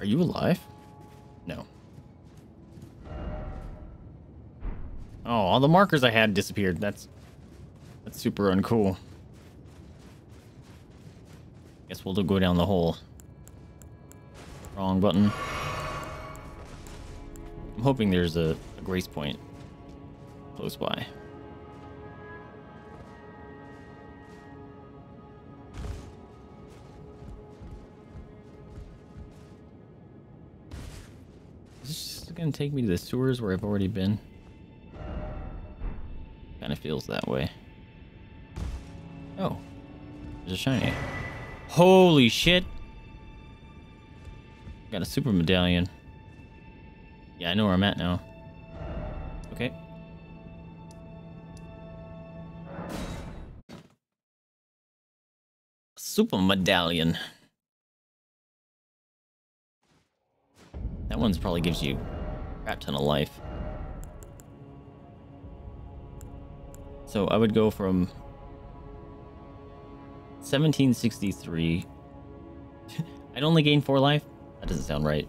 Are you alive? No. Oh, all the markers I had disappeared. That's that's super uncool. Guess we'll go down the hole. Wrong button. I'm hoping there's a, a grace point close by. Gonna take me to the sewers where I've already been? Kind of feels that way. Oh, there's a shiny. Holy shit! Got a super medallion. Yeah, I know where I'm at now. Okay. Super medallion. That one's probably gives you a crap ton of life. So I would go from 1763. I'd only gain four life. That doesn't sound right.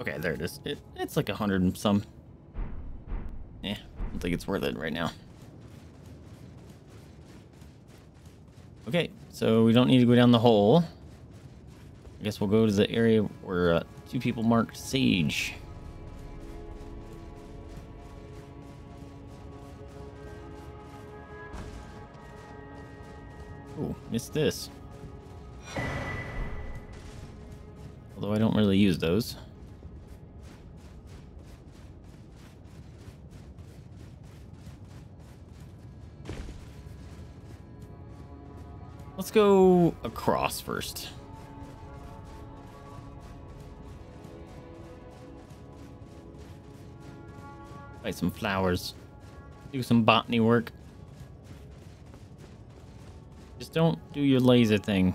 Okay, there it is. It, it's like a hundred and some. Yeah, I don't think it's worth it right now. Okay, so we don't need to go down the hole. I guess we'll go to the area where uh, two people marked Sage. Missed this. Although I don't really use those. Let's go across first. Buy some flowers. Do some botany work. Do your laser thing.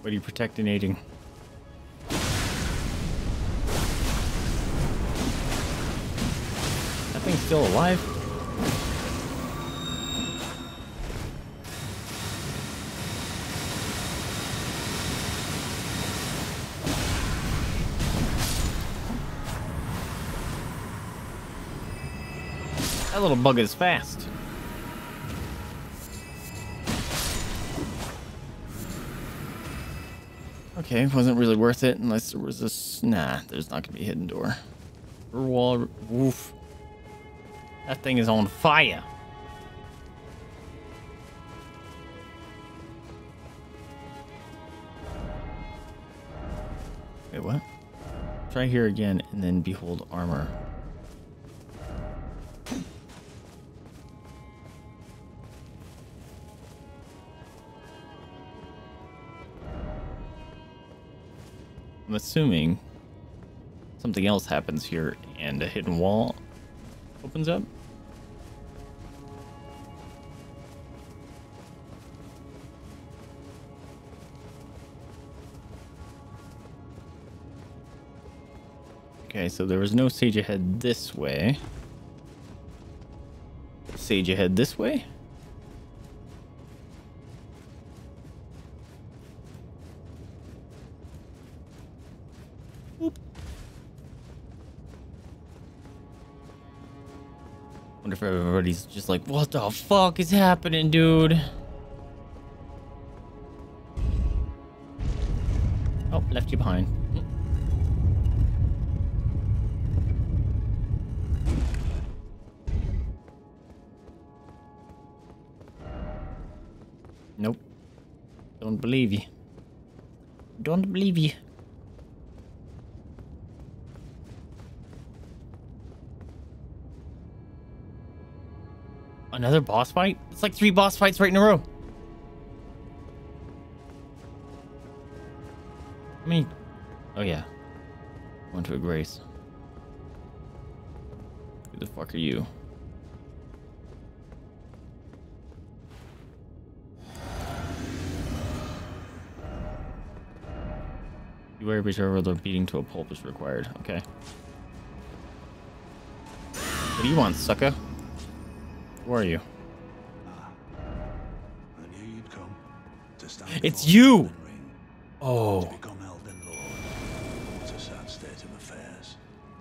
What are you protectinating? That thing's still alive? That little bug is fast. Okay, wasn't really worth it unless there was this. Nah, there's not gonna be a hidden door. Wall, woof. That thing is on fire. Wait, what? Try here again and then behold armor. Assuming something else happens here and a hidden wall opens up. Okay, so there was no sage ahead this way. Sage ahead this way? Everybody's just like, what the fuck is happening, dude? Boss fight? It's like three boss fights right in a row. I mean, oh yeah. One to a grace. Who the fuck are you? Beware whichever the beating to a pulp is required. Okay. What do you want, sucker? Who are you? State of affairs.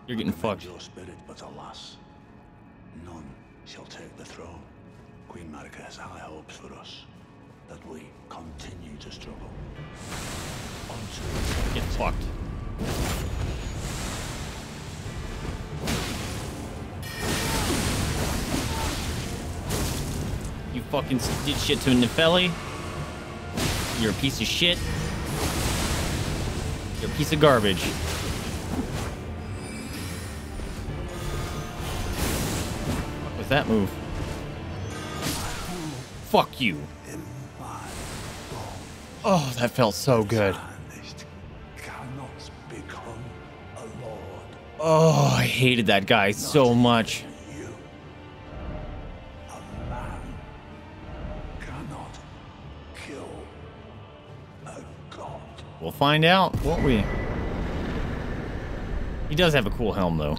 you're getting fucked. your spirit, but alas, none shall take the throne. Queen Marika has high hopes for us, that we continue to struggle. Unto Get fucked. You fucking did shit to Nefeli. You're a piece of shit. You're a piece of garbage. What was that move? Fuck you. Oh, that felt so good. Banished cannot become a lord. Oh, I hated that guy so much. Find out, won't we? He does have a cool helm, though.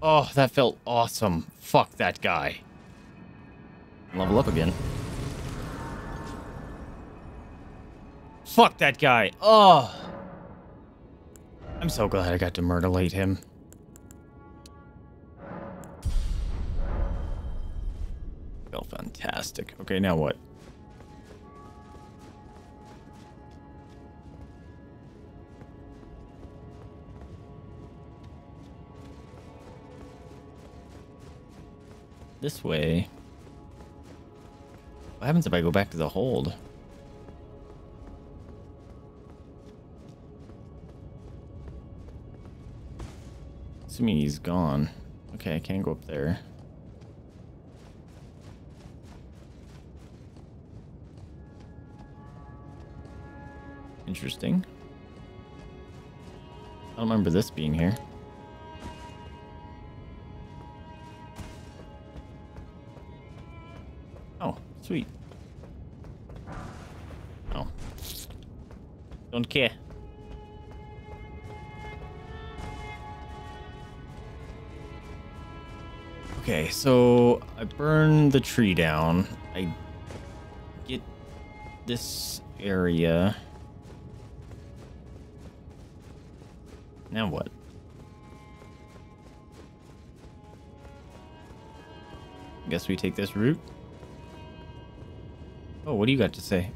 Oh, that felt awesome. Fuck that guy. Level up again. Fuck that guy. Oh. I'm so glad I got to murderlate him. Felt fantastic. Okay, now what? This way. What happens if I go back to the hold? Assuming he's gone. Okay, I can't go up there. Interesting. I don't remember this being here. Sweet. Oh. Don't care. Okay, so I burn the tree down. I get this area. Now what? I Guess we take this route. Oh, what do you got to say?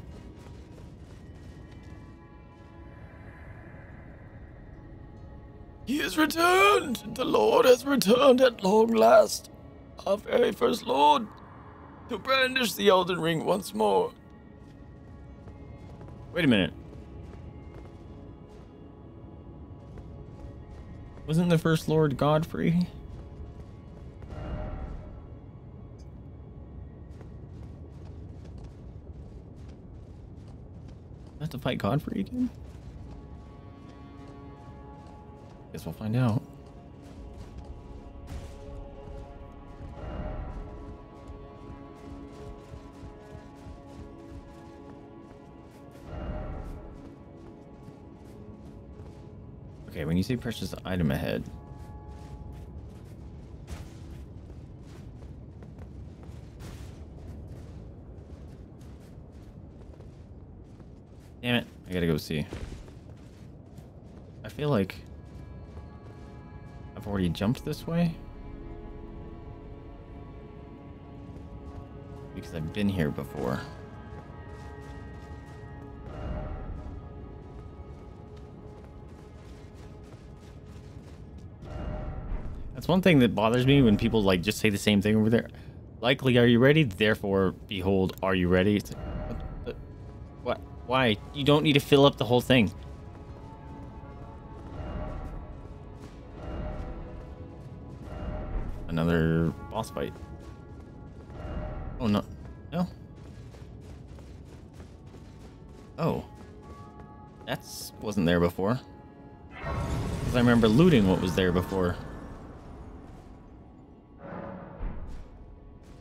He has returned! The Lord has returned at long last. Our very first Lord. To brandish the Elden Ring once more. Wait a minute. Wasn't the first Lord Godfrey? Fight Godfrey again? Guess we'll find out. Okay, when you say purchase item ahead. See. I feel like I've already jumped this way. because I've been here before. That's one thing that bothers me when people like just say the same thing over there. Likely, are you ready? Therefore, behold, are you ready? It's Why? You don't need to fill up the whole thing. Another boss fight. Oh no, no. Oh, that's wasn't there before. Because I remember looting what was there before.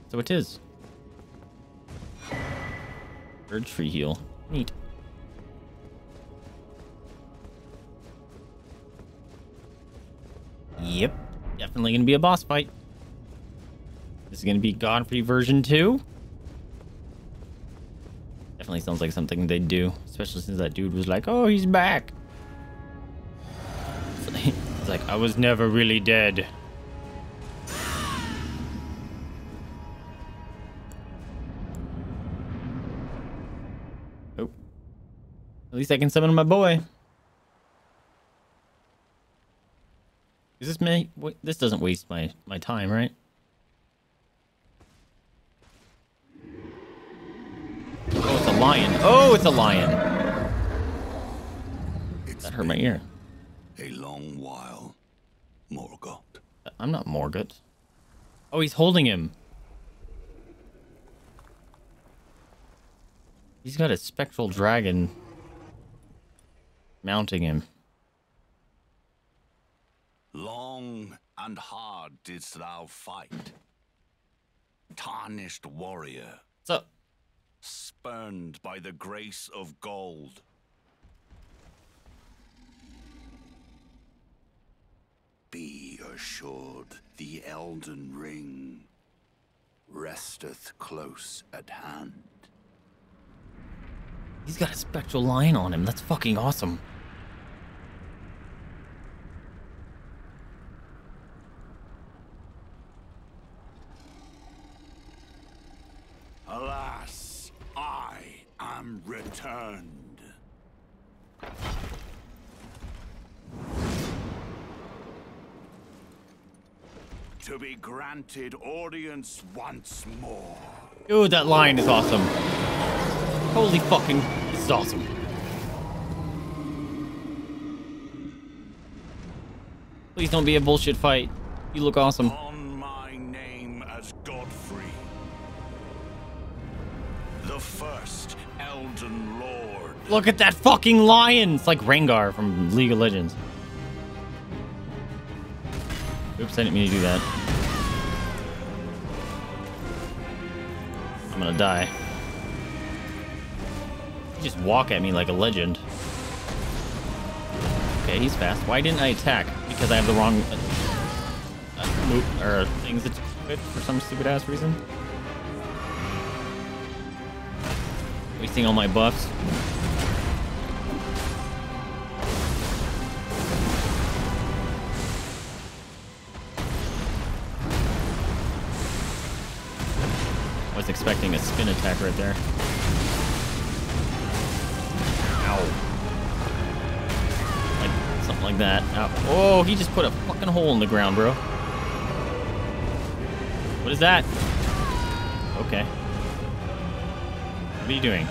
So it is. Bird free heal. Neat. Definitely gonna be a boss fight. This is gonna be Godfrey version 2. Definitely sounds like something they'd do. Especially since that dude was like, oh, he's back. It's like, I was never really dead. Oh. At least I can summon my boy. Is this me? This doesn't waste my my time, right? Oh, it's a lion. Oh, it's a lion. It's That hurt my ear. a long while, Morgoth. I'm not Morgoth. Oh, he's holding him. He's got a spectral dragon mounting him. Long and hard didst thou fight. Tarnished warrior, What's up? spurned by the grace of gold. Be assured the Elden Ring resteth close at hand. He's got a spectral lion on him. That's fucking awesome. Alas, I am To be granted audience once more. Dude, that line is awesome. Holy fucking, this is awesome. Please don't be a bullshit fight. You look awesome. Elden Lord. Look at that fucking lion. It's like Rengar from League of Legends. Oops, I didn't mean to do that. I'm gonna die. You just walk at me like a legend. Okay, he's fast. Why didn't I attack? Because I have the wrong uh, uh, move or things for some stupid ass reason. Wasting all my buffs. I was expecting a spin attack right there. Ow. Like, something like that. Ow. Oh, he just put a fucking hole in the ground, bro. What is that? Okay. What are you doing?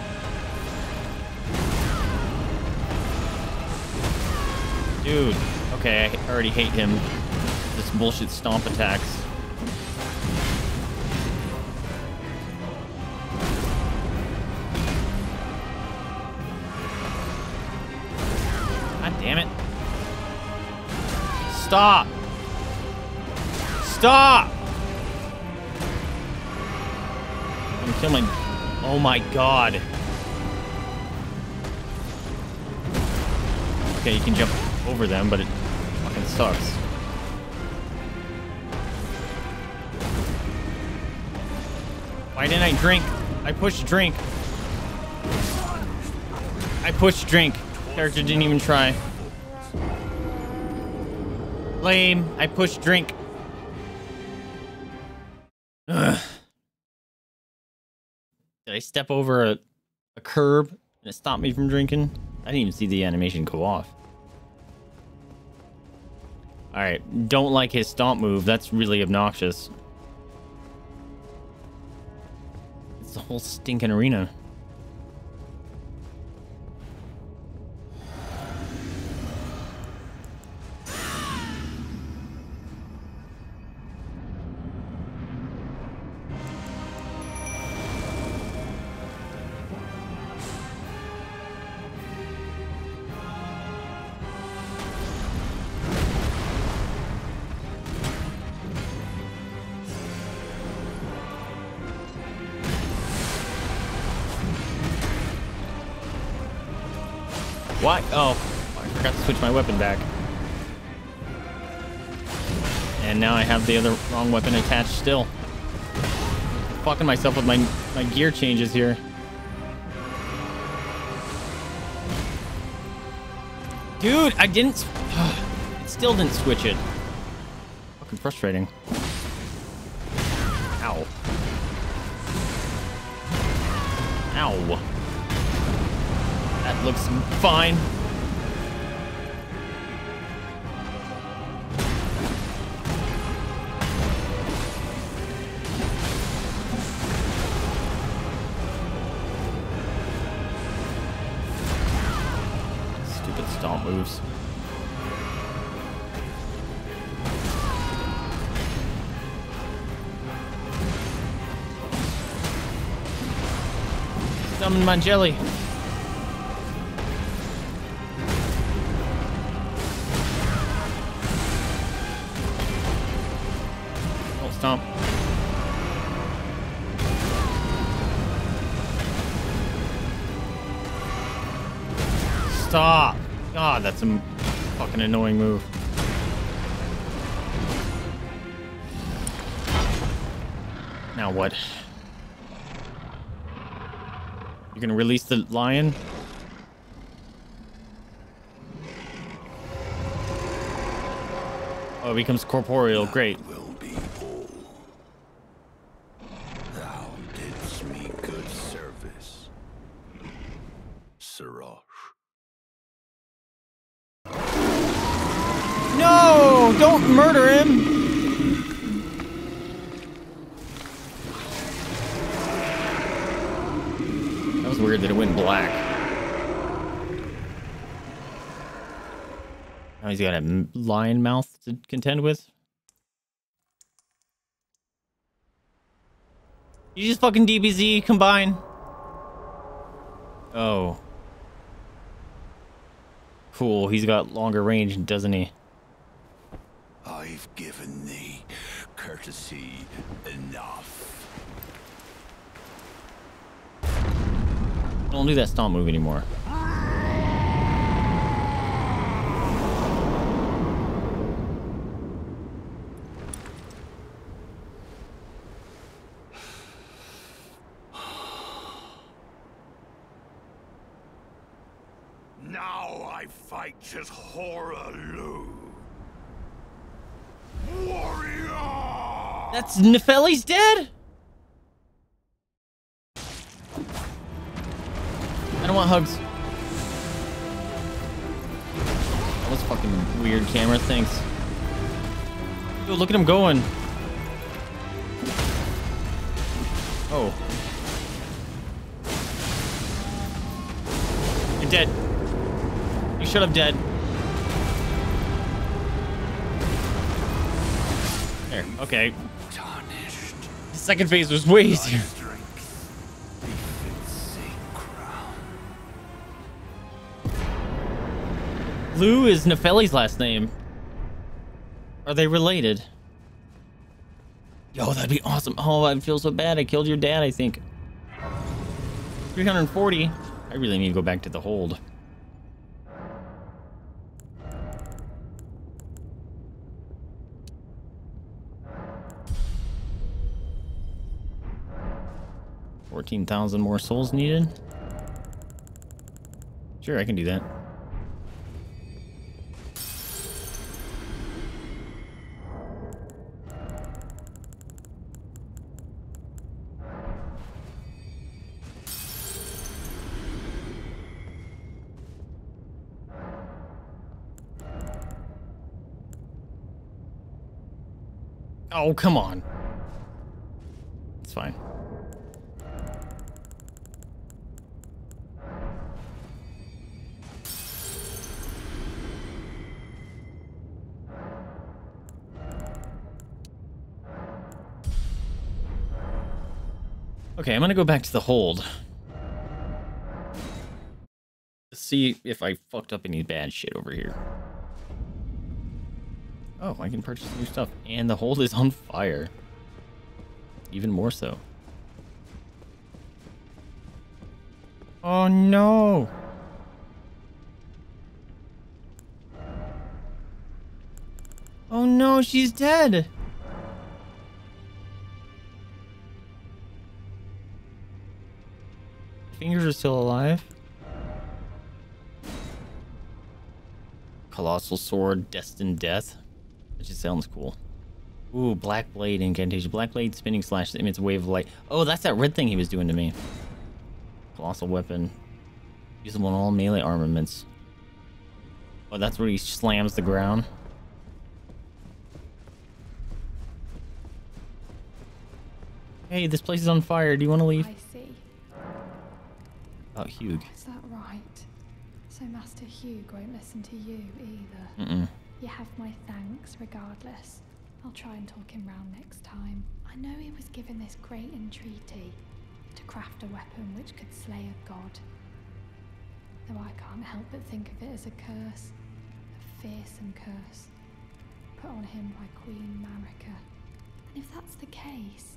Dude. Okay, I already hate him. This bullshit stomp attacks. God damn it. Stop! Stop! Oh my god. Okay, you can jump over them, but it fucking sucks. Why didn't I drink? I pushed drink. I pushed drink. Character didn't even try. Lame. I pushed drink. I step over a, a curb and it stopped me from drinking? I didn't even see the animation go off. Alright, don't like his stomp move. That's really obnoxious. It's the whole stinking arena. Wrong weapon attached still. Fucking myself with my my gear changes here. Dude, I didn't. it still didn't switch it. Fucking frustrating. Ow. Ow. That looks fine. Summon my jelly. Oh, stomp. Stop. God, that's a fucking annoying move. Now what? You gonna release the lion? Oh, it becomes corporeal. Great. Will be all. Thou didst me good service, Serosh. No! Don't murder him! That was weird that it went black. Now he's got a lion mouth to contend with. You just fucking DBZ combine. Oh. Cool, he's got longer range, doesn't he? I've given thee courtesy enough. Don't do that stomp move anymore. Now As Hoarah Loux. Warrior! That's Nepheli's dead? I don't want hugs. That was fucking weird camera, thanks. Dude, look at him going. Oh. You're dead. You should have dead. There, okay. Tarnished. The second phase was way easier. Strength befits a crown. Loux is Nepheli's last name. Are they related? Yo, that'd be awesome. Oh, I feel so bad. I killed your dad, I think. 340. I really need to go back to the hold. 14,000 more souls needed. Sure, I can do that. Oh, come on. Okay, I'm gonna go back to the hold. See if I fucked up any bad shit over here. Oh, I can purchase new stuff. And the hold is on fire. Even more so. Oh no! Oh no, she's dead! Fingers are still alive. Colossal Sword, Destined Death. That just sounds cool. Ooh, Black Blade incantation. Black Blade spinning slash emits wave of light. Oh, that's that red thing he was doing to me. Colossal weapon. Usable in all melee armaments. Oh, that's where he slams the ground. Hey, this place is on fire. Do you want to leave? I see. Oh, Hugh. Is that right? So Master Hugh won't listen to you either. Mm-mm. You have my thanks regardless. I'll try and talk him round next time. I know he was given this great entreaty to craft a weapon which could slay a god. Though I can't help but think of it as a curse, a fearsome curse, put on him by Queen Marika. And if that's the case,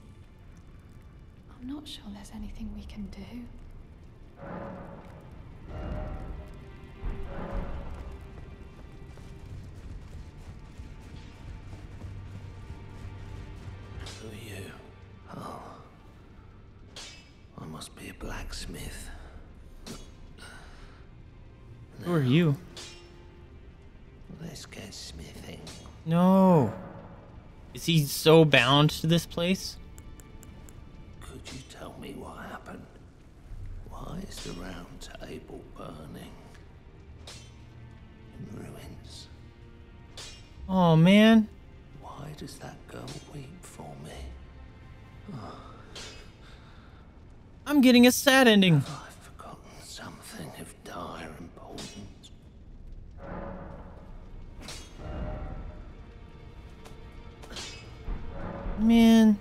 I'm not sure there's anything we can do. Who are you? Oh. I must be a blacksmith. Who are you? Let's get smithing. No. Is he so bound to this place? The table burning? In ruins. Oh man. Why does that girl weep for me? I'm getting a sad ending. I've forgotten something of dire importance. Man.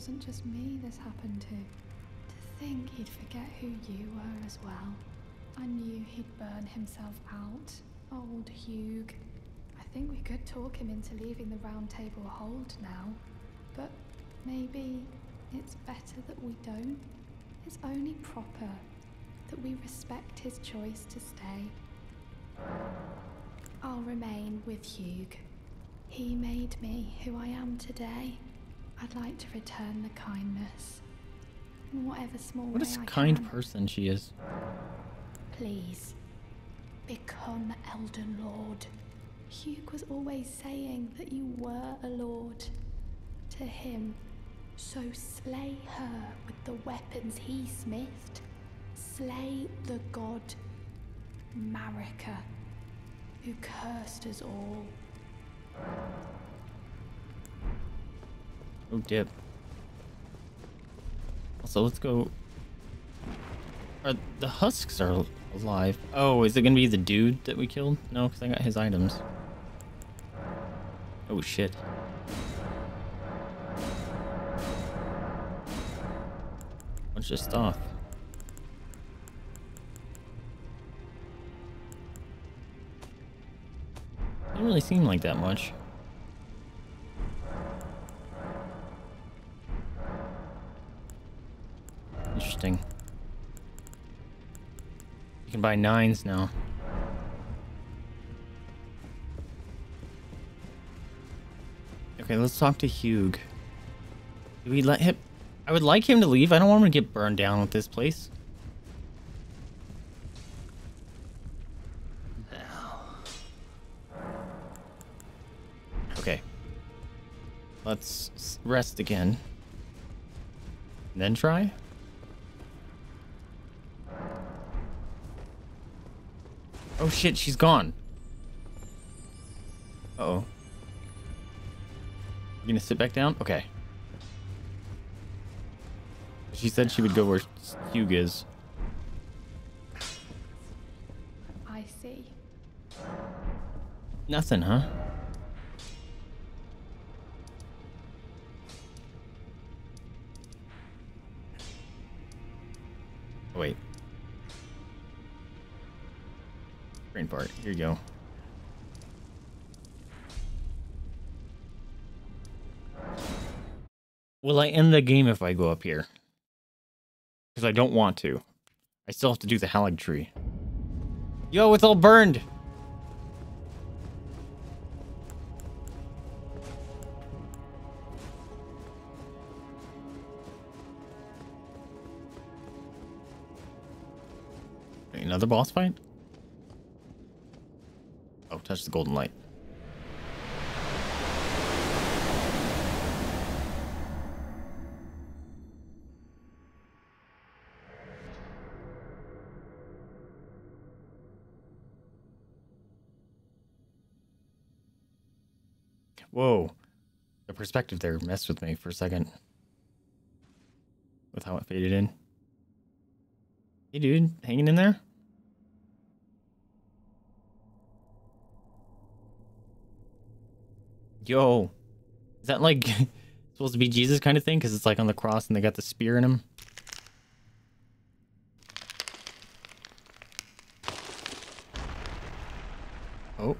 Wasn't just me this happened to. To think he'd forget who you were as well. I knew he'd burn himself out. Old Hugh. I think we could talk him into leaving the round table hold now. But maybe it's better that we don't. It's only proper that we respect his choice to stay. I'll remain with Hugh. He made me who I am today. I'd like to return the kindness. In whatever small What way a I kind can. person she is. Please, become Elden Lord. Hugh was always saying that you were a lord. To him, so slay her with the weapons he smithed. Slay the god Marika, who cursed us all. Oh, dip. Also, let's go. Are the husks are alive? Oh, is it gonna be the dude that we killed? No, because I got his items. Oh shit. Bunch of stuff. Didn't really seem like that much. Can buy nines now. Okay, let's talk to Hugh. Do we let him? I would like him to leave. I don't want him to get burned down with this place. Okay. let's rest again. And then try? Oh shit, she's gone. Uh oh. You gonna sit back down? Okay. She said she would go where Hugh is. I see. Nothing, huh? Brain part. Here you go. Will I end the game if I go up here? Because I don't want to. I still have to do the Haligtree. Yo, it's all burned! Another boss fight? Oh, touch the golden light. Whoa. The perspective there messed with me for a second. With how it faded in. Hey, dude, hanging in there? Yo, is that like supposed to be Jesus kind of thing? Because it's like on the cross and they got the spear in him. Oh.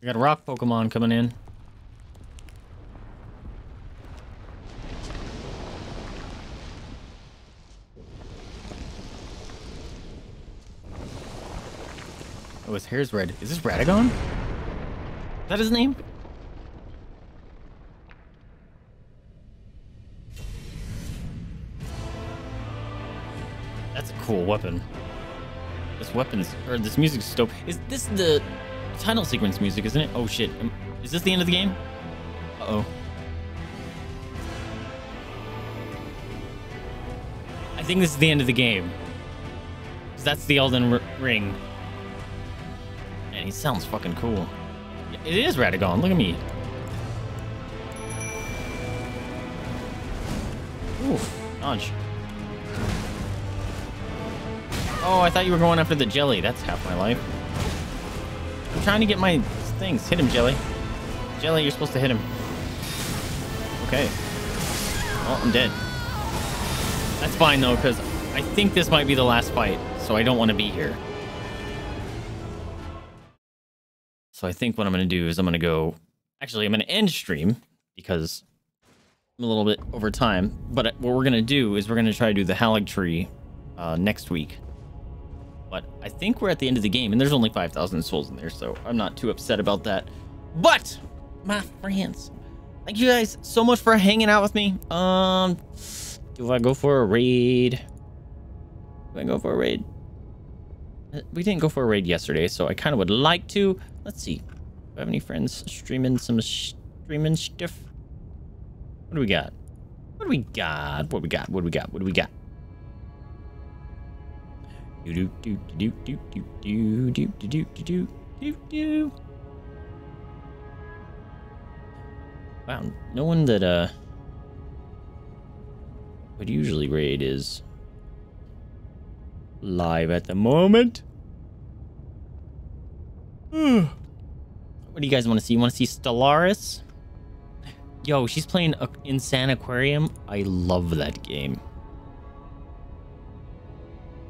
We got a rock Pokemon coming in. Hair's red. Is this Radagon? Is that his name? That's a cool weapon. This weapon's or this music's dope. Is this the title sequence music, isn't it? Oh shit. Is this the end of the game? Uh oh. I think this is the end of the game. that's the Elden Ring. He sounds fucking cool. It is Radagon. Look at me. Oof. Dodge. Oh, I thought you were going after the jelly. That's half my life. I'm trying to get my things. Hit him, Jelly. Jelly, you're supposed to hit him. Okay. Well, I'm dead. That's fine, though, because I think this might be the last fight, so I don't want to be here. So I think what I'm going to do is I'm going to go... Actually, I'm going to end stream, because I'm a little bit over time. But what we're going to do is we're going to try to do the Haligtree uh, next week. But I think we're at the end of the game, and there's only 5,000 souls in there, so I'm not too upset about that. But, my friends, thank you guys so much for hanging out with me. Um, do I go for a raid? Do I go for a raid? Uh, We didn't go for a raid yesterday, so I kind of would like to. Let's see. Do I have any friends streaming some streaming stuff? What do we got? What do we got? What do we got? What do we got? What do we got? Do do do do do do do do do do do do do. Wow, no one that uh would usually raid is live at the moment. What do you guys want to see? You want to see Stellaris? Yo, she's playing Insane Aquarium. I love that game.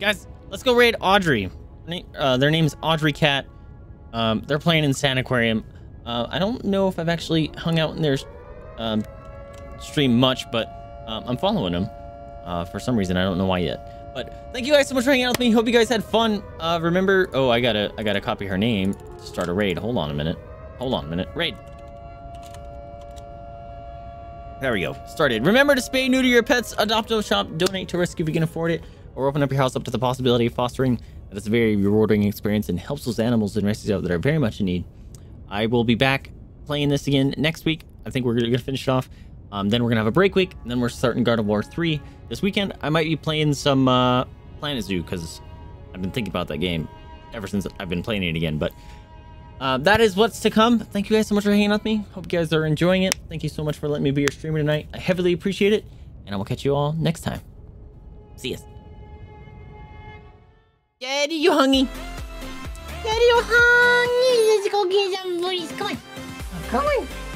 Guys, let's go raid Audrey. Uh, their name is Audrey Cat. Um, they're playing Insane Aquarium. Uh, I don't know if I've actually hung out in their um, stream much, but um, I'm following them. Uh, for some reason, I don't know why yet. But thank you guys so much for hanging out with me. Hope you guys had fun. Uh, remember, oh, I gotta, I gotta copy her name start a raid. Hold on a minute. Hold on a minute. Raid. There we go. Started. Remember to spay new to your pets, adopt a shop, donate to rescue if you can afford it, or open up your house up to the possibility of fostering. That is a very rewarding experience and helps those animals and rescues out that are very much in need. I will be back playing this again next week. I think we're going to finish it off. Um, then we're to have a break week, and then we're starting Garden War 3. This weekend, I might be playing some uh, Planet Zoo because I've been thinking about that game ever since I've been playing it again. But uh, that is what's to come. Thank you guys so much for hanging out with me. Hope you guys are enjoying it. Thank you so much for letting me be your streamer tonight. I heavily appreciate it, and I will catch you all next time. See ya. Daddy, you hungry? Daddy, you hungry? Let's go get some booties. Come on. Come on.